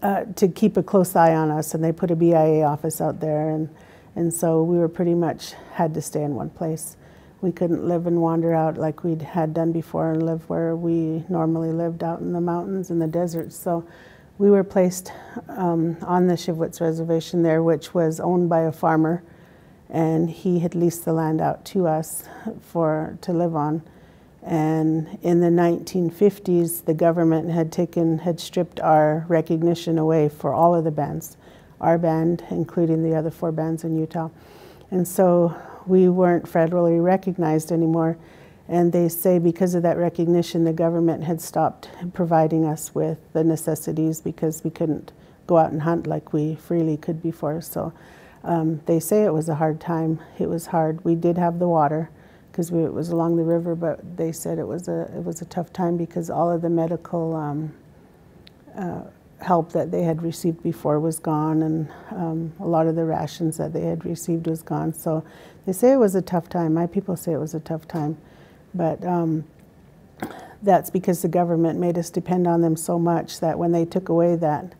uh, to keep a close eye on us, and they put a BIA office out there, and and so we were pretty much had to stay in one place. We couldn't live and wander out like we had done before and live where we normally lived out in the mountains and the deserts. So we were placed um, on the Shivwits reservation there, which was owned by a farmer, and he had leased the land out to us for to live on. And in the 1950s, the government had taken, had stripped our recognition away for all of the bands, our band, including the other four bands in Utah. And so we weren't federally recognized anymore. And they say because of that recognition, the government had stopped providing us with the necessities because we couldn't go out and hunt like we freely could before. So um, they say it was a hard time. It was hard. We did have the water because it was along the river, but they said it was a it was a tough time because all of the medical um, uh, help that they had received before was gone, and um, a lot of the rations that they had received was gone. So they say it was a tough time. My people say it was a tough time, but um, that's because the government made us depend on them so much that when they took away that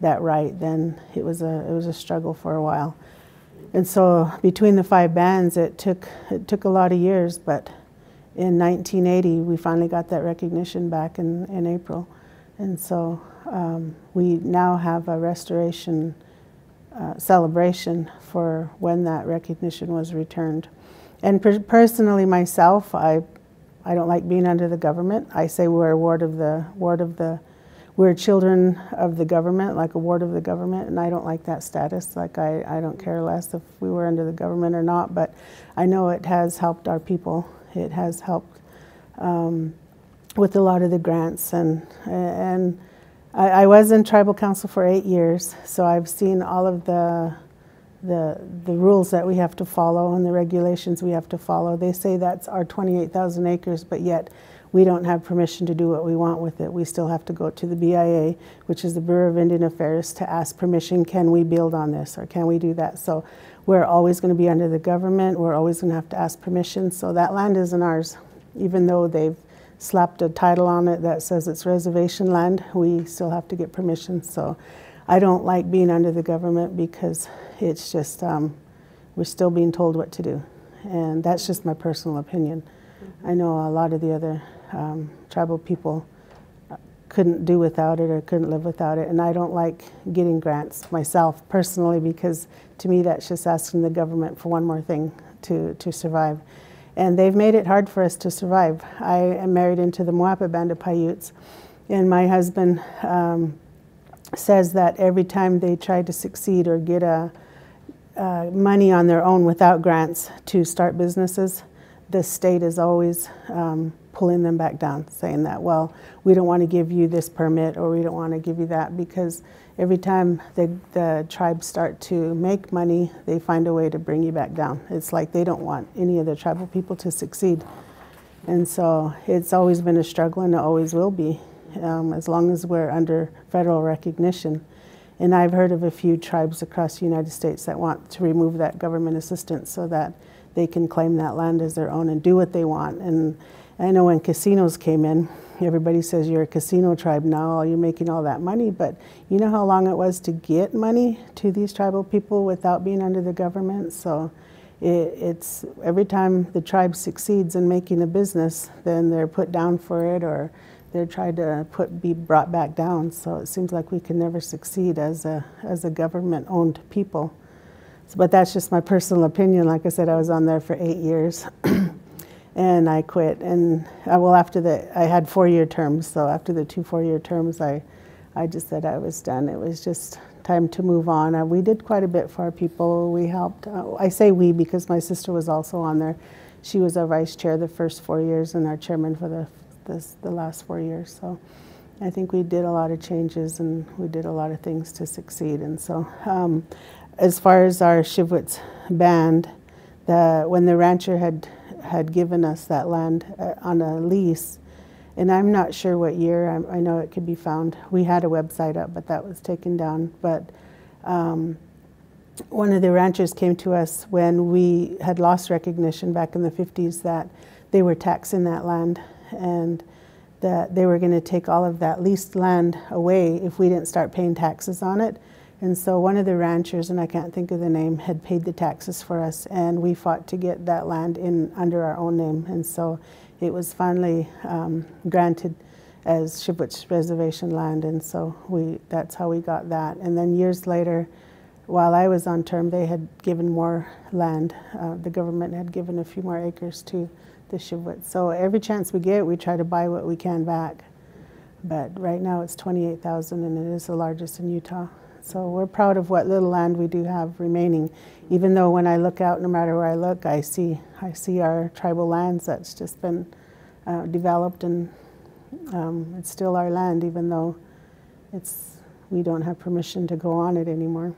that right, then it was a it was a struggle for a while. And so between the five bands, it took, it took a lot of years, but in 1980, we finally got that recognition back in, in April. And so um, we now have a restoration uh, celebration for when that recognition was returned. And per personally, myself, I, I don't like being under the government. I say we're a ward of the ward of the we're children of the government, like a ward of the government, and I don't like that status. Like, I, I don't care less if we were under the government or not, but I know it has helped our people. It has helped um, with a lot of the grants. And, and I, I, was in tribal council for eight years, so I've seen all of the, the, the rules that we have to follow and the regulations we have to follow. They say that's our 28,000 acres, but yet we don't have permission to do what we want with it. We still have to go to the BIA, which is the Bureau of Indian Affairs, to ask permission, can we build on this or can we do that? So we're always going to be under the government. We're always going to have to ask permission. So that land isn't ours. Even though they've slapped a title on it that says it's reservation land, we still have to get permission. So I don't like being under the government because it's just, um, we're still being told what to do. And that's just my personal opinion. I know a lot of the other um, tribal people couldn't do without it or couldn't live without it. And I don't like getting grants myself personally because to me that's just asking the government for one more thing to, to survive. And they've made it hard for us to survive. I am married into the Moapa Band of Paiutes, and my husband um, says that every time they try to succeed or get a, uh, money on their own without grants to start businesses, the state is always um, pulling them back down, saying that, well, we don't want to give you this permit or we don't want to give you that because every time the, the tribes start to make money, they find a way to bring you back down. It's like they don't want any of the tribal people to succeed. And so it's always been a struggle and it always will be um, as long as we're under federal recognition. And I've heard of a few tribes across the United States that want to remove that government assistance so that they can claim that land as their own and do what they want. And I know when casinos came in, everybody says you're a casino tribe now, you're making all that money, but you know how long it was to get money to these tribal people without being under the government? So it, it's every time the tribe succeeds in making a business, then they're put down for it or they're tried to put be brought back down. So it seems like we can never succeed as a as a government owned people. So, but that's just my personal opinion. Like I said, I was on there for eight years. and I quit. And uh, well, after the, I had four-year terms. So after the two four-year terms, I, I just said I was done. It was just time to move on. Uh, we did quite a bit for our people. We helped. Uh, I say we because my sister was also on there. She was our vice chair the first four years and our chairman for the this, the last four years. So I think we did a lot of changes and we did a lot of things to succeed. And so, um, as far as our Shivwits band, the when the rancher had had given us that land uh, on a lease, and I'm not sure what year. I, I know it could be found. We had a website up, but that was taken down. But um, one of the ranchers came to us when we had lost recognition back in the 50s that they were taxing that land and that they were going to take all of that leased land away if we didn't start paying taxes on it. And so one of the ranchers, and I can't think of the name, had paid the taxes for us, and we fought to get that land in under our own name. And so it was finally um, granted as Shivwits Reservation land, and so we that's how we got that. And then years later, while I was on term, they had given more land. Uh, the government had given a few more acres to the Shivwit. So every chance we get, we try to buy what we can back. But right now it's 28,000 and it is the largest in Utah. So we're proud of what little land we do have remaining. Even though when I look out, no matter where I look, I see I see our tribal lands that's just been uh, developed and um, it's still our land, even though it's we don't have permission to go on it anymore.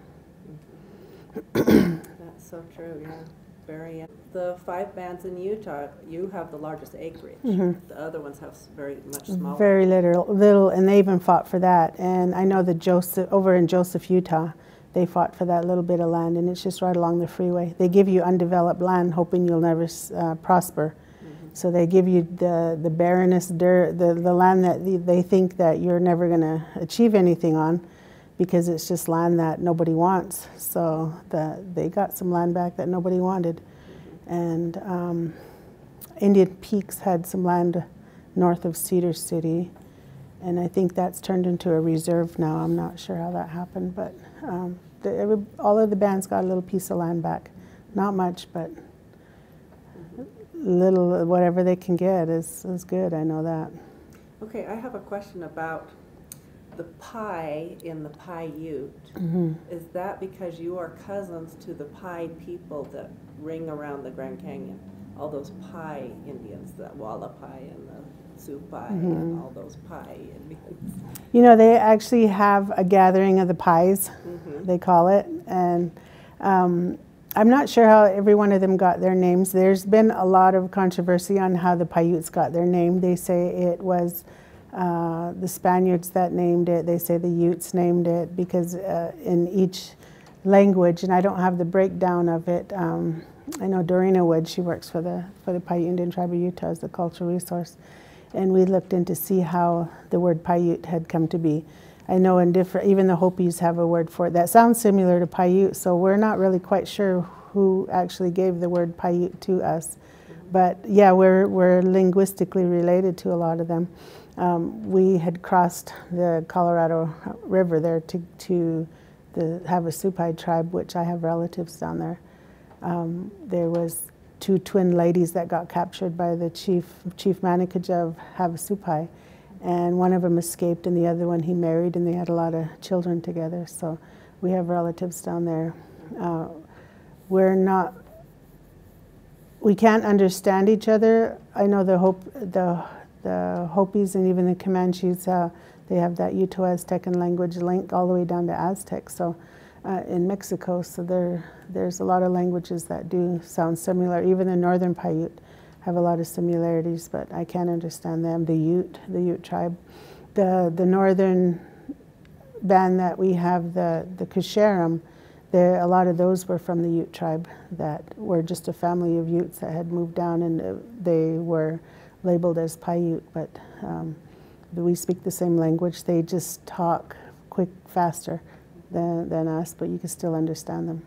That's so true, yeah, very. The five bands in Utah, you have the largest acreage. Mm-hmm. The other ones have very much mm, smaller. Very little, little, and they even fought for that. And I know that Joseph, over in Joseph, Utah, they fought for that little bit of land, and it's just right along the freeway. They give you undeveloped land, hoping you'll never uh, prosper. Mm-hmm. So they give you the the barrenness dirt, the the land that they- they think that you're never going to achieve anything on, because it's just land that nobody wants. So the they got some land back that nobody wanted, and. Um, Indian Peaks had some land north of Cedar City, and I think that's turned into a reserve now. I'm not sure how that happened, but um, the, every, all of the bands got a little piece of land back. Not much, but little, whatever they can get is, is good. I know that. Okay, I have a question about the pie in the Paiute. Mm-hmm. Is that because you are cousins to the Pi people that ring around the Grand Canyon? All those Pi Indians, the Wallapai and the Sioux Pi and mm-hmm. all those Pi Indians. You know, they actually have a gathering of the pies, mm-hmm. they call it. And um, I'm not sure how every one of them got their names. There's been a lot of controversy on how the Paiutes got their name. They say it was uh, the Spaniards that named it, they say the Utes named it because uh, in each language, and I don't have the breakdown of it. Um, I know Dorina Wood, she works for the, for the Paiute Indian Tribe of Utah as the cultural resource and we looked in to see how the word Paiute had come to be. I know in different, even the Hopis have a word for it that sounds similar to Paiute, so we're not really quite sure who actually gave the word Paiute to us. But yeah, we're, we're linguistically related to a lot of them. Um, we had crossed the Colorado River there to, to the Havasupai tribe, which I have relatives down there. Um, there was two twin ladies that got captured by the chief, Chief Manikaj of Havasupai. And one of them escaped, and the other one he married, and they had a lot of children together. So we have relatives down there. Uh, we're not, we can't understand each other. I know the Hope, the, the Hopis and even the Comanches, uh, they have that Uto-Aztecan language link all the way down to Aztec. So uh, in Mexico, so there, there's a lot of languages that do sound similar. Even the Northern Paiute have a lot of similarities, but I can't understand them. The Ute, the Ute tribe, the the northern band that we have, the the Koosharem, there a lot of those were from the Ute tribe that were just a family of Utes that had moved down, and uh, they were labeled as Paiute, but um, we speak the same language. They just talk quick, faster than, than us, but you can still understand them.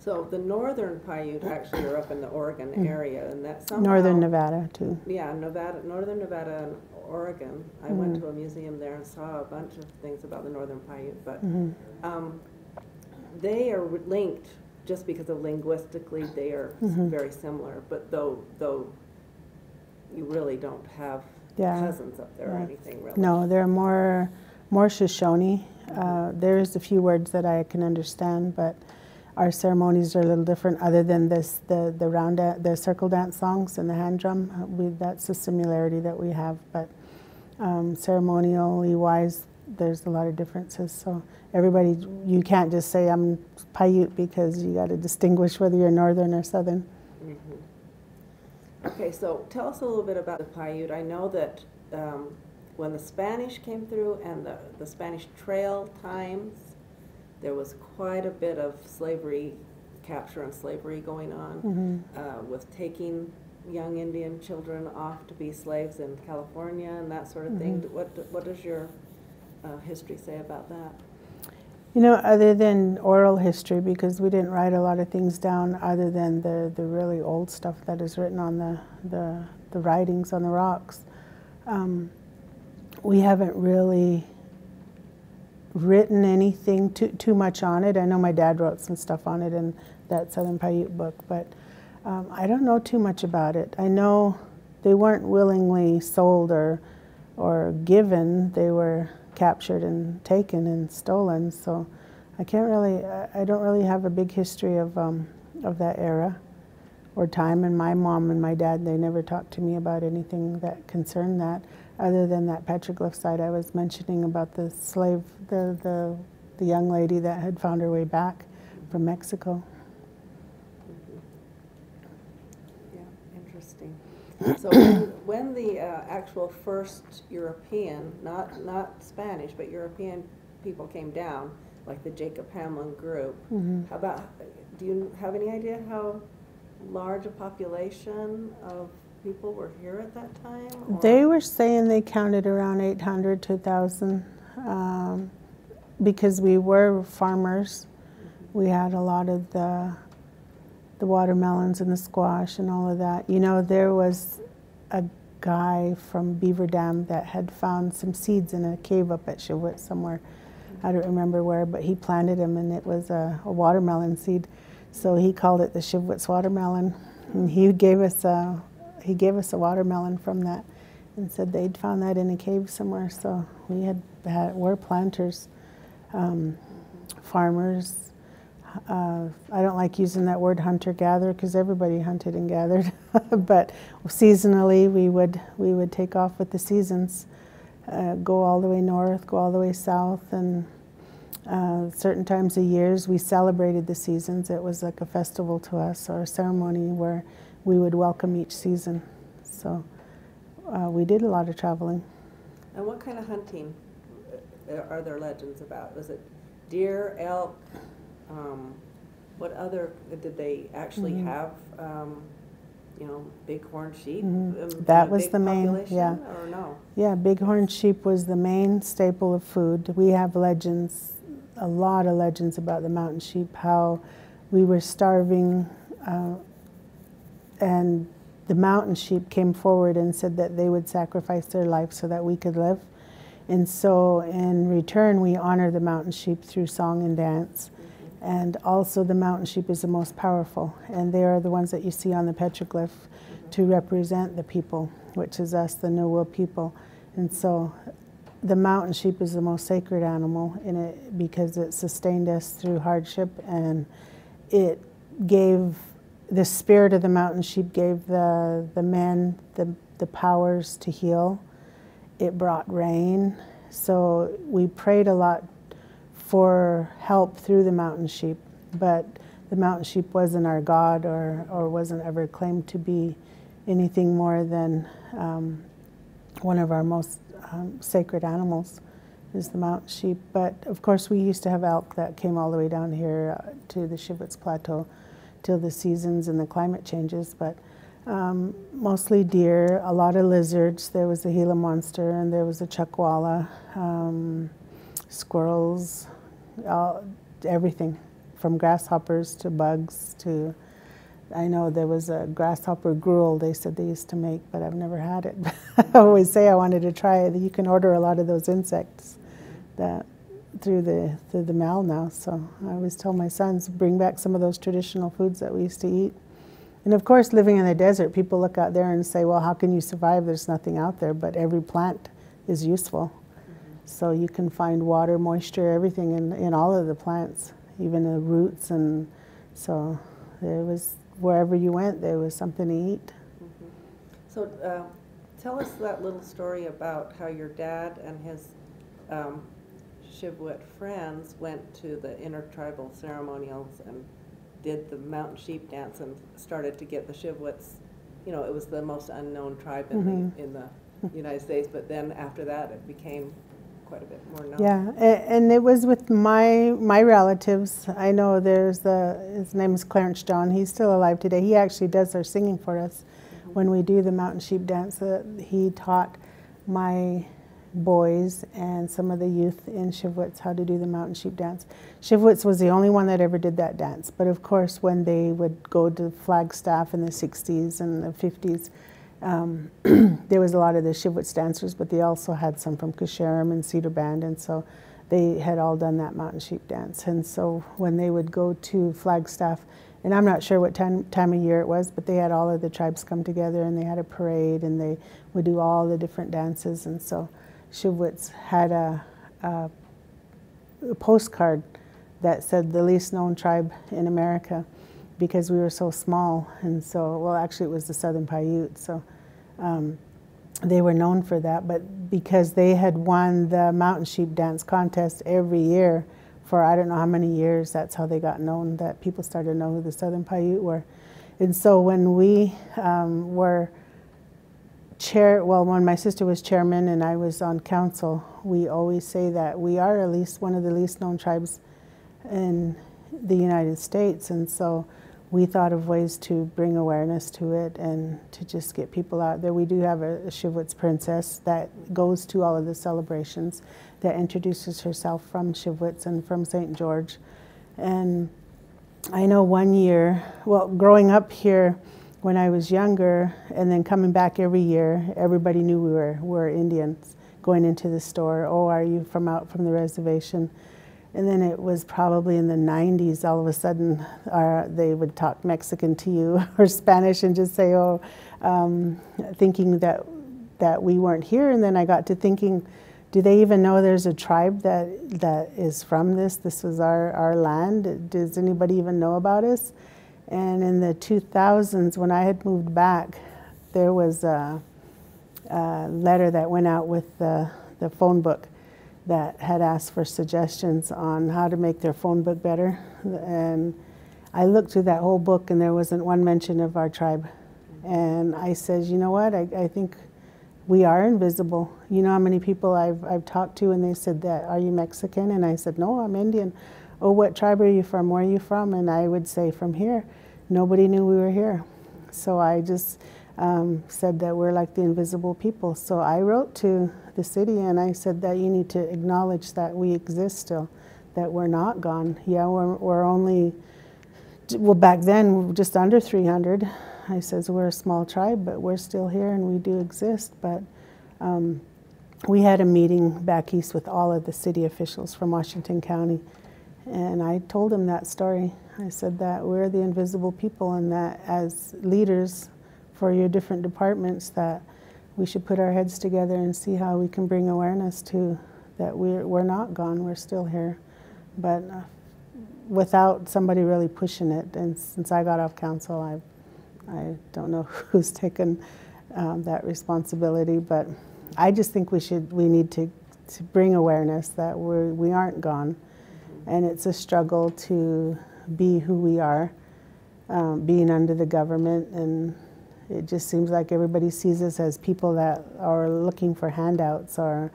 So the northern Paiute actually are up in the Oregon area and that somehow. Northern Nevada, too. Yeah, Nevada, northern Nevada and Oregon. I went to a museum there and saw a bunch of things about the northern Paiute, but um, they are linked just because of linguistically they are s- very similar. But though though you really don't have Yeah. cousins up there or anything really. No, they're more more Shoshone. Uh, there's a few words that I can understand, but our ceremonies are a little different. Other than this, the the round, da- the circle dance songs and the hand drum, uh, we, that's a similarity that we have. But um, ceremonially wise, there's a lot of differences. So everybody, you can't just say I'm Paiute because you got to distinguish whether you're northern or southern. Okay, so tell us a little bit about the Paiute. I know that um, when the Spanish came through and the, the Spanish Trail times, there was quite a bit of slavery, capture and slavery going on hmm uh, with taking young Indian children off to be slaves in California and that sort of thing. Mhm. What, what does your uh, history say about that? You know, other than oral history, because we didn't write a lot of things down, other than the, the really old stuff that is written on the, the, the writings on the rocks, um, we haven't really written anything too, too much on it. I know my dad wrote some stuff on it in that Southern Paiute book, but um, I don't know too much about it. I know they weren't willingly sold or, or given, they were captured and taken and stolen. So I can't really, I- don't really have a big history of, um, of that era or time. And my mom and my dad, they never talked to me about anything that concerned that, other than that petroglyph site I was mentioning about the slave, the, the, the young lady that had found her way back from Mexico. Yeah, interesting. So when, when the uh, actual first European, not, not Spanish, but European people came down, like the Jacob Hamblin group, Mhm. how about, do you have any idea how large a population of people were here at that time? or- They were saying they counted around 800 to 1,000 um, because we were farmers. We had a lot of the the watermelons and the squash and all of that. You know, there was a guy from Beaver Dam that had found some seeds in a cave up at Shivwit somewhere. I don't remember where, but he planted them and it was a, a watermelon seed. So he called it the Shivwits watermelon. And he gave us a he gave us a watermelon from that and said they'd found that in a cave somewhere. So we had, had we're planters, um, farmers. Uh, I don't like using that word hunter gatherer because everybody hunted and gathered, but seasonally we would we would take off with the seasons, uh, go all the way north, go all the way south, and uh, certain times of years we celebrated the seasons. It was like a festival to us or a ceremony where we would welcome each season. So uh, we did a lot of traveling. And what kind of hunting uh, are there legends about? Was it deer, elk? Um, what other, did they actually Mhm. have, um, you know, bighorn sheep? Mhm. um, That was the main- yeah. Or no? Yeah, bighorn sheep was the main staple of food. We have legends, a lot of legends about the mountain sheep, how we were starving, uh, and the mountain sheep came forward and said that they would sacrifice their life so that we could live. And so, in return, we honor the mountain sheep through song and dance. And also, the mountain sheep is the most powerful, and they are the ones that you see on the petroglyph to represent the people, which is us, the Nuwa people. And so, the mountain sheep is the most sacred animal in it because it sustained us through hardship, and it gave the spirit of the mountain sheep gave the the men the the powers to heal. It brought rain, so we prayed a lot for help through the mountain sheep, but the mountain sheep wasn't our God or, or wasn't ever claimed to be anything more than um, one of our most um, sacred animals is the mountain sheep. But of course, we used to have elk that came all the way down here uh, to the Shivwits Plateau till the seasons and the climate changes. But um, mostly deer, a lot of lizards. There was the Gila monster and there was the chuckwalla, um, squirrels, all, everything from grasshoppers to bugs to I know there was a grasshopper gruel they said they used to make, but I've never had it. I always say I wanted to try it. You can order a lot of those insects that through the through the mail now. So I always tell my sons bring back some of those traditional foods that we used to eat. And of course, living in the desert, people look out there and say, "Well, how can you survive? There's nothing out there." But every plant is useful. So you can find water, moisture, everything in, in all of the plants, even the roots. And so there was, wherever you went, there was something to eat. Mhm. So uh, tell us that little story about how your dad and his um, Shivwit friends went to the intertribal ceremonials and did the mountain sheep dance and started to get the Shivwits. You know, it was the most unknown tribe in Mhm. the in the United States, but then after that, it became quite a bit more. Yeah, and it was with my my relatives. I know there's the his name is Clarence John. He's still alive today. He actually does our singing for us when we do the mountain sheep dance. Uh, he taught my boys and some of the youth in Shivwits how to do the mountain sheep dance. Shivwits was the only one that ever did that dance. But of course, when they would go to Flagstaff in the 60s and the 50s, um, there was a lot of the Shivwits dancers, but they also had some from Koosharem and Cedar Band, and so they had all done that mountain sheep dance. And so when they would go to Flagstaff, and I'm not sure what time, time of year it was, but they had all of the tribes come together and they had a parade and they would do all the different dances. And so Shivwits had a, a, a postcard that said the least known tribe in America because we were so small. And so, well, actually, it was the Southern Paiute. So um, they were known for that. But because they had won the mountain sheep dance contest every year for I don't know how many years, that's how they got known, that people started to know who the Southern Paiute were. And so when we um, were chair, well, when my sister was chairman and I was on council, we always say that we are at least one of the least known tribes in the United States. And so we thought of ways to bring awareness to it and to just get people out there. We do have a, a Shivwits princess that goes to all of the celebrations that introduces herself from Shivwits and from St. George. And I know one year, well, growing up here when I was younger and then coming back every year, everybody knew we were, were Indians going into the store. Oh, are you from out from the reservation? And then it was probably in the 90s, all of a sudden, uh, they would talk Mexican to you or Spanish and just say, oh, um, thinking that, that we weren't here. And then I got to thinking, do they even know there's a tribe that, that is from this? This was our, our land. Does anybody even know about us? And in the 2000s, when I had moved back, there was a, a letter that went out with the, the phone book that had asked for suggestions on how to make their phone book better. And I looked through that whole book and there wasn't one mention of our tribe. And I said, you know what, I, I think we are invisible. You know how many people I've, I've talked to and they said that, are you Mexican? And I said, no, I'm Indian. Oh, what tribe are you from? Where are you from? And I would say, from here. Nobody knew we were here. So I just um, said that we're like the invisible people. So I wrote to the city and I said that you need to acknowledge that we exist still, that we're not gone. Yeah, we're, we're only, well, back then, we just under 300. I says we're a small tribe, but we're still here and we do exist. But um, we had a meeting back east with all of the city officials from Washington County, and I told them that story. I said that we're the invisible people, and that as leaders for your different departments, that we should put our heads together and see how we can bring awareness to that we're we're not gone, we're still here, but. Uh, without somebody really pushing it, and since I got off council, I've I don't know who's taken um, that responsibility, but I just think we should we need to, to bring awareness that we're we aren't gone, and it's a struggle to be who we are, um, being under the government, and it just seems like everybody sees us as people that are looking for handouts or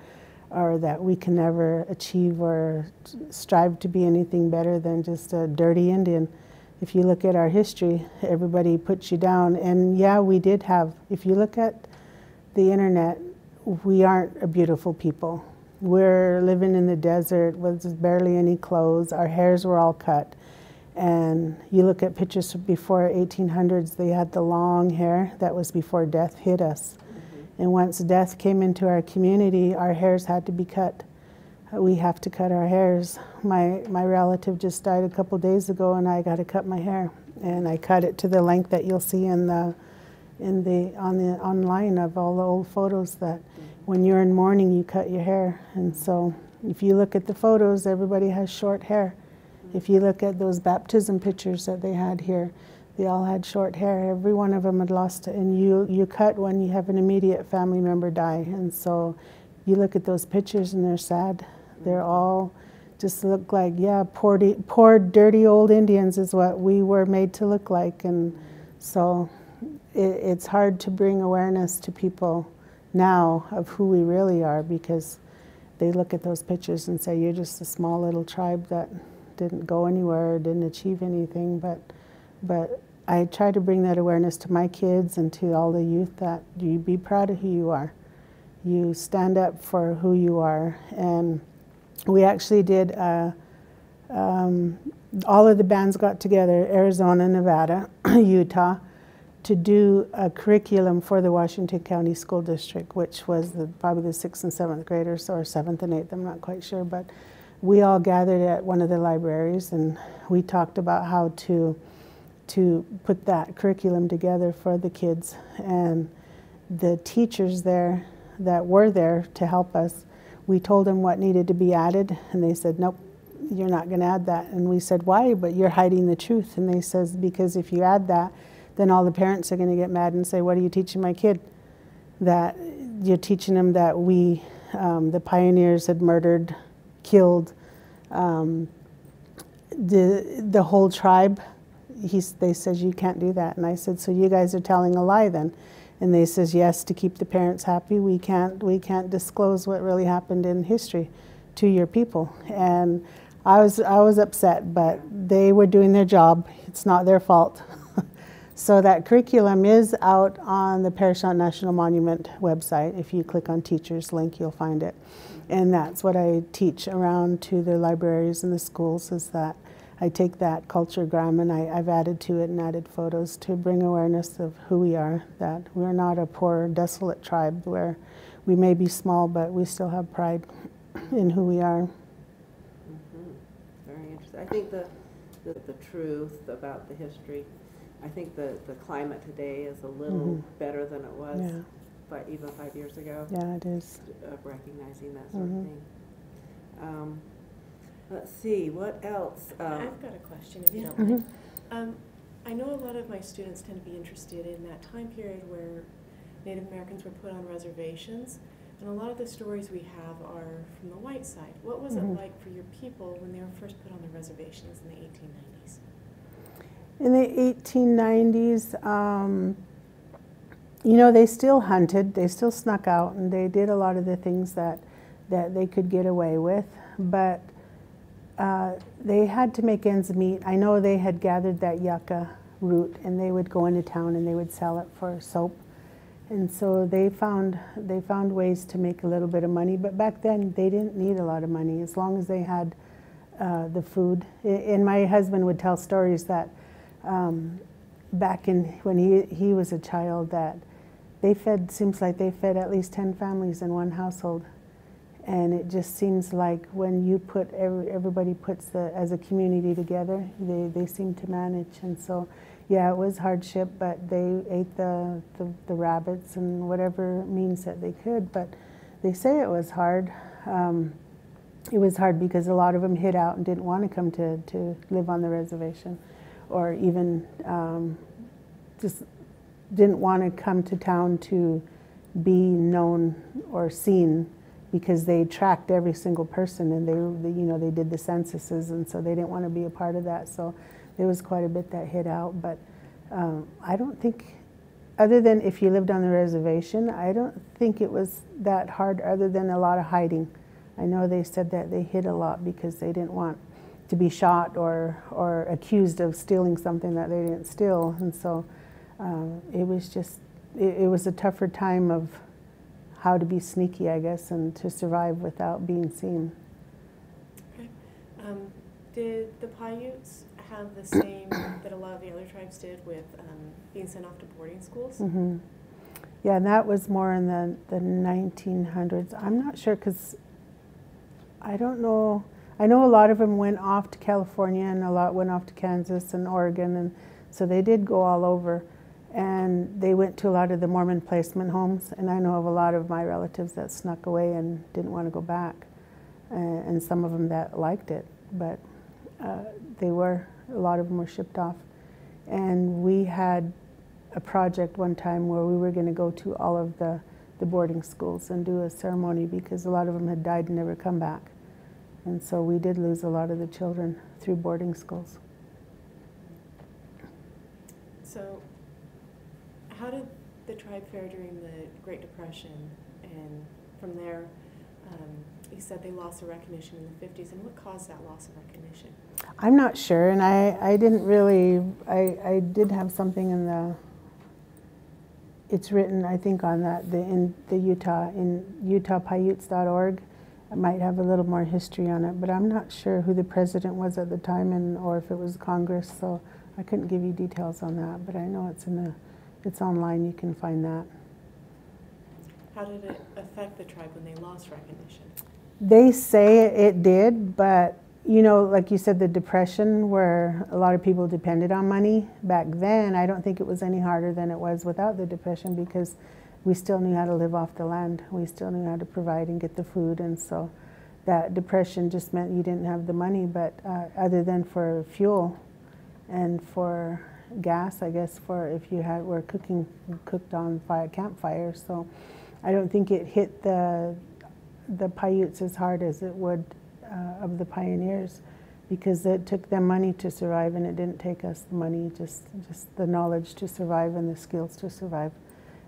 or that we can never achieve or strive to be anything better than just a dirty Indian if you look at our history, everybody puts you down. And yeah, we did have, if you look at the internet, we aren't a beautiful people. We're living in the desert with barely any clothes. Our hairs were all cut. And you look at pictures before 1800s, they had the long hair. That was before death hit us. Mm-hmm. And once death came into our community, our hairs had to be cut we have to cut our hairs. My my relative just died a couple days ago, and I got to cut my hair, and I cut it to the length that you'll see in the in the on the online of all the old photos that when you're in mourning, you cut your hair. And so if you look at the photos, everybody has short hair. If you look at those baptism pictures that they had here, they all had short hair. Every one of them had lost it. And you, you cut when you have an immediate family member die. And so you look at those pictures and they're sad. They're all just look like, yeah, poor, poor dirty old Indians is what we were made to look like. And so it, it's hard to bring awareness to people now of who we really are because they look at those pictures and say, you're just a small little tribe that didn't go anywhere, didn't achieve anything. But, but I try to bring that awareness to my kids and to all the youth that you be proud of who you are. You stand up for who you are. And we actually did, uh, um, all of the bands got together, Arizona, Nevada, Utah, to do a curriculum for the Washington County School District, which was the, probably the sixth and seventh graders, or seventh and eighth, I'm not quite sure. But we all gathered at one of the libraries and we talked about how to to put that curriculum together for the kids. And the teachers there that were there to help us we told them what needed to be added and they said nope you're not going to add that. And we said why? But you're hiding the truth. And they says because if you add that then all the parents are going to get mad and say what are you teaching my kid that you're teaching them that we um, the pioneers had murdered killed um, the the whole tribe. He's, they says you can't do that, and I said, so you guys are telling a lie then, and they says yes to keep the parents happy. We can't we can't disclose what really happened in history to your people, and I was I was upset, but they were doing their job. It's not their fault. so that curriculum is out on the Parashant National Monument website. If you click on teachers link, you'll find it and that's what I teach around to the libraries and the schools is that I take that culture gram and I, have added to it and added photos to bring awareness of who we are, that we're not a poor, desolate tribe where we may be small, but we still have pride in who we are. Mhm. Very interesting. I think the, the, the truth about the history, I think the, the climate today is a little Mhm. better than it was, Yeah, but even five years ago. yeah, it is. of recognizing that sort Mhm. of thing. Um, Let's see, what else? Um, I've got a question, if you don't mind. Um, I know a lot of my students tend to be interested in that time period where Native Americans were put on reservations, and a lot of the stories we have are from the white side. What was Mhm. it like for your people when they were first put on the reservations in the 1890s? In the 1890s, um, you know, they still hunted, they still snuck out, and they did a lot of the things that, that they could get away with. But uh, they had to make ends meet. I know they had gathered that yucca root, and they would go into town and they would sell it for soap. And so they found they found ways to make a little bit of money. But back then, they didn't need a lot of money as long as they had uh, the food. And my husband would tell stories that um, back in when he he was a child that they fed seems like they fed at least 10 families in one household. And it just seems like when you put every, everybody puts the as a community together they, they seem to manage. And so yeah it was hardship but they ate the, the, the rabbits and whatever means that they could. But they say it was hard. Um, it was hard because a lot of them hid out and didn't want to come to, to live on the reservation or even um, just didn't want to come to town to be known or seen because they tracked every single person and they, you know they did the censuses and so they didn't want to be a part of that. So there was quite a bit that hid out. But um, I don't think other than if you lived on the reservation I don't think it was that hard other than a lot of hiding. I know they said that they hid a lot because they didn't want to be shot or or accused of stealing something that they didn't steal. And so um, it was just it, it was a tougher time of how to be sneaky, I guess, and to survive without being seen. Okay. Um, did the Paiutes have the same that a lot of the other tribes did with um, being sent off to boarding schools? hmm Yeah, and that was more in the, the 1900s. I'm not sure because I don't know. I know a lot of them went off to California and a lot went off to Kansas and Oregon, and so they did go all over. And they went to a lot of the Mormon placement homes. And I know of a lot of my relatives that snuck away and didn't want to go back, uh, and some of them that liked it, but uh, they were a lot of them were shipped off. And we had a project one time where we were going to go to all of the, the boarding schools and do a ceremony because a lot of them had died and never come back. And so we did lose a lot of the children through boarding schools. So, how did the tribe fare during the Great Depression? And from there, um, you said they lost their recognition in the 50s, and what caused that loss of recognition? I'm not sure, and I, I didn't really, I, I did have something in the, it's written, I think, on that, the, in the Utah, in utahpaiutes.org. It might have a little more history on it, but I'm not sure who the president was at the time and, or if it was Congress, so I couldn't give you details on that, but I know it's in the, it's online, you can find that. How did it affect the tribe when they lost recognition? They say it did, but you know, like you said, the depression where a lot of people depended on money back then, I don't think it was any harder than it was without the depression because we still knew how to live off the land. We still knew how to provide and get the food, and so that depression just meant you didn't have the money, but uh, other than for fuel and for gas, I guess, for if you had were cooking cooked on fire campfire. So I don't think it hit the the Paiutes as hard as it would uh, of the pioneers because it took them money to survive and it didn't take us the money just just the knowledge to survive and the skills to survive.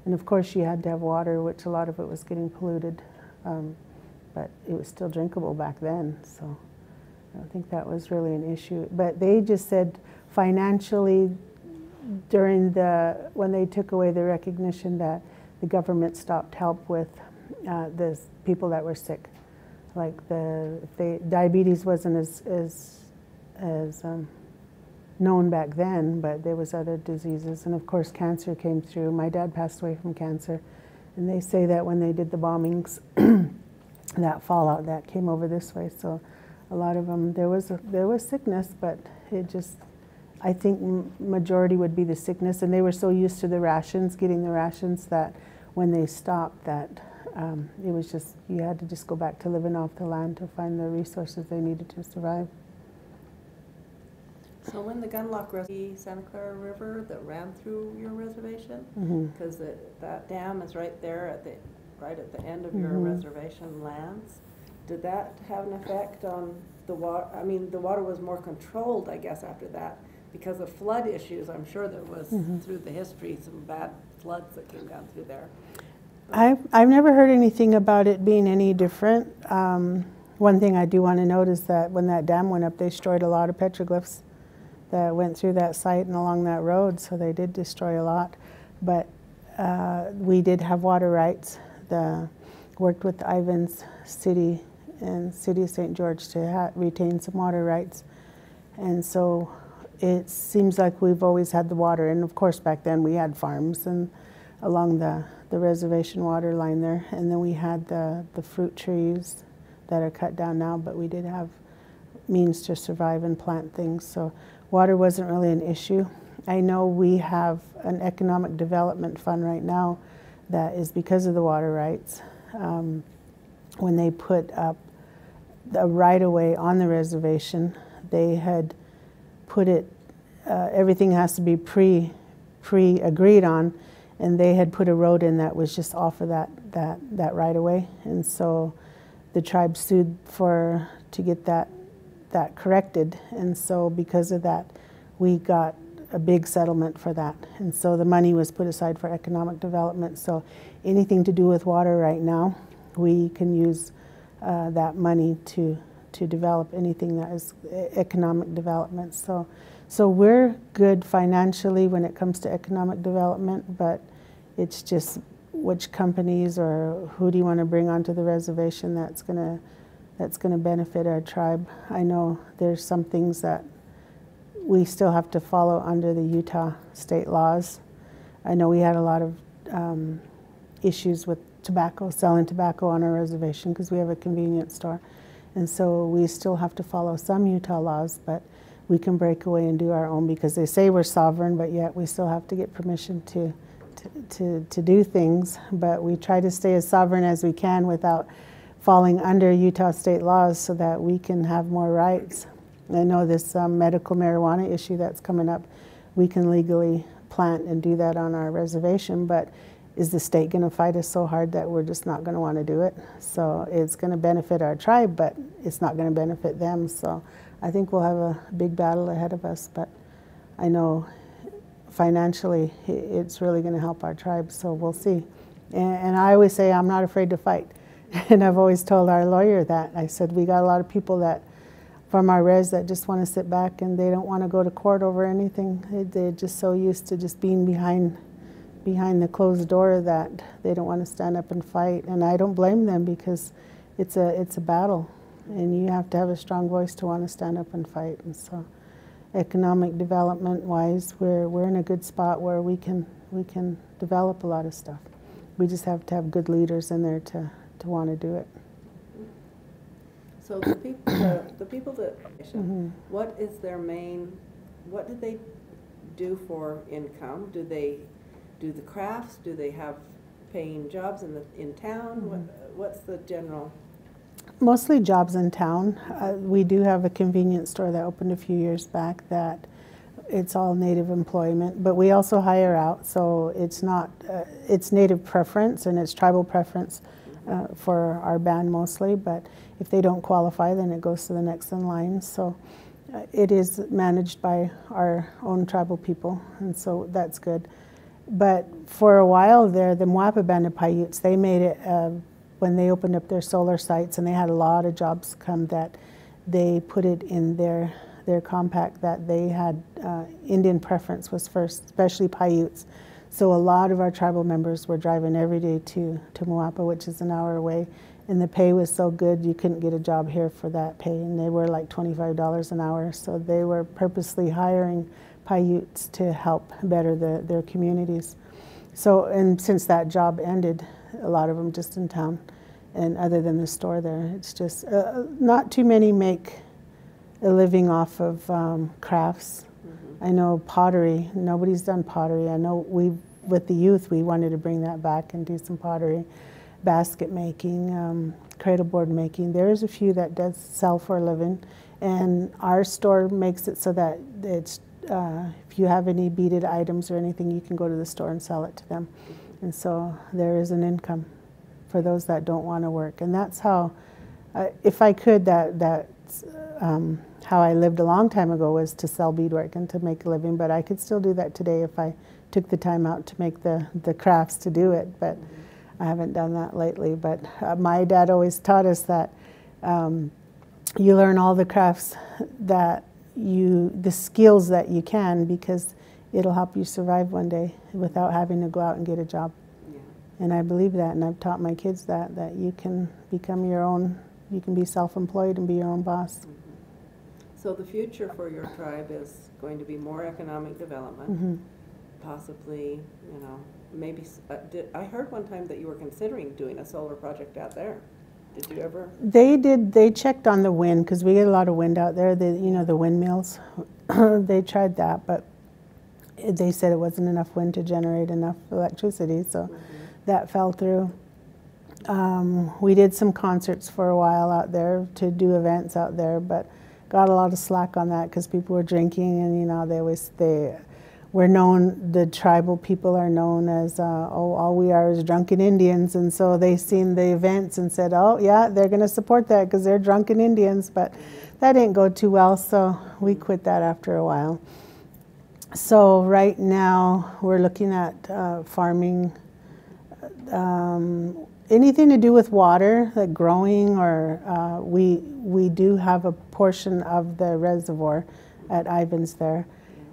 And of course you had to have water which a lot of it was getting polluted um, but it was still drinkable back then. So i don't think that was really an issue. But they just said financially during the when they took away the recognition that the government stopped help with uh, the people that were sick like the they, diabetes wasn't as as as um, known back then, but there was other diseases, and of course cancer came through. My dad passed away from cancer, and they say that when they did the bombings, that fallout that came over this way. So a lot of them there was a, there was sickness, but it just I think majority would be the sickness, and they were so used to the rations, getting the rations that when they stopped that um, it was just you had to just go back to living off the land to find the resources they needed to survive. So when the Gunlock Res- the Santa Clara River that ran through your reservation, hmm because that dam is right there at the right at the end of your Mhm. reservation lands. Did that have an effect on the water? I mean, the water was more controlled, I guess, after that because of flood issues. I'm sure there was Mhm. through the history some bad floods that came down through there. I've, I've never heard anything about it being any different. Um, one thing I do want to note is that when that dam went up, they destroyed a lot of petroglyphs that went through that site and along that road, so they did destroy a lot. But uh, we did have water rights. The worked with Ivins City and City of St. George to ha- retain some water rights, and so it seems like we've always had the water. And of course, back then we had farms and along the the reservation water line there, and then we had the, the fruit trees that are cut down now, but we did have means to survive and plant things, so water wasn't really an issue. I know we have an economic development fund right now that is because of the water rights. Um, when they put up the right of way on the reservation, they had put it, uh, everything has to be pre pre agreed on and they had put a road in that was just off of that that that right of way, and so the tribe sued for to get that that corrected, and so because of that, we got a big settlement for that, and so the money was put aside for economic development. So anything to do with water right now, we can use uh, that money to to develop anything that is economic development. So. So we're good financially when it comes to economic development, but it's just which companies or who do you want to bring onto the reservation that's gonna that's gonna benefit our tribe. I know there's some things that we still have to follow under the Utah state laws. I know we had a lot of um, issues with tobacco, selling tobacco on our reservation because we have a convenience store. And so we still have to follow some Utah laws, but we can break away and do our own because they say we're sovereign, but yet we still have to get permission to, to, to, to do things. But we try to stay as sovereign as we can without falling under Utah state laws so that we can have more rights. I know this um, medical marijuana issue that's coming up, we can legally plant and do that on our reservation, but is the state going to fight us so hard that we're just not going to want to do it? So it's going to benefit our tribe, but it's not going to benefit them. So I think we'll have a big battle ahead of us, but I know financially it's really going to help our tribe, so we'll see. And, and I always say I'm not afraid to fight. And I've always told our lawyer that. I said, we got a lot of people that, from our res, that just want to sit back and they don't want to go to court over anything. They're just so used to just being behind, behind the closed door that they don't want to stand up and fight. And I don't blame them because it's a, it's a battle. And you have to have a strong voice to want to stand up and fight. And so, economic development wise, we're, we're in a good spot where we can, we can develop a lot of stuff. We just have to have good leaders in there to, to want to do it. So the people, the, the people that, Mhm. what is their main, what do they do for income? Do they do the crafts? Do they have paying jobs in the, in town? What, what's the general? Mostly jobs in town. Uh, we do have a convenience store that opened a few years back that it's all native employment, but we also hire out, so it's not, uh, it's native preference and it's tribal preference uh, for our band mostly, but if they don't qualify, then it goes to the next in line. So uh, it is managed by our own tribal people, and so that's good. But for a while there, the Moapa Band of Paiutes, they made it uh, when they opened up their solar sites, and they had a lot of jobs come that they put it in their their compact that they had uh, Indian preference was first, especially Paiutes. So a lot of our tribal members were driving every day to to Moapa, which is an hour away, and the pay was so good you couldn't get a job here for that pay, and they were like twenty five dollars an hour. So they were purposely hiring Paiutes to help better the, their communities. So, and since that job ended, a lot of them just in town, and other than the store there, it's just uh, not too many make a living off of um, crafts. I know pottery. Nobody's done pottery. I know we, with the youth, we wanted to bring that back and do some pottery, basket making, um, cradle board making. There's a few that does sell for a living, and our store makes it so that it's uh, if you have any beaded items or anything, you can go to the store and sell it to them, and so there is an income for those that don't want to work, and that's how. Uh, if I could, that that's um, how I lived a long time ago was to sell beadwork and to make a living. But I could still do that today if I took the time out to make the the crafts to do it. But I haven't done that lately. But uh, my dad always taught us that um, you learn all the crafts that you the skills that you can because it'll help you survive one day without having to go out and get a job. Yeah. And I believe that, and I've taught my kids that that you can become your own, you can be self-employed and be your own boss. So the future for your tribe is going to be more economic development, hmm possibly, you know, maybe, uh, did, I heard one time that you were considering doing a solar project out there. Did you ever? They did. They checked on the wind because we get a lot of wind out there. The you know the windmills. they tried that, but they said it wasn't enough wind to generate enough electricity, so that fell through. Um, we did some concerts for a while out there to do events out there, but got a lot of slack on that because people were drinking, and you know they always they we're known the tribal people are known as uh, oh all we are is drunken Indians, and so they seen the events and said oh yeah they're going to support that because they're drunken Indians, but that didn't go too well, so we quit that after a while. So right now we're looking at uh, farming um, anything to do with water, like growing, or uh, we we do have a portion of the reservoir at Ivins there,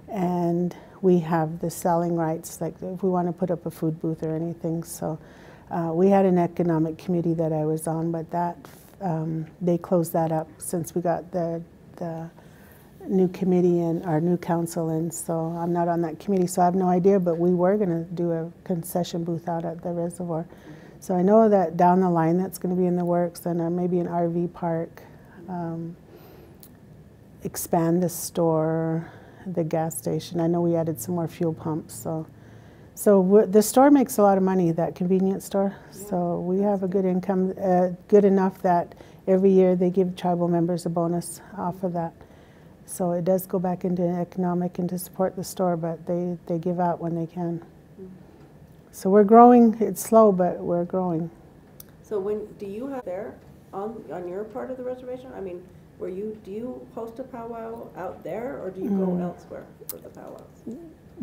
and we have the selling rights. Like if we want to put up a food booth or anything, so uh, we had an economic committee that I was on, but that um, they closed that up since we got the the new committee and our new council in, so I'm not on that committee, so I have no idea, but we were gonna do a concession booth out at the reservoir. So I know that down the line, that's gonna be in the works, and uh, maybe an RV park. Um, expand the store, the gas station. I know we added some more fuel pumps, so. So the store makes a lot of money, that convenience store. So we have a good income, uh, good enough that every year they give tribal members a bonus off of that. So it does go back into economic and to support the store, but they, they give out when they can. So we're growing, it's slow, but we're growing. So when, do you have there on, on your part of the reservation? I mean, were you, do you host a powwow out there or do you go Mm. elsewhere for the powwows?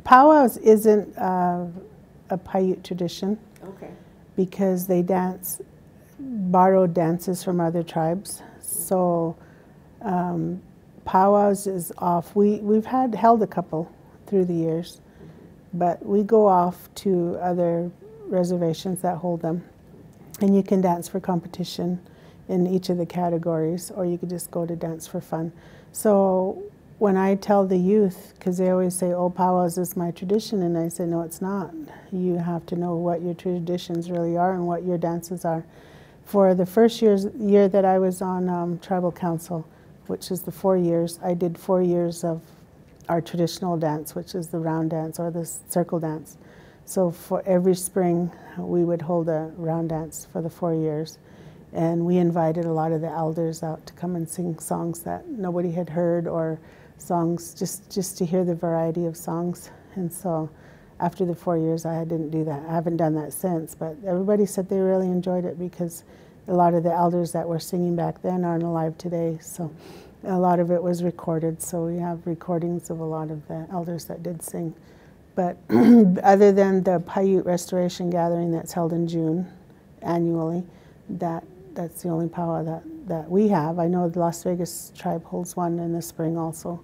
Powwows isn't uh, a Paiute tradition Okay, because they dance borrowed dances from other tribes. So um, powwows is off. We we've had held a couple through the years, but we go off to other reservations that hold them, and you can dance for competition in each of the categories, or you could just go to dance for fun. So when I tell the youth, because they always say, "Oh, powwows is my tradition," and I say, "No, it's not. You have to know what your traditions really are and what your dances are." For the first years, year that I was on um, tribal council, which is the four years, I did four years of our traditional dance, which is the round dance or the circle dance. So for every spring, we would hold a round dance for the four years. And we invited a lot of the elders out to come and sing songs that nobody had heard or songs just, just to hear the variety of songs. And so after the four years, I didn't do that. I haven't done that since, but everybody said they really enjoyed it because a lot of the elders that were singing back then aren't alive today. So a lot of it was recorded. So we have recordings of a lot of the elders that did sing. But other than the Paiute Restoration Gathering that's held in June annually, that that's the only power that, that we have. I know the Las Vegas tribe holds one in the spring also.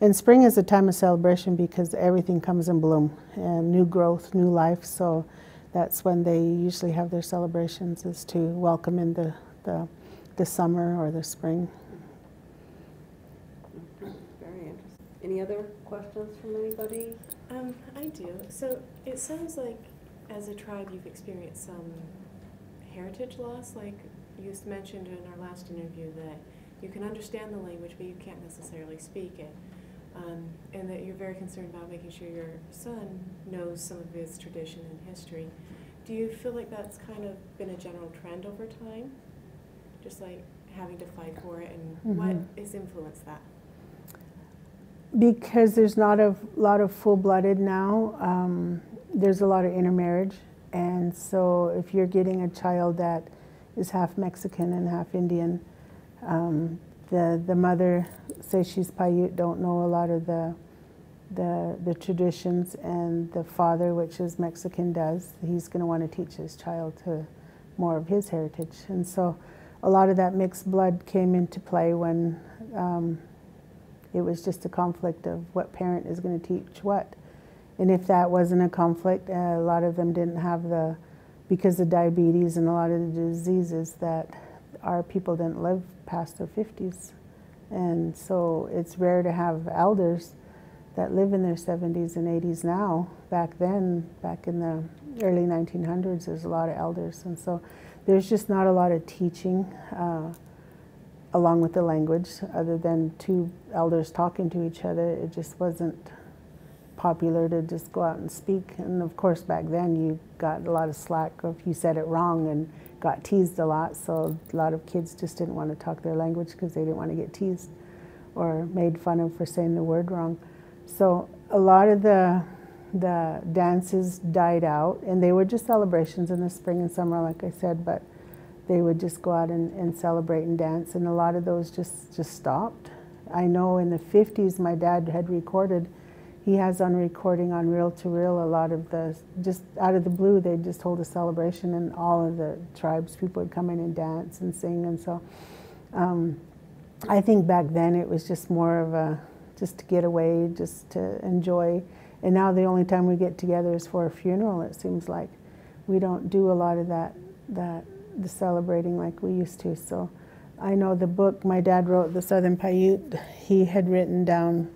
And spring is a time of celebration because everything comes in bloom and new growth, new life. So that's when they usually have their celebrations is to welcome in the, the, the summer or the spring. very interesting. Any other questions from anybody? Um, I do. So it sounds like as a tribe you've experienced some heritage loss, like you mentioned in our last interview that you can understand the language but you can't necessarily speak it. Um, and that you're very concerned about making sure your son knows some of his tradition and history. Do you feel like that's kind of been a general trend over time? Just like having to fight for it and what Mhm. has influenced that? Because there's not a lot of full blooded now, um, there's a lot of intermarriage. And so if you're getting a child that is half Mexican and half Indian, um, the, the mother, says she's Paiute, don't know a lot of the, the, the traditions, and the father, which is Mexican, does. He's going to want to teach his child to more of his heritage. And so a lot of that mixed blood came into play when um, it was just a conflict of what parent is going to teach what. And if that wasn't a conflict, uh, a lot of them didn't have the, because of diabetes and a lot of the diseases that our people didn't live past their 50s. And so it's rare to have elders that live in their 70s and 80s now. Back then, back in the early 1900s, there's a lot of elders. And so there's just not a lot of teaching. Uh, along with the language, other than two elders talking to each other, it just wasn't popular to just go out and speak. And of course, back then you got a lot of slack if you said it wrong and got teased a lot. So a lot of kids just didn't want to talk their language because they didn't want to get teased or made fun of for saying the word wrong. So a lot of the the dances died out, and they were just celebrations in the spring and summer, like I said. But they would just go out and, and celebrate and dance, and a lot of those just just stopped. I know in the 50s, my dad had recorded. He has on recording on reel to reel a lot of the just out of the blue. They just hold a celebration, and all of the tribes people would come in and dance and sing, and so. Um, I think back then it was just more of a just to get away, just to enjoy. And now the only time we get together is for a funeral. It seems like we don't do a lot of that that the celebrating like we used to. So I know the book my dad wrote, The Southern Paiute. He had written down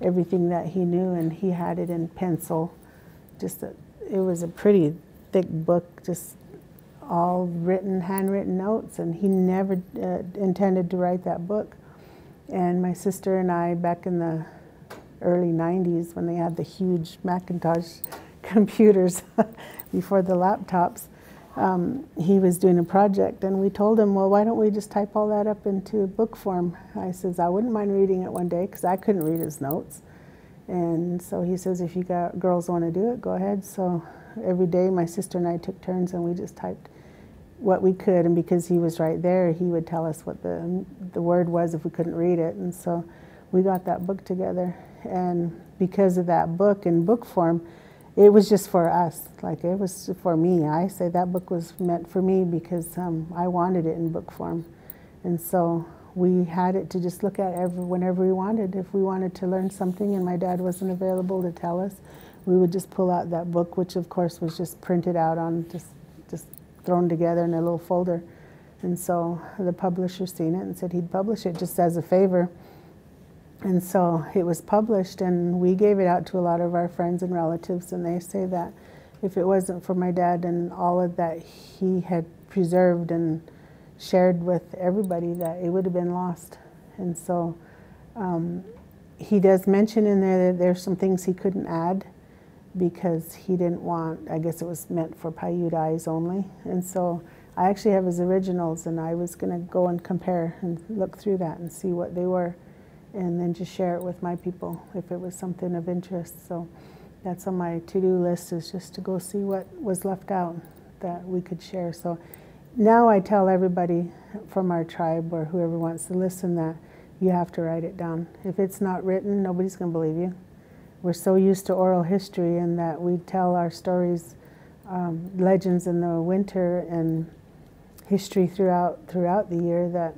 everything that he knew, and he had it in pencil. Just a, it was a pretty thick book, just all written, handwritten notes, and he never uh, intended to write that book. And my sister and I, back in the early 90s, when they had the huge Macintosh computers before the laptops, um, he was doing a project, and we told him, well, why don't we just type all that up into book form? I says, I wouldn't mind reading it one day, because I couldn't read his notes. And so he says, if you got girls want to do it, go ahead. So every day, my sister and I took turns, and we just typed what we could. And because he was right there, he would tell us what the the word was if we couldn't read it. And so we got that book together. And because of that book in book form, it was just for us. Like it was for me. I say that book was meant for me because um, I wanted it in book form. And so we had it to just look at every, whenever we wanted. If we wanted to learn something and my dad wasn't available to tell us, we would just pull out that book, which of course was just printed out on just just thrown together in a little folder. And so the publisher seen it and said he'd publish it just as a favor. And so it was published, and we gave it out to a lot of our friends and relatives, and they say that if it wasn't for my dad and all of that he had preserved and shared with everybody, that it would have been lost. And so um, he does mention in there that there's some things he couldn't add because he didn't want, I guess it was meant for Paiute eyes only. And so I actually have his originals, and I was going to go and compare and look through that and see what they were and then just share it with my people if it was something of interest. So that's on my to-do list is just to go see what was left out that we could share. So now I tell everybody from our tribe or whoever wants to listen that you have to write it down. If it's not written, nobody's going to believe you. We're so used to oral history and that we tell our stories, um, legends in the winter and history throughout throughout the year that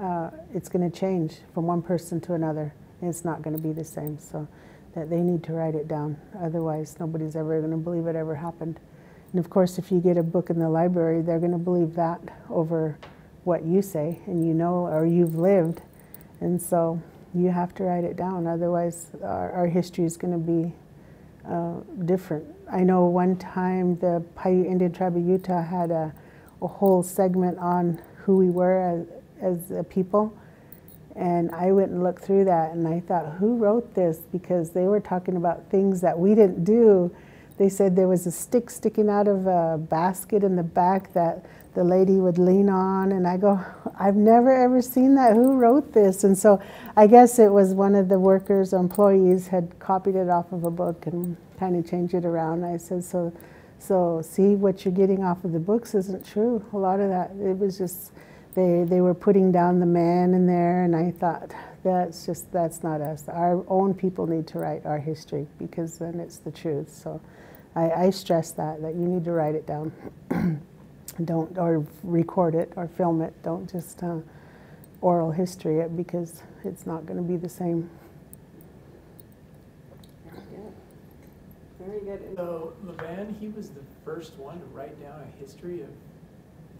uh, it's going to change from one person to another. It's not going to be the same. So that they need to write it down. Otherwise, nobody's ever going to believe it ever happened. And of course, if you get a book in the library, they're going to believe that over what you say and you know or you've lived. And so you have to write it down. Otherwise, our, our history is going to be uh, different. I know one time the Paiute Indian tribe of Utah had a, a whole segment on who we were as, a people. And I went and looked through that and I thought, who wrote this? Because they were talking about things that we didn't do. They said there was a stick sticking out of a basket in the back that the lady would lean on. And I go, I've never ever seen that. Who wrote this? And so I guess it was one of the workers or employees had copied it off of a book and kind of changed it around. I said, so, so see what you're getting off of the books isn't true. A lot of that, it was just they, they were putting down the man in there, and I thought, that's just, that's not us. Our own people need to write our history because then it's the truth. So I, I stress that, that you need to write it down. Don't, or record it or film it. Don't just uh, oral history it because it's not going to be the same. Very good. So LaVan, he was the first one to write down a history of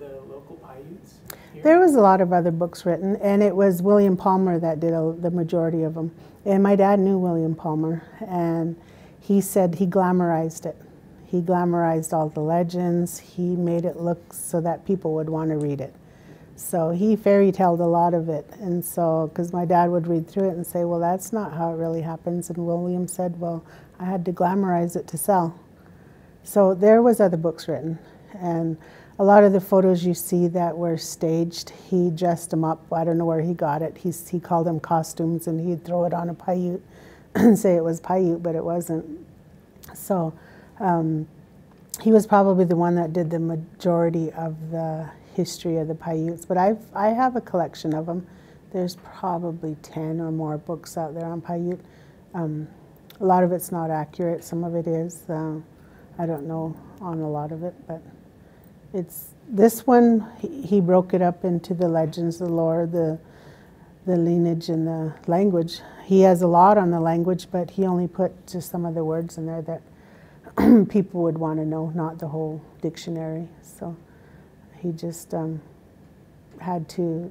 the local Paiutes here? There was a lot of other books written, and it was William Palmer that did a, the majority of them. And my dad knew William Palmer, and he said he glamorized it. He glamorized all the legends. He made it look so that people would want to read it. So he fairy telled a lot of it. And so, because my dad would read through it and say, well, that's not how it really happens. And William said, well, I had to glamorize it to sell. So there was other books written. And a lot of the photos you see that were staged, he dressed them up. I don't know where he got it. He's, he called them costumes and he'd throw it on a Paiute and say it was Paiute, but it wasn't. So um, he was probably the one that did the majority of the history of the Paiutes. But I've, I have a collection of them. There's probably 10 or more books out there on Paiute. Um, a lot of it's not accurate, some of it is. Uh, I don't know on a lot of it, but it's this one. He, broke it up into the legends, the lore, the the lineage, and the language. He has a lot on the language, but he only put just some of the words in there that people would want to know, not the whole dictionary. So he just um, had to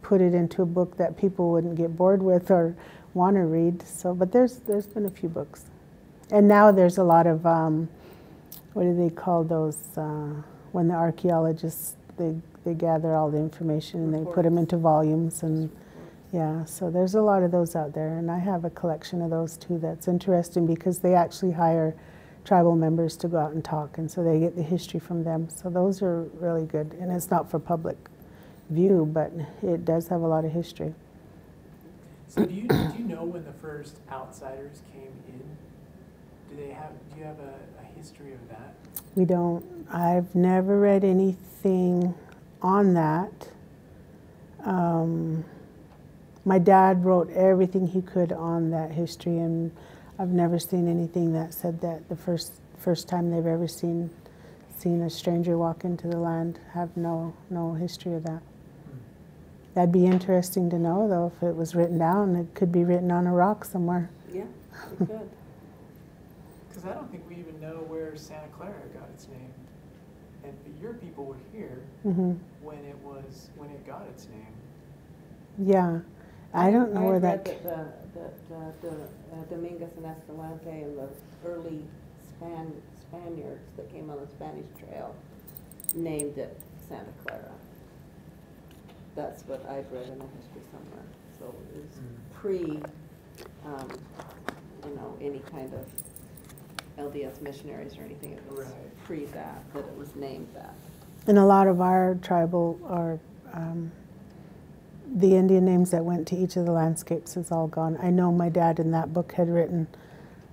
put it into a book that people wouldn't get bored with or want to read. So, but there's there's been a few books, and now there's a lot of um, what do they call those? Uh, when the archaeologists they they gather all the information and they put them into volumes and Yeah, so there's a lot of those out there, and I have a collection of those too that's interesting because they actually hire tribal members to go out and talk, and so they get the history from them. So those are really good, and it's not for public view, but it does have a lot of history. So do you, do you know when the first outsiders came in? Do they have, do you have a, a history of that? We don't, I've never read anything on that. Um, my dad wrote everything he could on that history, and I've never seen anything that said that the first first time they've ever seen seen a stranger walk into the land have no no history of that. That'd be interesting to know, though, if it was written down. It could be written on a rock somewhere. Yeah, we could. Because I don't think we even know where Santa Clara got its name. And but your people were here hmm when it was, when it got its name. Yeah, I don't know I where that. that the, that, uh, the uh, Dominguez and Escalante and the early Span, Spaniards that came on the Spanish Trail named it Santa Clara. That's what I've read in the history somewhere, so it was Mm. pre, um, you know, any kind of LDS missionaries or anything, it was Right. pre that, that it was named that. And a lot of our tribal or um, the Indian names that went to each of the landscapes is all gone. I know my dad in that book had written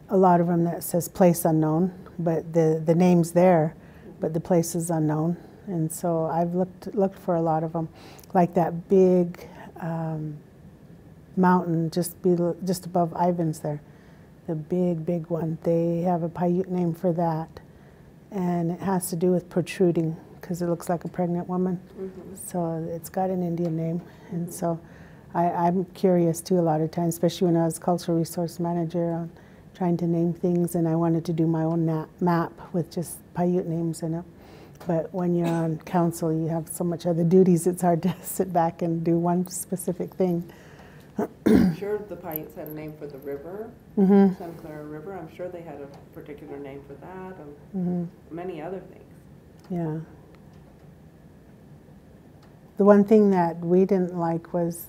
a lot of them that says place unknown, but the, the name's there, but the place is unknown. And so I've looked looked for a lot of them, like that big um, mountain just be, just above Ivins there, the big big one. They have a Paiute name for that, and it has to do with protruding because it looks like a pregnant woman. Mm-hmm. So it's got an Indian name, and so I, I'm curious too a lot of times, especially when I was cultural resource manager, on trying to name things, and I wanted to do my own map with just Paiute names in it. But when you're on council, you have so much other duties; it's hard to sit back and do one specific thing. I'm sure the Paiutes had a name for the river, hmm Santa Clara River, I'm sure they had a particular name for that, and hmm many other things. Yeah. The one thing that we didn't like was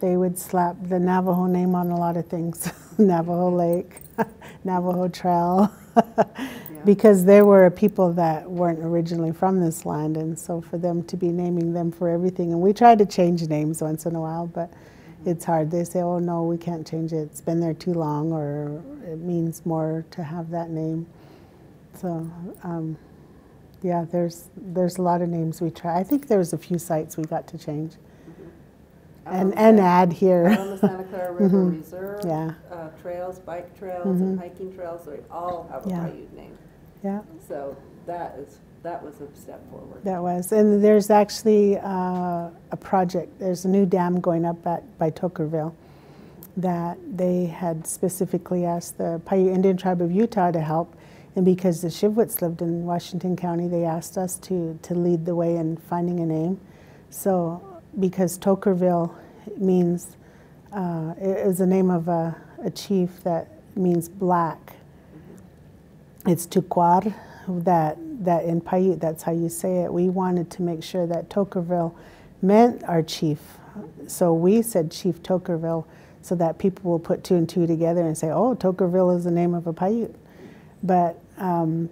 they would slap the Navajo name on a lot of things. Navajo Lake, Navajo Trail, because there were people that weren't originally from this land, and so for them to be naming them for everything, and we tried to change names once in a while, but it's hard. They say, oh no, we can't change it, it's been there too long, or it means more to have that name. So, um, yeah, there's there's a lot of names we try. I think there was a few sites we got to change and Um, and add here. on the Santa Clara River Mhm. Reserve, Yeah. uh, trails, bike trails, and Mhm. hiking trails, they all have a Yeah. Paiute name. Yeah, So that is, that was a step forward. that was. And there's actually uh, a project. There's a new dam going up at by Toquerville that they had specifically asked the Paiute Indian Tribe of Utah to help. And because the Shivwits lived in Washington County, they asked us to, to lead the way in finding a name. So, because Toquerville means, uh, it is the name of a, a chief that means black. It's Tukwar, that, that in Paiute, that's how you say it. We wanted to make sure that Toquerville meant our chief. So we said Chief Toquerville so that people will put two and two together and say, oh, Toquerville is the name of a Paiute. But um,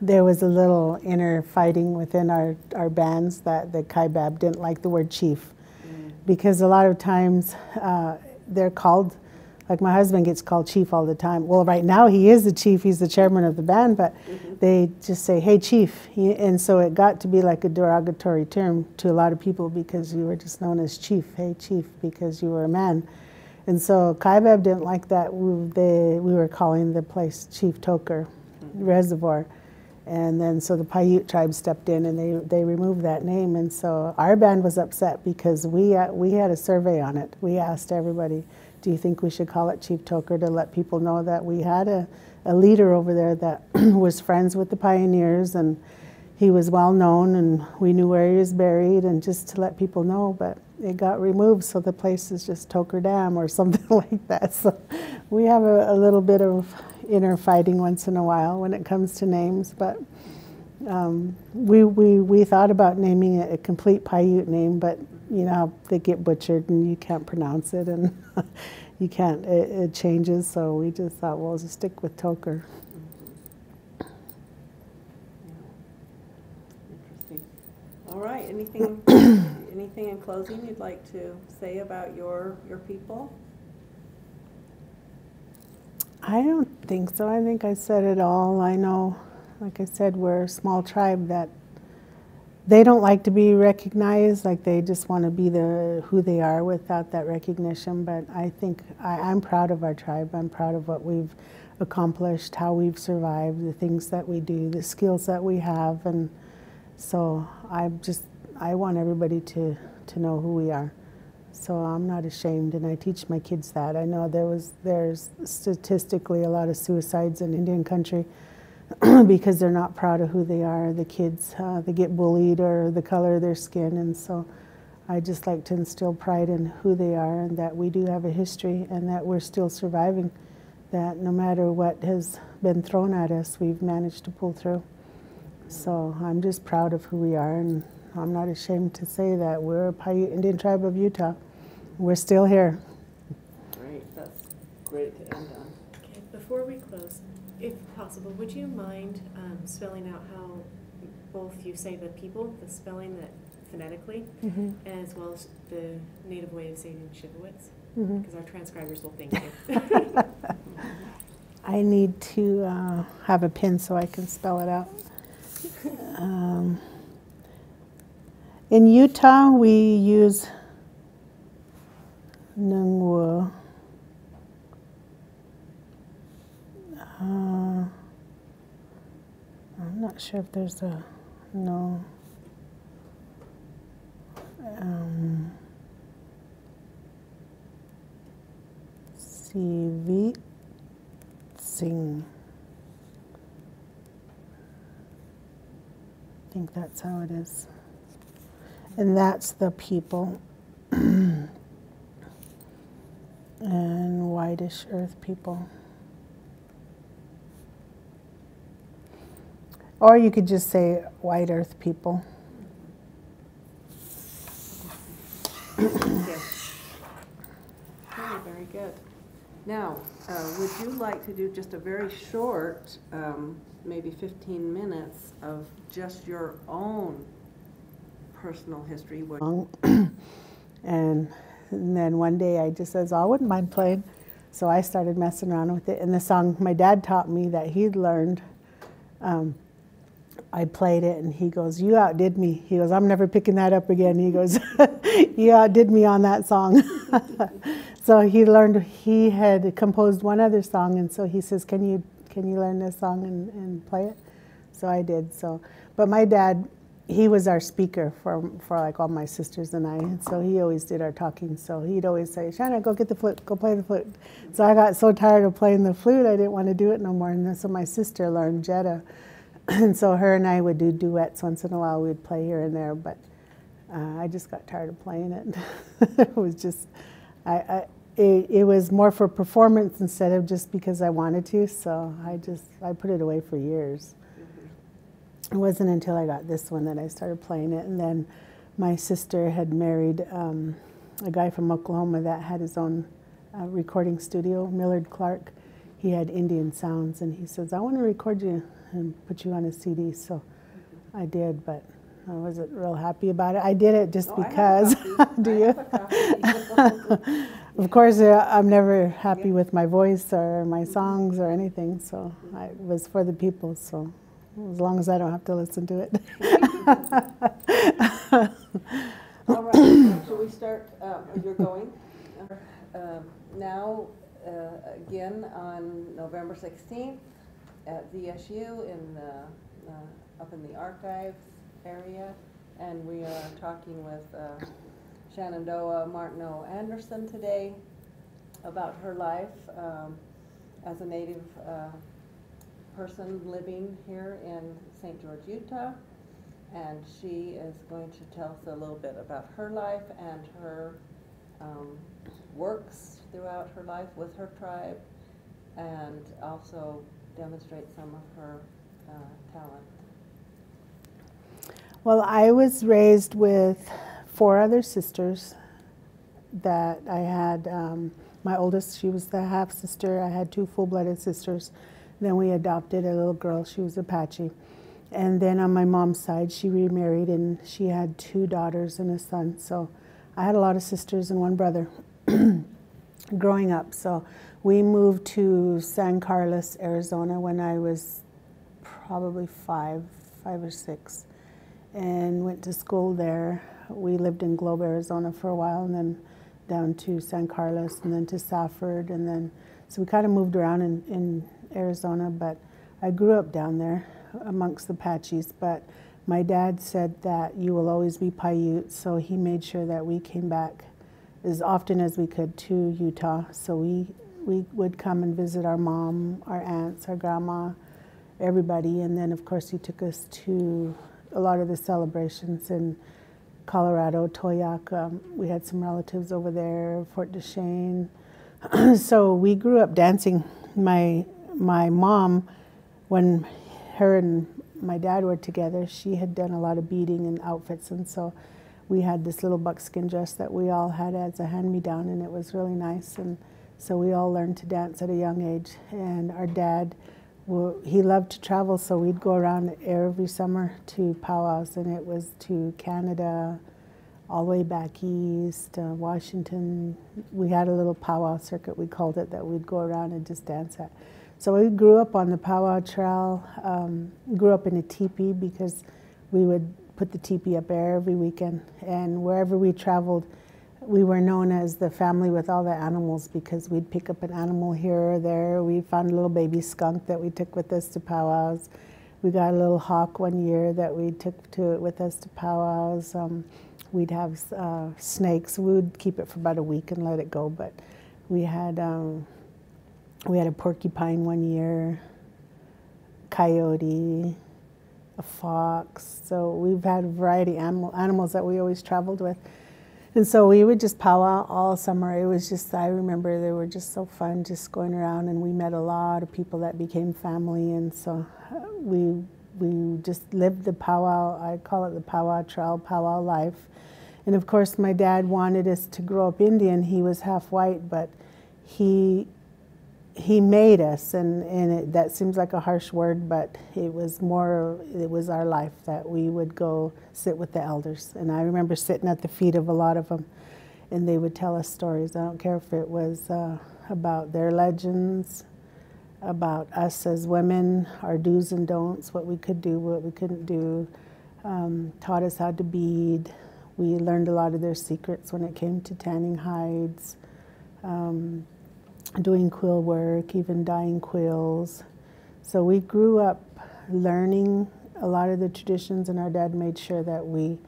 there was a little inner fighting within our, our bands that the Kaibab didn't like the word chief because a lot of times uh, they're called, like my husband gets called chief all the time. Well, right now he is the chief, he's the chairman of the band, but they just say, hey, chief. And so it got to be like a derogatory term to a lot of people because you were just known as chief, hey, chief, because you were a man. And so Kaibab didn't like that. We, they, we were calling the place Chief Toquer Reservoir. And then so the Paiute tribe stepped in and they, they removed that name. And so our band was upset because we, uh, we had a survey on it. We asked everybody, do you think we should call it Chief Toquer to let people know that we had a, a leader over there that was friends with the pioneers and he was well known and we knew where he was buried and just to let people know. But it got removed, so the place is just Toquer Dam or something like that. So we have a, a little bit of inner fighting once in a while when it comes to names, but um, we, we, we thought about naming it a complete Paiute name, but you know, they get butchered and you can't pronounce it and you can't, it, it changes. So we just thought, well, just stick with Toquer. Interesting. All right, anything, anything in closing you'd like to say about your, your people? I don't think so. I think I said it all. I know, like I said, we're a small tribe that they don't like to be recognized. Like they just want to be the who they are without that recognition. But I think I, I'm proud of our tribe. I'm proud of what we've accomplished, how we've survived, the things that we do, the skills that we have, and so I just I want everybody to to know who we are. So I'm not ashamed, and I teach my kids that. I know there was there's statistically a lot of suicides in Indian country because they're not proud of who they are. The kids uh, they get bullied or the color of their skin, and so I just like to instill pride in who they are and that we do have a history and that we're still surviving. That no matter what has been thrown at us, we've managed to pull through. So I'm just proud of who we are, and I'm not ashamed to say that we're a Paiute Indian tribe of Utah. We're still here. Great, that's great to end on. Okay, before we close, if possible, would you mind um, spelling out how both you say the people, the spelling that phonetically, as well as the native way of saying Shivwits? Because our transcribers will thank you. I need to uh, have a pen so I can spell it out. Um, in Utah, we use Nungwa. Uh, I'm not sure if there's a no. Um, CV sing. I think that's how it is. And that's the people. and whitish earth people. Or you could just say white earth people. Yes. Very, very good. Now, uh, would you like to do just a very short, um, maybe 15 minutes of just your own personal history? And, and then one day I just says, oh, I wouldn't mind playing. So I started messing around with it. And the song my dad taught me that he'd learned, um, I played it and he goes, You outdid me. He goes, I'm never picking that up again. He goes, You outdid me on that song. so he learned, he had composed one other song. And so he says, Can you, can you learn this song and, and play it? So I did. So, but my dad, he was our speaker for, for like all my sisters and I. And so he always did our talking. So he'd always say, Shanna, go get the flute, go play the flute. So I got so tired of playing the flute, I didn't want to do it no more. And so my sister learned Jetta. And so her and I would do duets once in a while. We'd play here and there, but uh, I just got tired of playing it. it was just, I, I it, it was more for performance instead of just because I wanted to. So I just, I put it away for years. It wasn't until I got this one that I started playing it. And then my sister had married um, a guy from Oklahoma that had his own uh, recording studio, Millard Clark. He had Indian sounds, and he says, I want to record you and put you on a CD. So I did, but I wasn't real happy about it. I did it just Oh, I have a because. Do you? have a copy. Of course, uh, I'm never happy with my voice or my songs or anything, so I, it was for the people. So as long as I don't have to listen to it. All right, shall we start, uh, you're going? Uh, Now, uh, again, on November 16th at DSU in, the, uh, up in the archives area, and we are talking with uh, Shenandoah Martineau Anderson today about her life um, as a native uh, person living here in St. George, Utah. And she is going to tell us a little bit about her life and her um, works throughout her life with her tribe, and also demonstrate some of her uh, talent. Well, I was raised with four other sisters that I had. Um, my oldest, she was the half sister. I had two full blooded sisters. Then we adopted a little girl. She was Apache. And then on my mom's side, she remarried and she had two daughters and a son. So I had a lot of sisters and one brother growing up. So we moved to San Carlos, Arizona when I was probably five, five or six, and went to school there. We lived in Globe, Arizona for a while and then down to San Carlos and then to Safford and then so we kind of moved around in, in Arizona, but I grew up down there amongst the Apaches. But my dad said that you will always be Paiute, so he made sure that we came back as often as we could to Utah. So we we would come and visit our mom, our aunts, our grandma, everybody, and then of course he took us to a lot of the celebrations in Colorado, Towaoc. Um, we had some relatives over there, Fort Duchesne. so we grew up dancing. My my mom, when her and my dad were together, she had done a lot of beading and outfits, and so we had this little buckskin dress that we all had as a hand-me-down, and it was really nice. And so we all learned to dance at a young age. And our dad, he loved to travel, so we'd go around every summer to powwows, and it was to Canada, all the way back east, uh, Washington. We had a little powwow circuit, we called it, that we'd go around and just dance at. So we grew up on the powwow trail, um, grew up in a teepee because we would put the teepee up every weekend. And wherever we traveled, we were known as the family with all the animals because we'd pick up an animal here or there. We found a little baby skunk that we took with us to powwows. We got a little hawk one year that we took to with us to powwows. Um, we'd have uh, snakes. We would keep it for about a week and let it go, but we had um, we had a porcupine one year, coyote, a fox. So we've had a variety of animal, animals that we always traveled with. And so we would just powwow all summer. It was just, I remember they were just so fun just going around and we met a lot of people that became family. And so uh, we, we just lived the powwow, I call it the powwow trail, powwow life. And of course, my dad wanted us to grow up Indian. He was half white, but he he made us, and, and it, that seems like a harsh word, but it was more, it was our life that we would go sit with the elders. And I remember sitting at the feet of a lot of them, and they would tell us stories. I don't care if it was uh, about their legends, about us as women, our do's and don'ts, what we could do, what we couldn't do, um, taught us how to bead. We learned a lot of their secrets when it came to tanning hides. Um, doing quill work, even dyeing quills. So we grew up learning a lot of the traditions, and our dad made sure that we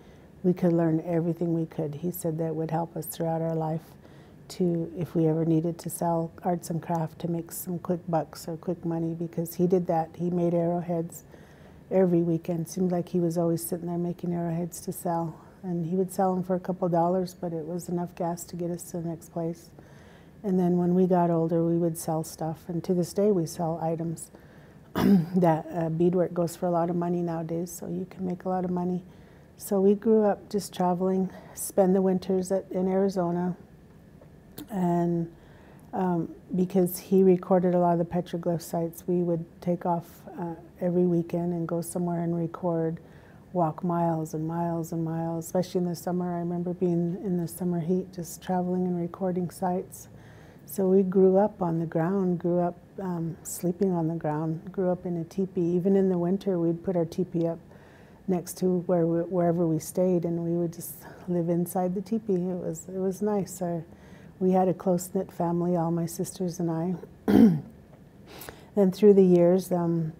we could learn everything we could. He said that would help us throughout our life to if we ever needed to sell arts and craft to make some quick bucks or quick money because he did that. He made arrowheads every weekend. Seemed like he was always sitting there making arrowheads to sell. And he would sell them for a couple dollars, but it was enough gas to get us to the next place. And then when we got older, we would sell stuff. And to this day, we sell items. that uh, beadwork goes for a lot of money nowadays, so you can make a lot of money. So we grew up just traveling, spend the winters at, in Arizona. And um, because he recorded a lot of the petroglyph sites, we would take off uh, every weekend and go somewhere and record, walk miles and miles and miles, especially in the summer. I remember being in the summer heat, just traveling and recording sites. So we grew up on the ground, grew up um, sleeping on the ground, grew up in a teepee. Even in the winter, we'd put our teepee up next to where we, wherever we stayed, and we would just live inside the teepee. It was it was nice. Our, we had a close knit family, all my sisters and I. then through the years, um,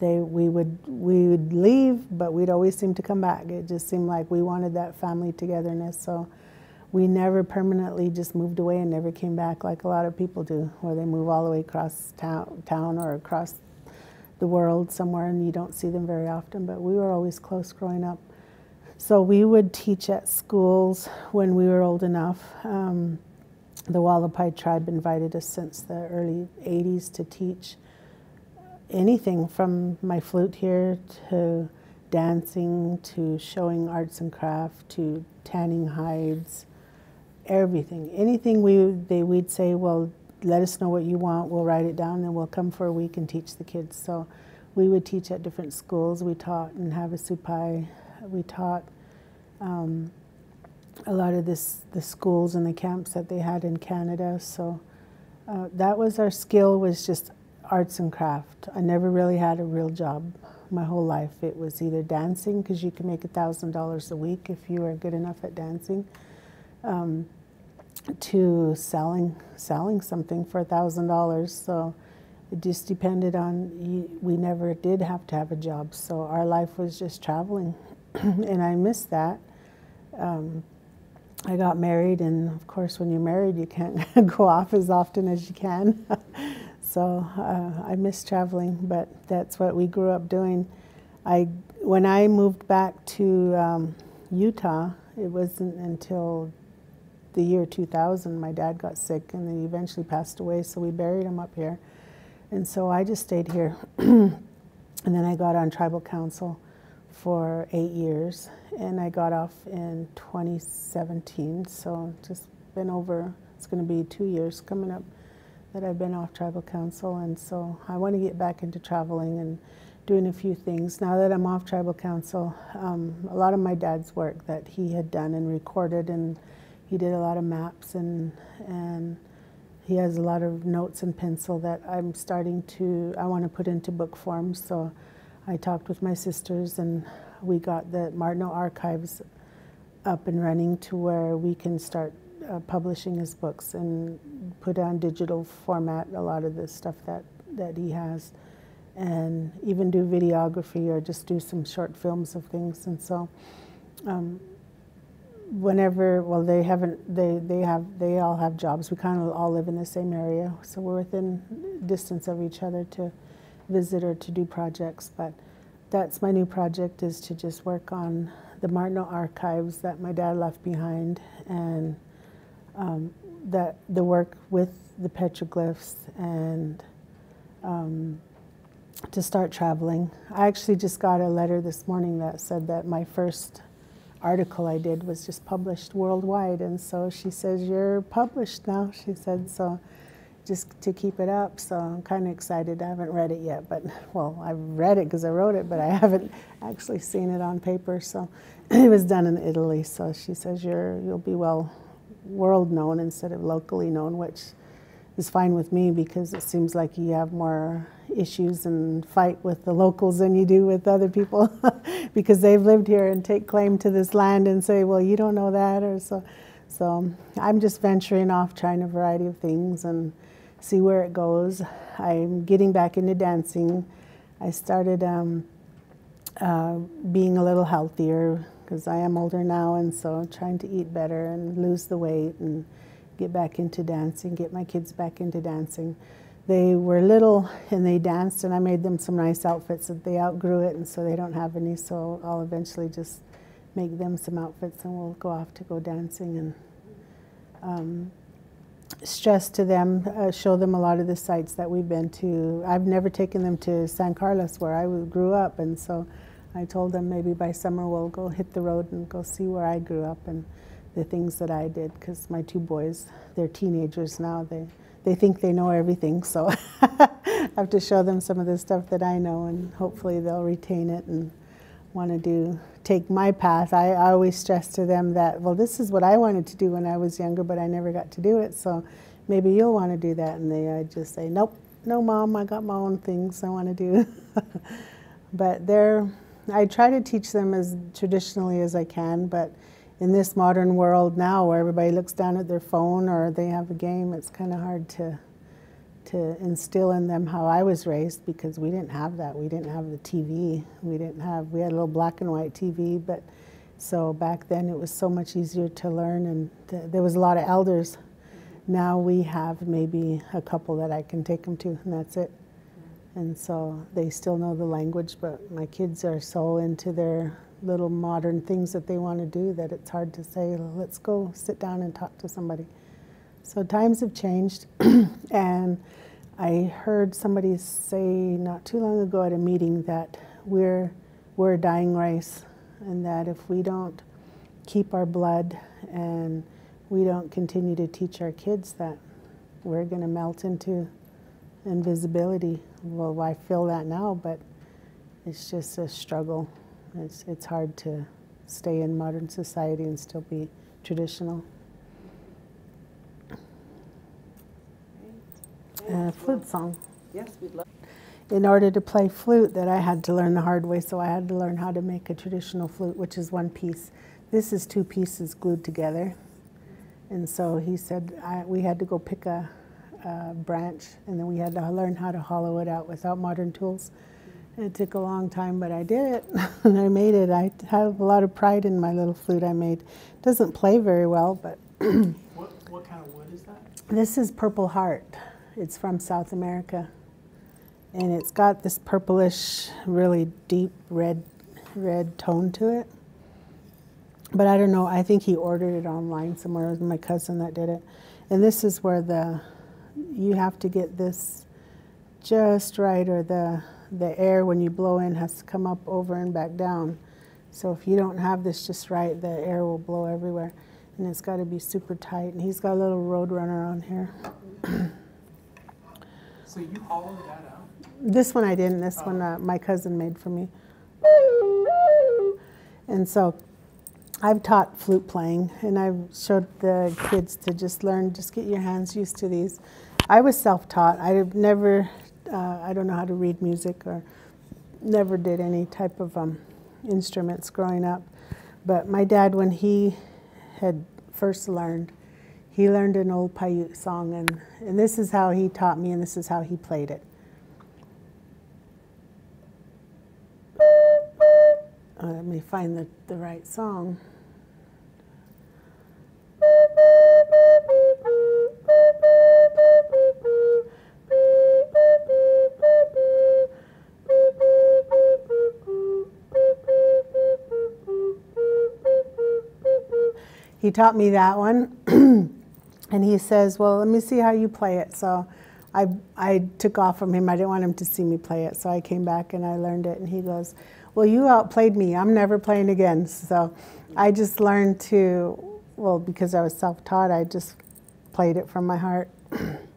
they we would we would leave, but we'd always seem to come back. It just seemed like we wanted that family togetherness. So we never permanently just moved away and never came back like a lot of people do, where they move all the way across town, town or across the world somewhere and you don't see them very often. But we were always close growing up. So we would teach at schools when we were old enough. Um, the Hualapai tribe invited us since the early 80s to teach anything from my flute here to dancing to showing arts and craft to tanning hides, everything. Anything we they we'd say, well, let us know what you want. We'll write it down, then we'll come for a week and teach the kids. So we would teach at different schools. We taught in Havasupai. We taught um, a lot of this the schools and the camps that they had in Canada. So uh, that was our skill was just arts and craft. I never really had a real job my whole life. It was either dancing because you can make a thousand dollars a week if you are good enough at dancing. Um, to selling selling something for a thousand dollars. So it just depended on we never did have to have a job. So our life was just traveling, and I missed that. Um, I got married, and of course, when you're married, you can't go off as often as you can. so uh, I miss traveling, but that's what we grew up doing. I when I moved back to um, Utah, it wasn't until the year 2000, my dad got sick and then he eventually passed away, so we buried him up here. And so I just stayed here. and then I got on tribal council for eight years, and I got off in 2017, so just been over, it's going to be two years coming up that I've been off tribal council, and so I want to get back into traveling and doing a few things. Now that I'm off tribal council, um, a lot of my dad's work that he had done and recorded and he did a lot of maps and and he has a lot of notes and pencil that I'm starting to I want to put into book form. So I talked with my sisters and we got the Martineau archives up and running to where we can start uh, publishing his books and put on digital format a lot of the stuff that that he has and even do videography or just do some short films of things and so um, whenever well they haven't they they have they all have jobs we kind of all live in the same area so we're within distance of each other to visit or to do projects but that's my new project is to just work on the Martineau archives that my dad left behind and um, that the work with the petroglyphs and um, to start traveling. I actually just got a letter this morning that said that my first article I did was just published worldwide. And so she says, You're published now, she said. So just to keep it up. So I'm kind of excited. I haven't read it yet, but well, I've read it because I wrote it, but I haven't actually seen it on paper. So it was done in Italy. So she says, You're, You'll be well world known instead of locally known, which is fine with me because it seems like you have more issues and fight with the locals than you do with other people because they've lived here and take claim to this land and say, well, you don't know that or so. So I'm just venturing off, trying a variety of things and see where it goes. I'm getting back into dancing. I started um, uh, being a little healthier because I am older now, and so trying to eat better and lose the weight and get back into dancing, get my kids back into dancing. They were little and they danced, and I made them some nice outfits. And they outgrew it, and so they don't have any. So I'll eventually just make them some outfits, and we'll go off to go dancing and um, stress to them, uh, show them a lot of the sites that we've been to. I've never taken them to San Carlos, where I grew up, and so I told them maybe by summer we'll go hit the road and go see where I grew up and the things that I did, because my two boys, they're teenagers now. They they think they know everything, so I have to show them some of the stuff that I know, and hopefully they'll retain it and want to do take my path. I, I always stress to them that well, this is what I wanted to do when I was younger, but I never got to do it. So maybe you'll want to do that, and they just say nope, no, mom, I got my own things I want to do. but they're I try to teach them as traditionally as I can, but in this modern world now where everybody looks down at their phone or they have a game, it's kind of hard to to instill in them how I was raised because we didn't have that. We didn't have the TV. We didn't have we had a little black and white TV, but so back then it was so much easier to learn and th- there was a lot of elders. Now we have maybe a couple that I can take them to and that's it. And so they still know the language, but my kids are so into their little modern things that they want to do that it's hard to say, let's go sit down and talk to somebody. So times have changed, and I heard somebody say not too long ago at a meeting that we're we're a dying race, and that if we don't keep our blood and we don't continue to teach our kids that we're going to melt into invisibility. Well, I feel that now, but it's just a struggle. It's, it's hard to stay in modern society and still be traditional. A uh, flute song. Yes, we'd love. In order to play flute, that I had to learn the hard way, so I had to learn how to make a traditional flute, which is one piece. This is two pieces glued together. And so he said I, we had to go pick a, a branch, and then we had to learn how to hollow it out without modern tools. It took a long time, but I did it, and I made it. I have a lot of pride in my little flute I made. It doesn't play very well, but What, what kind of wood is that? this is Purple Heart. It's from South America. And it's got this purplish, really deep red red tone to it. But I don't know, I think he ordered it online somewhere. It was my cousin that did it. And this is where the you have to get this just right or the the air when you blow in has to come up over and back down. So if you don't have this just right, the air will blow everywhere. And it's got to be super tight. And he's got a little road runner on here. So you hollowed that out? This one I didn't. This one uh, my cousin made for me. And so I've taught flute playing and I've showed the kids to just learn, just get your hands used to these. I was self taught. I've never, uh, I don't know how to read music or never did any type of um, instruments growing up. But my dad, when he had first learned, he learned an old Paiute song, and, and this is how he taught me, and this is how he played it. Uh, let me find the, the right song. He taught me that one. and he says, Well, let me see how you play it. So I, I took off from him. I didn't want him to see me play it. So I came back and I learned it. And he goes, Well, you outplayed me. I'm never playing again. So I just learned to, well, because I was self taught, I just played it from my heart.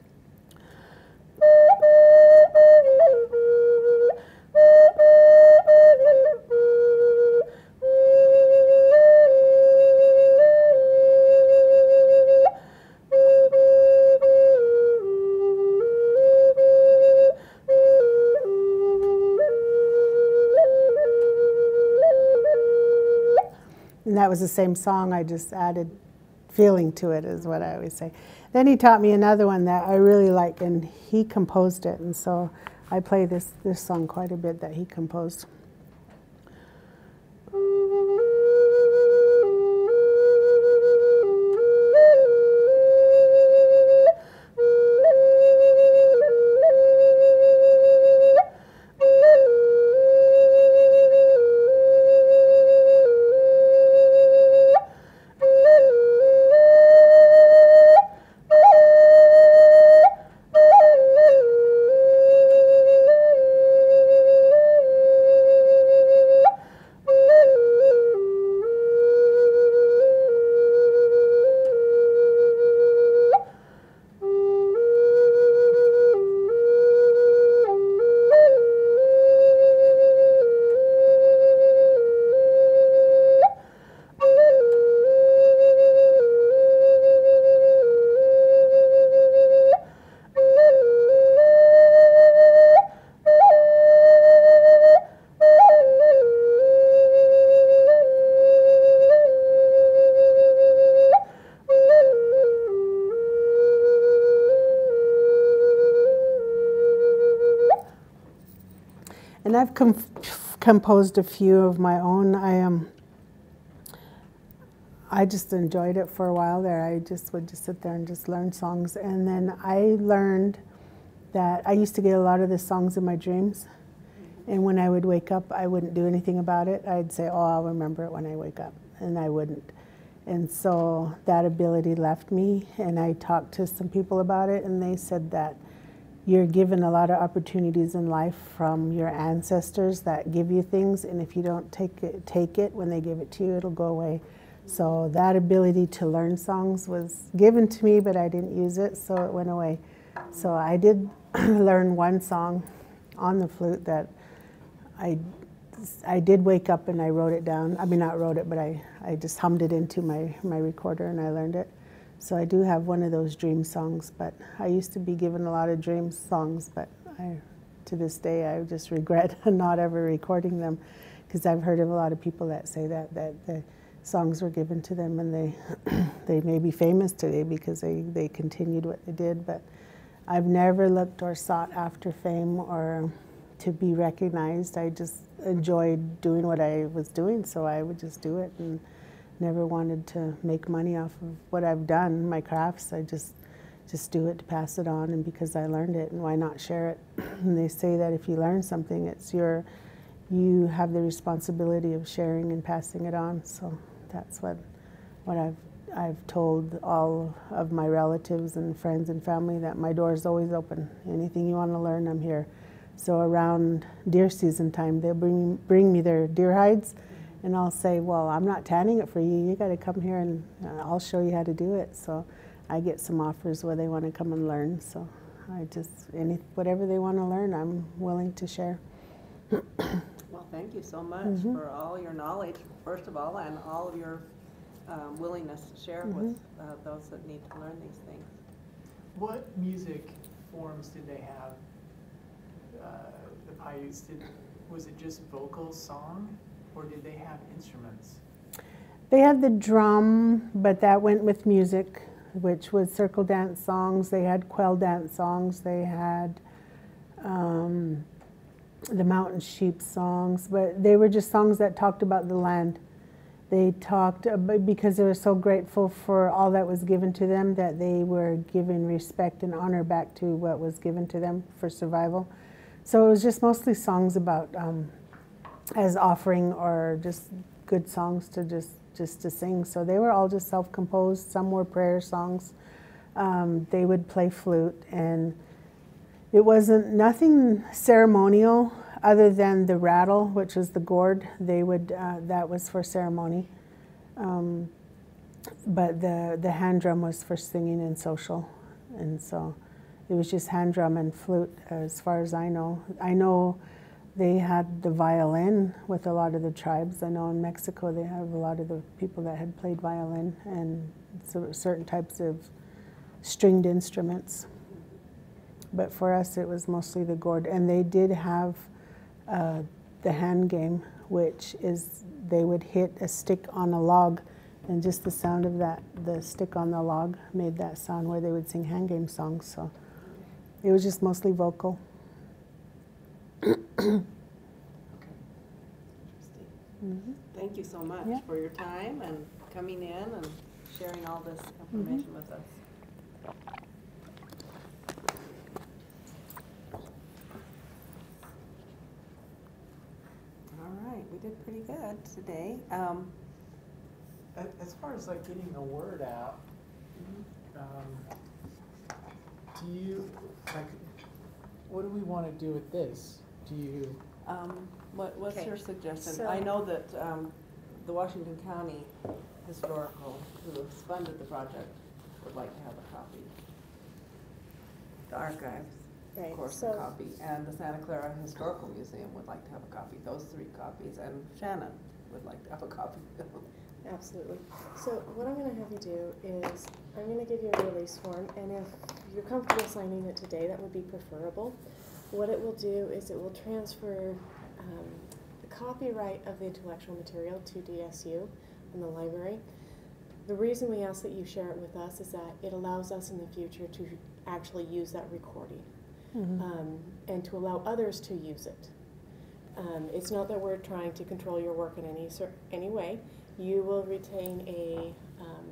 And that was the same song, I just added feeling to it, is what I always say. Then he taught me another one that I really like, and he composed it. And so I play this, this song quite a bit that he composed. I've com- composed a few of my own. I um, I just enjoyed it for a while there. I just would just sit there and just learn songs. And then I learned that I used to get a lot of the songs in my dreams. And when I would wake up, I wouldn't do anything about it. I'd say, oh, I'll remember it when I wake up. And I wouldn't. And so that ability left me. And I talked to some people about it, and they said that you're given a lot of opportunities in life from your ancestors that give you things, and if you don't take it, take it when they give it to you, it'll go away. So that ability to learn songs was given to me, but I didn't use it, so it went away. So I did learn one song on the flute that I I did wake up and I wrote it down. I mean, not wrote it, but I, I just hummed it into my, my recorder and I learned it. So I do have one of those dream songs, but I used to be given a lot of dream songs, but I, to this day, I just regret not ever recording them because I've heard of a lot of people that say that, that the songs were given to them and they, they may be famous today because they, they continued what they did, but I've never looked or sought after fame or to be recognized. I just enjoyed doing what I was doing, so I would just do it and never wanted to make money off of what I've done, my crafts. I just just do it to pass it on and because I learned it and why not share it? and they say that if you learn something, it's your you have the responsibility of sharing and passing it on. So that's what what I've I've told all of my relatives and friends and family that my door is always open. Anything you want to learn, I'm here. So around deer season time, they'll bring, bring me their deer hides, and I'll say, well, I'm not tanning it for you. You got to come here and uh, I'll show you how to do it. So I get some offers where they want to come and learn. So I just, any, whatever they want to learn, I'm willing to share. Well, thank you so much Mhm. for all your knowledge, first of all, and all of your um, willingness to share with uh, those that need to learn these things. What music forms did they have? Uh, the Paiutes did. Was it just vocal song, or did they have instruments? They had the drum, but that went with music, which was circle dance songs. They had quail dance songs. They had um, the mountain sheep songs, but they were just songs that talked about the land. They talked because they were so grateful for all that was given to them that they were giving respect and honor back to what was given to them for survival. So it was just mostly songs about um, as offering or just good songs to just just to sing. So they were all just self-composed. Some were prayer songs. Um, they would play flute, and it wasn't nothing ceremonial other than the rattle, which was the gourd. They would uh, that was for ceremony, um, but the the hand drum was for singing and social, and so it was just hand drum and flute as far as I know. I know they had the violin with a lot of the tribes. I know in Mexico they have a lot of the people that had played violin and certain types of stringed instruments. But for us, it was mostly the gourd. And they did have uh, the hand game, which is they would hit a stick on a log, and just the sound of that, the stick on the log, made that sound where they would sing hand game songs. So it was just mostly vocal. Okay. Interesting. Mhm. Thank you so much Yeah. for your time and coming in and sharing all this information with us. All right, we did pretty good today. Um, As far as like getting the word out, um, do you like? What do we want to do with this? Do you? um, What, what's Okay, your suggestion? so- I know that um, the Washington County Historical, who has funded the project, would like to have a copy. The archives, of Right, course, a copy, and the Santa Clara Historical Museum would like to have a copy, those three copies, and Shannon would like to have a copy. Absolutely. So what I'm gonna have you do is, I'm gonna give you a release form, and if you're comfortable signing it today, that would be preferable. What it will do is it will transfer um, the copyright of the intellectual material to DSU and the library. The reason we ask that you share it with us is that it allows us in the future to actually use that recording Mhm. um, and to allow others to use it. Um, it's not that we're trying to control your work in any any way. You will retain a um,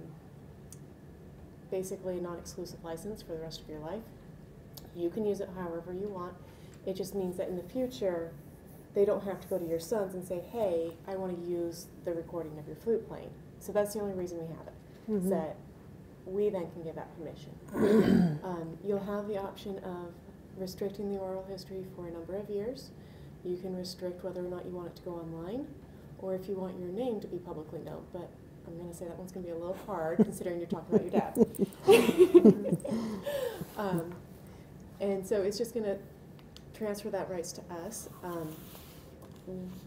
basically a non-exclusive license for the rest of your life. You can use it however you want. It just means that in the future, they don't have to go to your sons and say, "Hey, I want to use the recording of your flute playing." So that's the only reason we have it. Is Mhm. that we then can give that permission. um, you'll have the option of restricting the oral history for a number of years. You can restrict whether or not you want it to go online, or if you want your name to be publicly known. But I'm going to say that one's going to be a little hard considering you're talking about your dad. um, and so it's just going to transfer that rights to us. Um,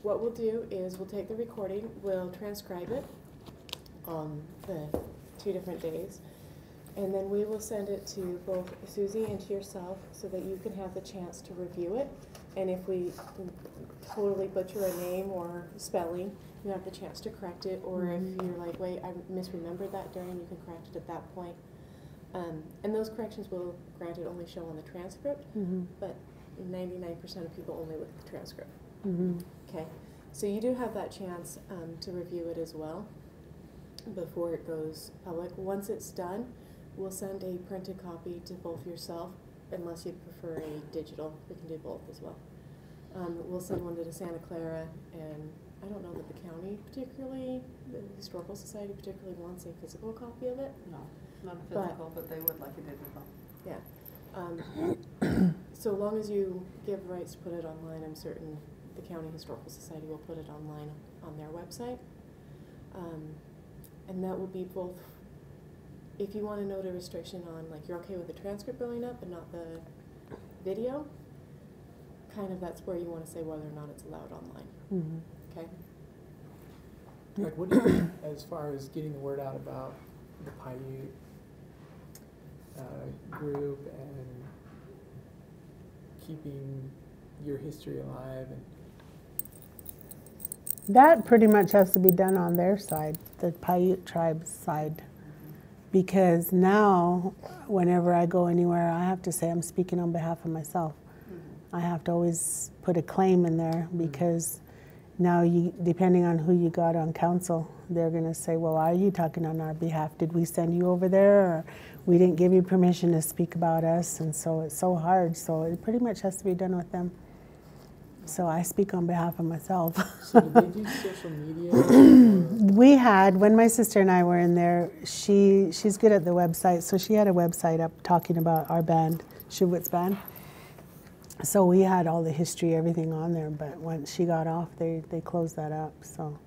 what we'll do is we'll take the recording, we'll transcribe it on the two different days, and then we will send it to both Susie and to yourself so that you can have the chance to review it. And if we totally butcher a name or spelling, you have the chance to correct it. Or if you're like, wait, I misremembered that during, you can correct it at that point. Um, and those corrections will, granted, only show on the transcript, Mhm. but 99% of people only look at the transcript. Mhm. Okay, so you do have that chance um, to review it as well before it goes public. Once it's done, we'll send a printed copy to both yourself, unless you prefer a digital. We can do both as well. Um, we'll send one to Santa Clara, and I don't know that the county particularly, the Historical Society particularly wants a physical copy of it. No, not a But- physical, but they would like a digital. Yeah. Um, so long as you give rights to put it online, I'm certain the County Historical Society will put it online on their website. Um, and that will be both, if you want to note a restriction on, like, you're okay with the transcript going up and not the video, kind of that's where you want to say whether or not it's allowed online, Mhm. okay? Like, what do you, as far as getting the word out about the Paiute uh, group and keeping your history alive and That pretty much has to be done on their side, the Paiute tribe's side. Because now, whenever I go anywhere, I have to say I'm speaking on behalf of myself. I have to always put a claim in there because now you, depending on who you got on council, they're going to say, "Well, are you talking on our behalf? Did we send you over there, or we didn't give you permission to speak about us?" And so it's so hard. So it pretty much has to be done with them. So I speak on behalf of myself. so do they do social media? We had when my sister and I were in there. She she's good at the website, so she had a website up talking about our band, Shivwits Band. So we had all the history, everything on there. But once she got off, they they closed that up. So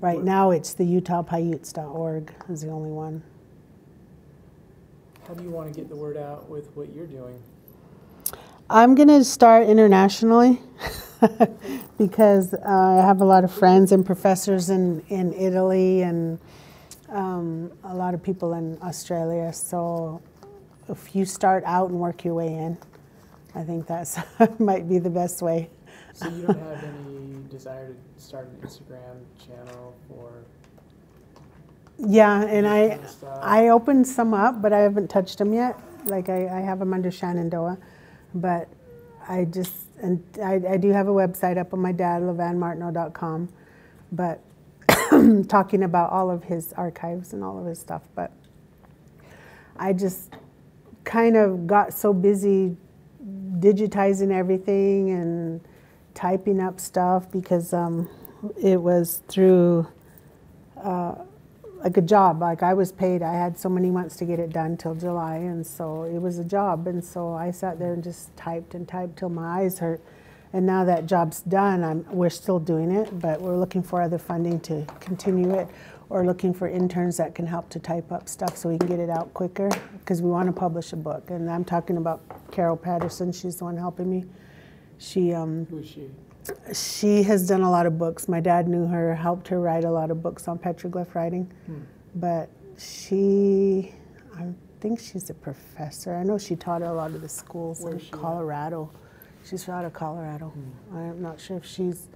right now it's the UtahPaiutes.org is the only one. How do you want to get the word out with what you're doing? I'm going to start internationally because uh, I have a lot of friends and professors in, in Italy and um, a lot of people in Australia. So if you start out and work your way in, I think that's might be the best way. So you don't have any desire to start an Instagram channel for Yeah, and I? I opened some up, but I haven't touched them yet. Like I, I have them under Shenandoah, but I just and I, I do have a website up on my dad lavanmartineau.com, but talking about all of his archives and all of his stuff. But I just kind of got so busy digitizing everything and typing up stuff because um, it was through like a job. Like I was paid, I had so many months to get it done till July, and so it was a job. And so I sat there and just typed and typed till my eyes hurt. And now that job's done, I'm, we're still doing it, but we're looking for other funding to continue it, or looking for interns that can help to type up stuff so we can get it out quicker. Because we want to publish a book, and I'm talking about Carol Patterson. She's the one helping me. She um, Who is she? she has done a lot of books. My dad knew her, helped her write a lot of books on petroglyph writing. Hmm. But she, I think she's a professor. I know she taught at a lot of the schools Where in she at? Colorado. She's out of Colorado. Hmm. I'm not sure if she's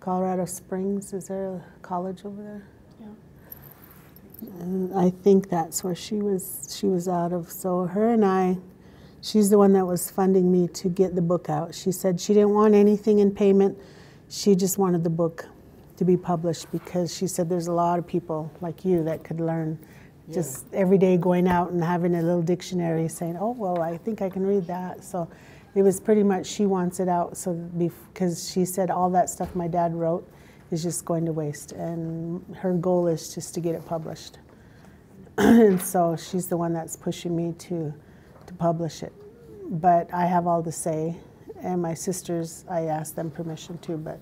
Colorado Springs. Is there a college over there? Yeah. I think that's where she was. She was out of. So her and I, she's the one that was funding me to get the book out. She said she didn't want anything in payment. She just wanted the book to be published because she said there's a lot of people like you that could learn Yeah. just every day going out and having a little dictionary saying, oh, well, I think I can read that. So it was pretty much she wants it out so because she said all that stuff my dad wrote is just going to waste. And her goal is just to get it published. and so she's the one that's pushing me to, to publish it. but I have all the say. And my sisters, I asked them permission too, but